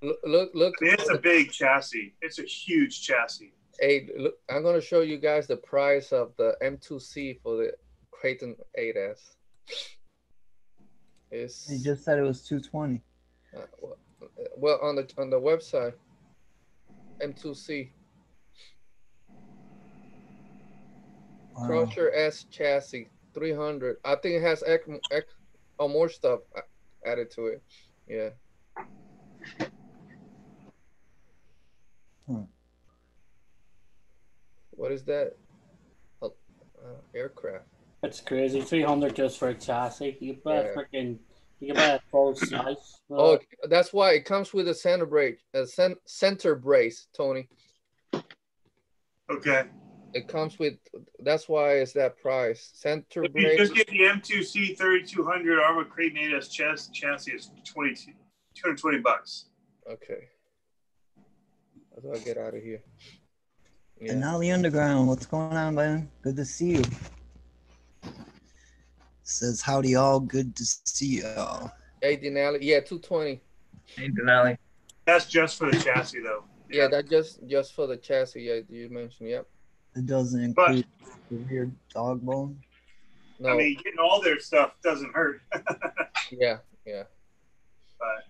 C: Look, look, look.
H: It's a big chassis. It's a huge chassis.
C: Hey, look, I'm gonna show you guys the price of the M2C for the Kraton 8S. It's
B: he just said it was 220.
C: uh, well- well on the on the website. M2C
B: Wow.
C: Crusher S chassis 300. I think it has X, X or more stuff added to it. Yeah.
B: Hmm.
C: What is that? Uh, uh, aircraft.
E: That's crazy. Three hundred just for a chassis. You can buy a freaking. You can buy a full <coughs> size.
C: Oh, that's why it comes with a center brake, a cen- center brace, Tony.
H: Okay.
C: It comes with. That's why it's that price. Center
H: If you
C: brace.
H: just get the M2C 3200 Arrma Kraton 8S chas- chassis, it's 22, 220 bucks.
C: Okay. How do I get out of here?
B: And
C: Yeah.
B: now the underground. What's going on, man? Good to see you. Says howdy all. Good to see y'all.
C: Hey, Denali. Yeah, 220.
G: Hey, Denali.
H: That's just for the chassis, though.
C: Yeah, that just just for the chassis. Yeah, you mentioned. Yep.
B: It doesn't
H: But-
B: include the rear dog bone.
C: No.
H: I mean, getting all their stuff doesn't hurt. <laughs>
C: yeah. Yeah.
H: but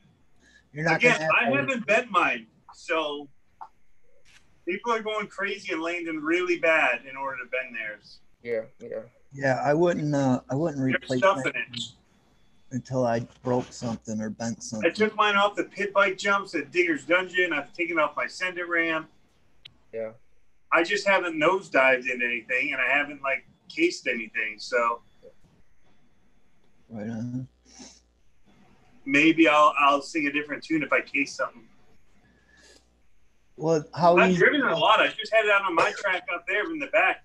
B: You're not
H: again,
B: gonna
H: I
B: have
H: haven't bent mine, so people are going crazy and laying them really bad in order to bend theirs.
C: Yeah. Yeah.
B: Yeah, I wouldn't. Uh, I wouldn't replace
H: stuff it.
B: until I broke something or bent something.
H: I
B: something.
H: took mine off the pit bike jumps at Digger's Dungeon. I've taken off my sender ram.
C: Yeah.
H: I just haven't nosedived into anything, and I haven't like cased anything. So
B: Right on.
H: maybe I'll I'll sing a different tune if I case something.
B: Well, how
H: I've
B: easy?
H: driven it a lot. I just had it out on my track up there in the back,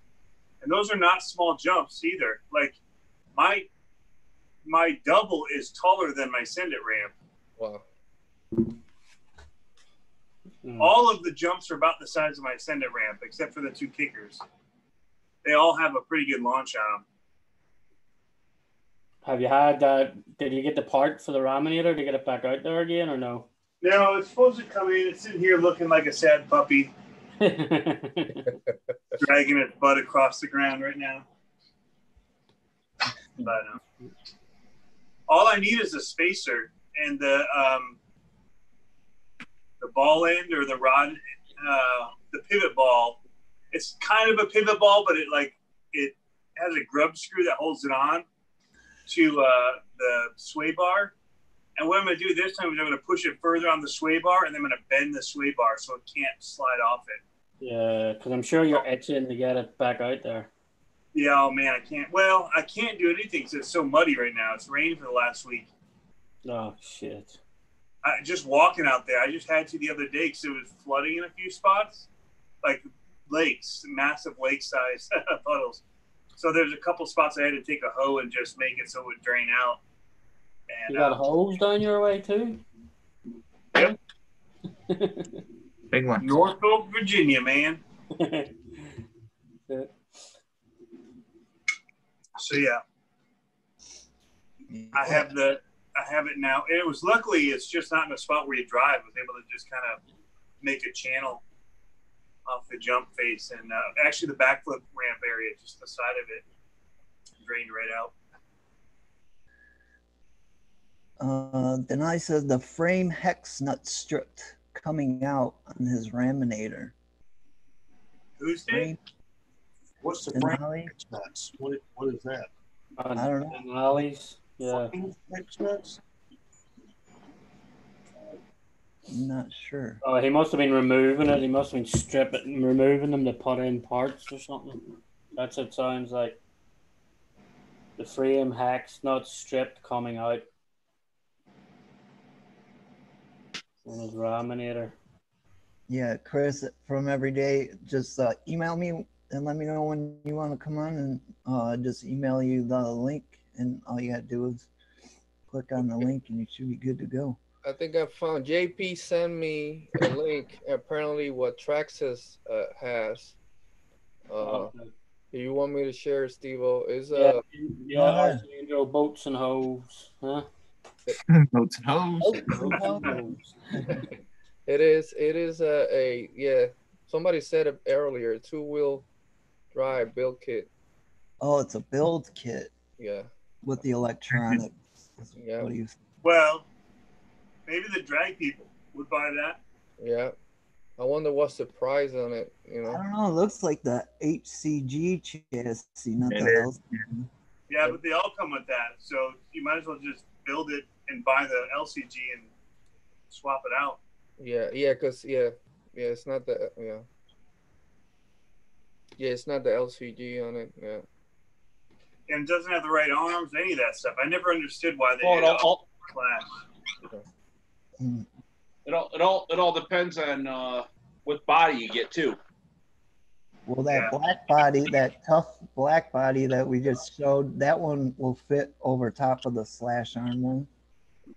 H: and those are not small jumps either. Like my my double is taller than my send it ramp.
C: Wow.
E: Mm.
H: All of the jumps are about the size of my send it ramp, except for the two kickers. They all have a pretty good launch on them.
E: Have you had that? Did you get the part for the Raminator to get it back out there again, or no?
H: No, it's supposed to come in. It's sitting here looking like a sad puppy, <laughs> dragging its butt across the ground right now. But um, all I need is a spacer and the um, the ball end or the rod, uh, the pivot ball. It's kind of a pivot ball, but it like it has a grub screw that holds it on to uh, the sway bar. And what I'm going to do this time is I'm going to push it further on the sway bar, and then I'm going to bend the sway bar so it can't slide off it.
E: yeah, because I'm sure you're itching to get it back out there.
H: Yeah, oh man, I can't. Well, I can't do anything because it's so muddy right now. It's rained for the last week.
E: Oh shit!
H: I, just walking out there, I just had to the other day because it was flooding in a few spots, like lakes, massive lake-sized <laughs> puddles. So there's a couple spots I had to take a hoe and just make it so it would drain out. And
E: You got
H: uh,
E: holes down your way too.
H: Yep. <laughs>
G: Big one.
H: Norfolk, Virginia, man. <laughs> So yeah, I have the I have it now. It was luckily it's just not in a spot where you drive. I was able to just kind of make a channel off the jump face and uh, actually the backflip ramp area, just the side of it, drained right out.
B: Uh, Denali says the frame hex nut stripped coming out on his Raminator.
H: Who's
B: Frame,
F: What's the frame hex nuts? What, what is that?
B: I don't know.
E: And Ollie's, yeah.
F: Frame X nuts?
B: I'm not sure.
E: Oh, he must have been removing it. He must have been stripping, removing them to put in parts or something. That's what it sounds like. The frame hex not stripped, coming out. On his Raminator.
B: Yeah, Chris from Everyday, just uh, email me and let me know when you want to come on, and uh, just email you the link, and all you gotta do is click on the link, and you should be good to go.
C: I think I found JP sent me a link. Apparently, what Traxxas uh, has. Uh, do you want me to share, Steve? Is
E: Yeah,
C: uh,
E: yeah, Archangel boats and hoes, huh?
G: Boats and hoes.
C: it is it is a, a yeah. Somebody said it earlier. Two wheel drive build kit.
B: Oh, it's a build kit
C: Yeah,
B: with the electronics.
C: yeah,
B: What do you?
H: Well, maybe the drag people would buy that.
C: yeah. I wonder what's the price on it. You know.
B: I don't know. It looks like the HCG chassis, not
G: It
B: the
H: Yeah, but they all come with that. So you might as well just build it and buy the LCG and swap it out.
C: Yeah, yeah, cause yeah, yeah, it's not the yeah. Yeah, it's not the LCG on it. Yeah.
H: And it doesn't have the right arms, any of that stuff. I never understood why they
D: Well, it
H: did
D: all, all,
H: class.
B: Hmm.
D: it all, it all, it all depends on uh, what body you get too.
B: Well, that
H: Yeah.
B: black body, that tough black body that we just showed, that one will fit over top of the slash arm one.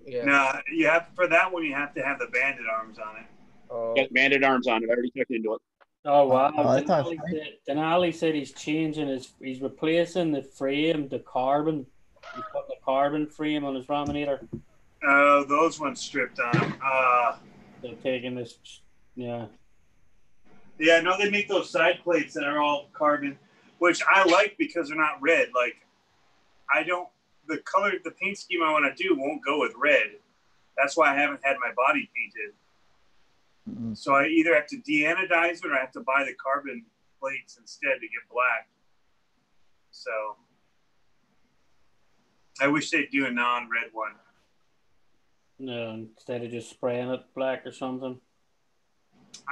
C: Yeah.
H: No, you have for that one you have to have the Bandit arms on it.
C: Oh,
D: Got Bandit arms on it. I already checked into it.
E: Oh wow!
B: Oh,
E: Denali said, Denali said he's changing his. He's replacing the frame, the carbon. He's putting the carbon frame on his Raminator.
H: Uh, those ones stripped on them. Uh,
E: They're taking this. Yeah.
H: Yeah, no, they make those side plates that are all carbon, which I like because they're not red. Like, I don't the color, the paint scheme I want to do won't go with red. That's why I haven't had my body painted.
B: Mm.
H: So I either have to de-anodize it or I have to buy the carbon plates instead to get black. So I wish they'd do a non-red one.
E: No, instead of just spraying it black or something.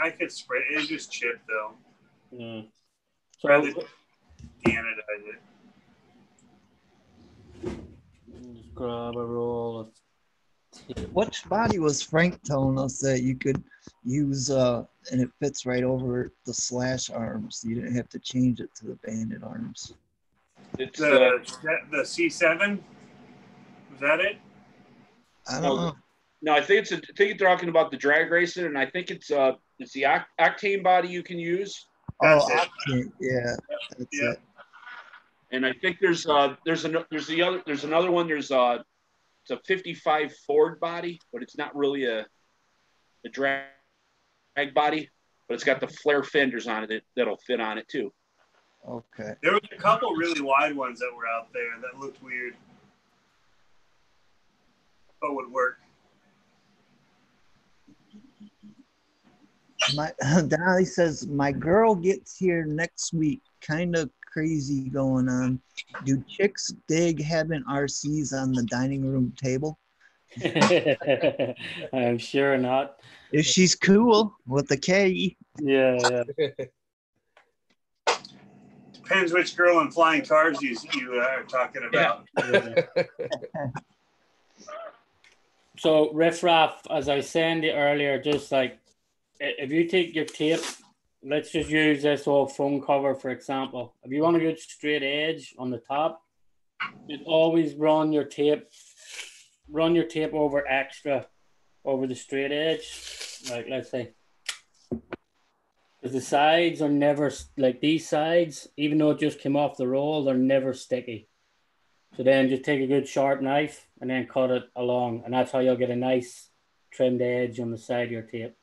H: I could spray it. It's just chip though.
E: Yeah. So
H: Rather de-anodize it.
E: just grab a roll of.
B: Which body was Frank telling us that you could use, uh, and it fits right over the slash arms? You didn't have to change it to the Bandit arms.
D: It's uh,
H: The the C7 was that it?
B: I don't
D: No.
B: know.
D: No, I think it's. A, I think they're talking about the drag racer, and I think it's uh, it's the oct- octane body you can use,
B: Oh,
H: That's it.
B: Octane, yeah, that's
H: Yeah.
B: it.
D: and I think there's uh, there's an there's the other there's another one. There's uh, it's a 55 Ford body, but it's not really a a drag body, but it's got the flare fenders on it that, that'll fit on it too.
B: Okay.
H: There was a couple really wide ones that were out there that looked weird, but would work.
B: My <laughs> Denali says my girl gets here next week. Kind of crazy going on. Do chicks dig having RCs on the dining room table? <laughs>
E: I'm sure not.
B: If she's cool with the K,
E: Yeah, yeah.
H: Depends which girl in flying cars you, you are talking about.
E: yeah. <laughs> so riffraff, as I was saying earlier, just like if you take your tape, let's just use this old phone cover for example. If you want a good straight edge on the top, you always run your tape, run your tape over extra over the straight edge. Like let's say. Because the sides are never like these sides, even though it just came off the roll, they're never sticky. So then just take a good sharp knife and then cut it along, and that's how you'll get a nice trimmed edge on the side of your tape.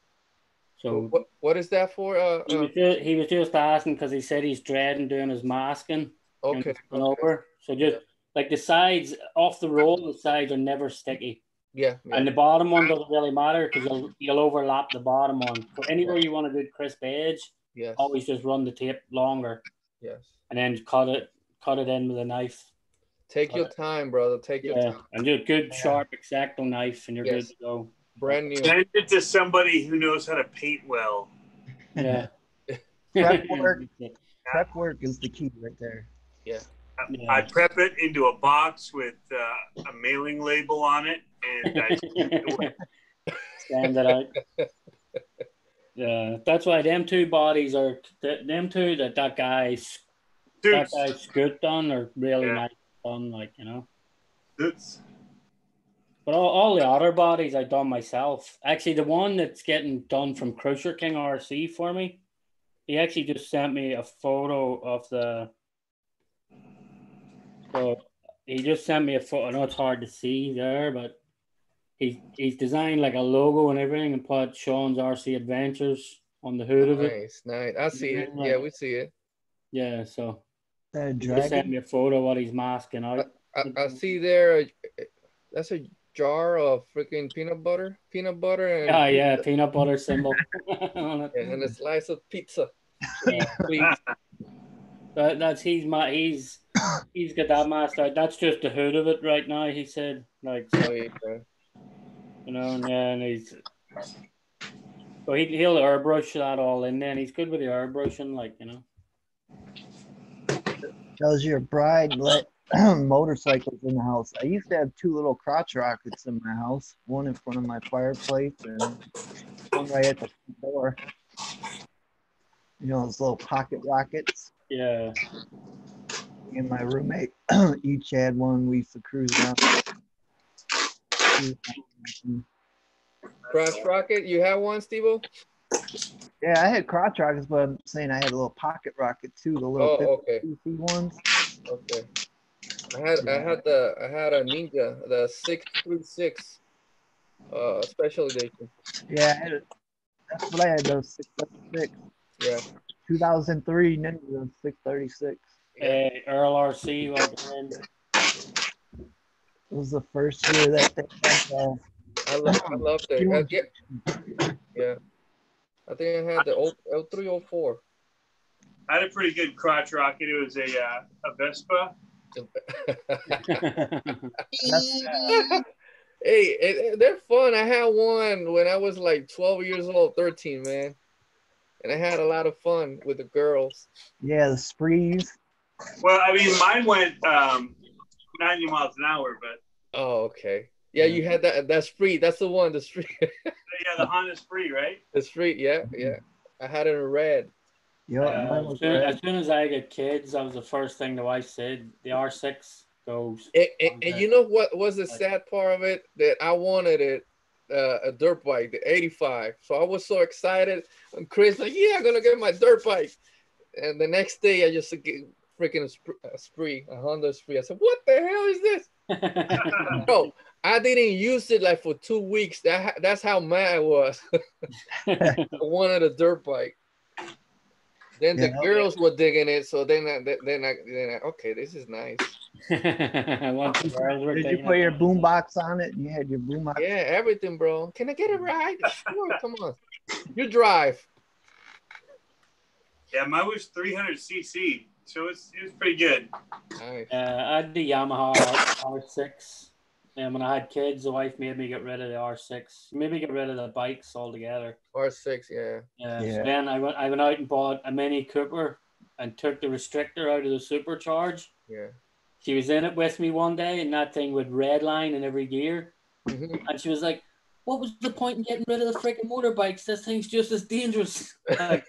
E: So
C: What what is that for? Uh,
E: he
C: uh
E: was just, he was just asking because he said he's dreading doing his masking. and
C: okay.
E: over. So just like the sides off the roll, the sides are never sticky.
C: Yeah. yeah.
E: And the bottom one doesn't really matter because you'll you'll overlap the bottom one. So anywhere you want a good crisp edge,
C: Yes.
E: always just run the tape longer
C: Yes.
E: and then cut it cut it in with a knife.
C: Take your time, brother. Take your
E: Yeah,
C: time.
E: and just good sharp exacto knife, and you're
C: Yes.
E: good to go.
C: Brand new.
H: Send it to somebody who knows how to paint well.
E: Yeah. <laughs>
B: Prep <laughs> work. Prep work is the key right there.
C: Yeah.
E: Yeah.
H: I prep it into a box with uh, a mailing label on it, and I <laughs>
E: Stand it out. Yeah, that's why them two bodies are th- them two that that guy's that guy's scoot done are really
H: Yeah.
E: nice done, like you know.
H: Dudes.
E: But all, all the other bodies I done myself. Actually, the one that's getting done from Cruiser King RC for me, he actually just sent me a photo of the. So he just sent me a photo. I know it's hard to see there, but he he's designed like a logo and everything and put Sean's RC Adventures on the hood of it.
C: Nice, nice. I see it.
E: Yeah.
C: Yeah, we see it.
E: Yeah, so
B: That
E: he just sent me a photo of what he's masking out.
C: I, I see there. uh, That's a jar of freaking peanut butter, peanut butter, and
E: Oh yeah, peanut butter symbol <laughs> <laughs> on it.
C: and a slice of pizza.
E: Yeah.
C: Please.
E: That, that's he's my he's he's got that masked out. That's just the hood of it right now. He said like so,
C: Sweet, man.
E: you know, and, yeah, and he's so he he'll airbrush that all in then he's good with the airbrushing, like you know.
B: Tells your bride let <clears throat> motorcycles in the house. I used to have two little crotch rockets in my house, one in front of my fireplace and one right at the door. You know, those little pocket rockets.
E: Yeah,
B: Me and my roommate <clears throat> each had one. We used to cruise around.
C: Crash Rocket, you have one, Steve?
B: Yeah, I had crotch rockets, but I'm saying I had a little pocket rocket too, the little
C: Oh, okay,
B: 50 cc ones.
C: okay. I had I had the I had a Ninja, the six three six, uh, special edition.
B: Yeah, I had a, that's what I had, those 636.
C: Yeah,
B: 2003 Ninja 636.
E: uh, Earl RC. Like, and
B: It was the first year that they had, uh,
C: I love I love that. <laughs> Yeah, I think I had the L three oh four.
H: I had a pretty good crotch rocket. It was a uh, a Vespa. <laughs>
C: Hey, it, it- they're fun. I had one when I was like 12 years old, 13, man. And I had a lot of fun with the girls.
B: yeah, the sprees.
H: Well, I mean, mine went um, 90 miles an hour, but
C: Oh, okay. Yeah, you had that. That's free. That's the one. The street. <laughs>
H: yeah, the Honda Spree, right?
C: the street. Yeah, yeah. I had it in red.
B: Yeah,
E: Uh, as, soon,
B: red.
E: as soon as I get kids, that was the first thing the wife said. The R6 goes.
C: And, and, and you know what was the sad part of it? That I wanted it uh, a dirt bike, the 85. So I was so excited. And Chris like, yeah, I'm gonna get my dirt bike. And the next day, I just get freaking a, sp- a spree, a Honda spree. I said, what the hell is this? <laughs> Bro, I didn't use it like for two weeks. That that's how mad I was. I wanted a dirt bike. Then the
B: Yeah.
C: girls were digging it, so then I, then I, then I, okay, this is nice. <laughs>
E: Once the girls were
B: Did you put
E: it.
B: your boombox on it? You had your boombox.
C: Yeah, everything, bro. Can I get a ride? Sure, come on. You drive.
H: Yeah, mine was 300 cc, so it's it was pretty good.
C: Nice.
E: Uh, I had the Yamaha R6. And when I had kids, the wife made me get rid of the R6. Made me get rid of the bikes altogether.
C: R6, yeah.
E: Yeah.
B: Yeah.
E: So then I went, I went out and bought a Mini Cooper and took the restrictor out of the supercharge.
C: Yeah.
E: She was in it with me one day, and that thing would redline in every gear.
C: Mhm.
E: And she was like, "What was the point in getting rid of the freaking motorbikes? This thing's just as dangerous." <laughs> Like,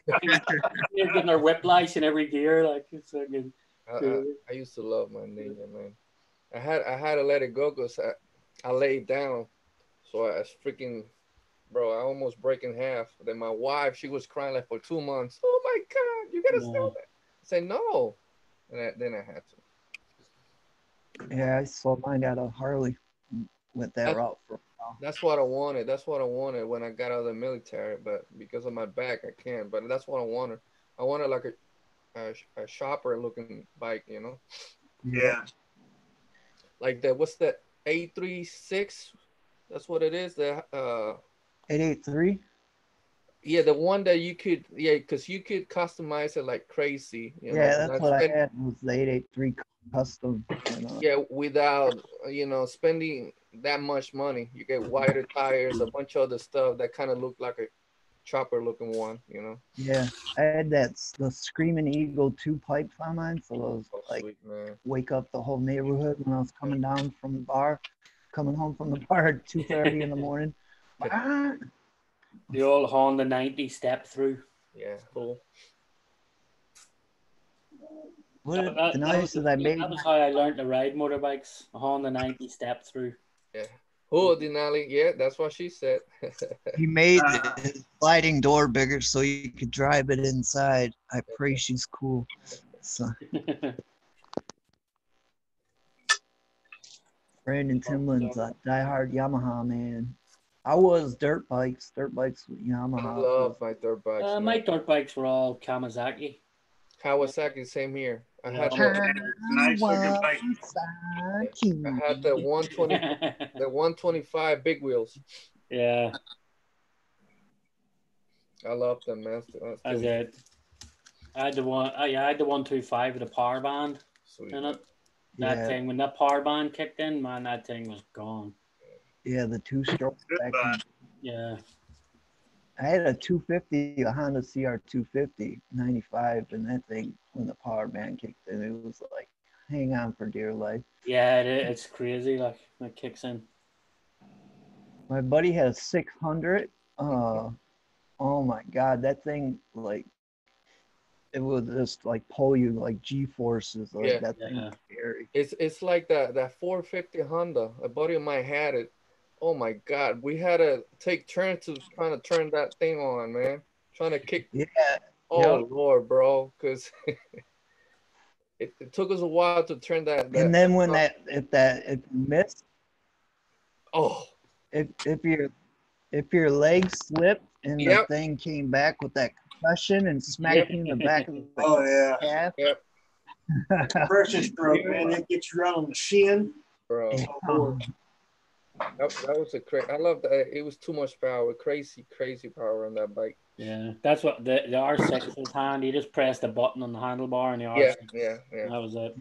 E: getting her whiplash in every gear, like it's fucking.
C: I, I, I used to love my Ninja, man. I had I had to let it go because I, I laid down. So I was freaking, bro, I almost break in half. Then my wife, she was crying like for two months. Oh my God, you gotta
E: Yeah.
C: sell that. I said, no. And I, then I had to.
B: Yeah, I sold mine at a Harley. Went that
C: That's-
B: route for a while.
C: That's what I wanted. That's what I wanted when I got out of the military. But because of my back, I can't. But that's what I wanted. I wanted like a a, a shopper looking bike, you know,
H: Yeah.
C: Like that. what's that A three? That's what it is. The uh
B: 883.
C: yeah, the one that you could yeah, because you could customize it like crazy. You know,
B: Yeah, that's
C: not
B: what I had was the 883 custom. You know?
C: Yeah, without you know spending that much money, you get wider tires, a bunch of other stuff that kind of look like a chopper looking one. You know,
B: Yeah, I had that the Screaming Eagle two pipes on mine, so those
C: oh,
B: like
C: sweet man.
B: wake up the whole neighborhood when I was coming down from the bar, coming home from the bar at two thirty in the morning. <laughs>
E: The old Honda 90 step through.
C: Yeah, cool.
B: What
E: That- that-
B: the
E: that was
B: noise that I made.
E: That was how I learned to ride motorbikes. A Honda 90 step through.
C: Oh, Denali, yeah, that's what she said.
B: He made
H: Uh,
B: the sliding door bigger so you could drive it inside. I pray she's cool. So <laughs> Brandon Timlin's a diehard Yamaha man. I was dirt bikes, dirt bikes with
C: I
B: Yamaha.
C: love my dirt bikes.
E: uh, my dirt bikes were all Kawasaki.
C: Kawasaki, same here. I had the,
H: Nice bike.
C: I had the 120, <laughs> the 125 big wheels.
E: yeah,
C: I love them, man. That's
E: that's it. I had the one. Uh, yeah, I had the one two five with the power band
C: Sweet.
E: in it. That
B: Yeah,
E: thing when that power band kicked in, man, that thing was gone.
B: yeah, the two stroke.
H: Good
B: back
H: bike.
B: in-
E: Yeah,
B: I had a 250, a Honda CR 250, 95, and that thing, when the power band kicked in, it was like, hang on for dear life.
E: yeah, it, it's crazy. Like it kicks in.
B: My buddy had a 600. Uh, oh my God, that thing, like, it would just like pull you like G forces. Like
C: Yeah.
B: that thing
E: Yeah.
B: was scary.
C: It's it's like that that 450 Honda. A buddy of mine had it. Oh my God, we had to take turns to trying to turn that thing on, man. Trying to kick.
B: Yeah,
C: Oh
B: Yep.
C: Lord, bro, because <laughs> it, it took us a while to turn that. that
B: and then when
C: uh,
B: that, if that, if you miss,
C: oh
B: if if your if your leg slipped and
C: Yep.
B: the thing came back with that concussion and smacking you in the back of the <laughs>
H: Oh yeah.
B: calf.
C: Yep.
H: Pressure stroke, man. It gets you right on the shin.
C: bro,
B: Oh,
C: that, that was a crazy. I love that. It was too much power, crazy, crazy power on that bike.
E: Yeah, that's what the the R six was handy. You just press the button on the handlebar and the R
C: Yeah,
E: six.
C: yeah, yeah.
E: That was it.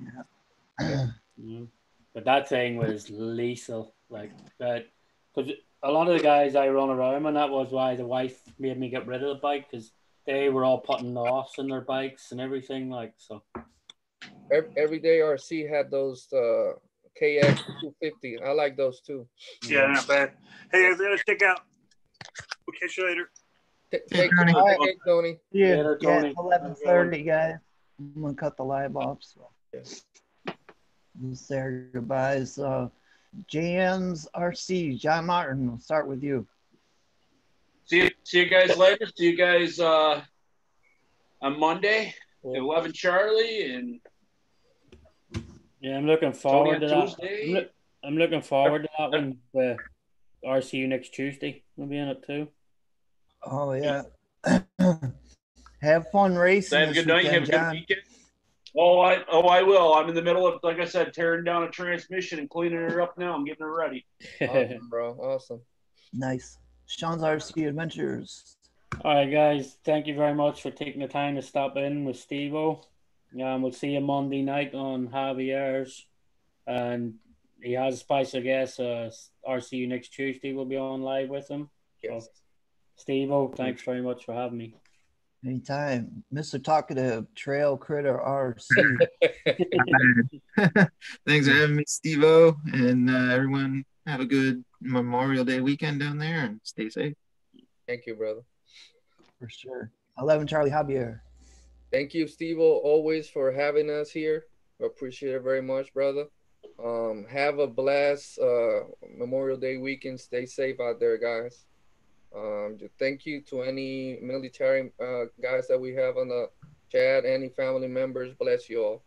E: Yeah. But that thing was lethal. Like that, because a lot of the guys I run around, and that was why the wife made me get rid of the bike because they were all putting NOS in their bikes and everything. Like so.
C: Every, everyday RC had those uh, KX 250. I like those too.
H: Yeah, not bad. Hey, I gotta stick out. We'll catch you later.
C: T- Take
G: Tony.
C: care, take care, Tony.
B: Yeah,
E: Later, Tony.
B: it's eleven thirty, guys. I'm gonna cut the live off. So,
C: Yeah.
B: just there goodbyes. Uh, JM's RC, John Martin. We'll start with you.
D: See you, see you guys later. See you guys uh, on Monday. Eleven Charlie and
E: Yeah, I'm looking forward to that. I'm,
D: Tuesday.
E: loo- I'm looking forward to that one. The uh, RCU next Tuesday. We'll be in it too.
B: Oh yeah. <clears throat> Have fun racing.
D: Have a good night. Have a good weekend. Oh, I oh I will. I'm in the middle of like I said, tearing down a transmission and cleaning her up now. I'm getting her ready. <laughs>
C: Awesome, bro. Awesome.
B: Nice. Sean's RC Adventures.
E: All right, guys. Thank you very much for taking the time to stop in with Stevo. Um, we'll see you Monday night on Javier's. And he has a special guest. Uh, RCU next Tuesday. We'll be on live with him.
C: Yes.
E: Stevo, thanks very much for having me.
B: Anytime. Mr. Talkative, Trail Critter RC. <laughs>
G: Thanks for having me, Stevo. And uh, everyone, have a good Memorial Day weekend down there and stay safe.
C: Thank you, brother.
B: for sure. 11 Charlie Javier.
C: Thank you, Steve, always for having us here. Appreciate it very much, brother. Um, have a blast uh, Memorial Day weekend. Stay safe out there, guys. Um, thank you to any military uh, guys that we have on the chat, any family members. Bless you all.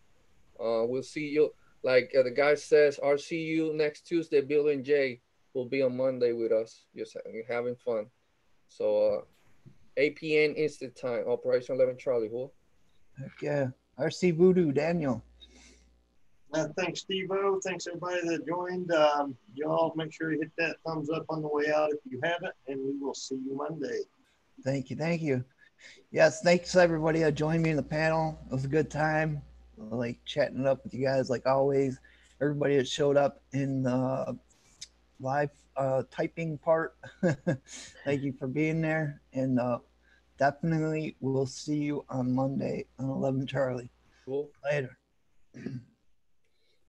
C: Uh, we'll see you. like uh, the guy says, RCU next Tuesday. Bill and Jay will be on Monday with us. Just ha- having fun. So uh, 8 p.m. Eastern Time. Operation 11 Charlie. Who?
B: Heck yeah. RC Voodoo, Daniel.
H: Uh, thanks, Steve O. Thanks, everybody that joined. Um, y'all make sure you hit that thumbs up on the way out if you haven't, and we will see you Monday.
B: Thank you. Thank you. Yes, thanks everybody that joined me in the panel. It was a good time. Like chatting it up with you guys like always. Everybody that showed up in the live uh, typing part. <laughs> Thank you for being there. And uh, definitely we'll see you on Monday on 11 Charlie.
C: Cool.
B: Later. <clears throat>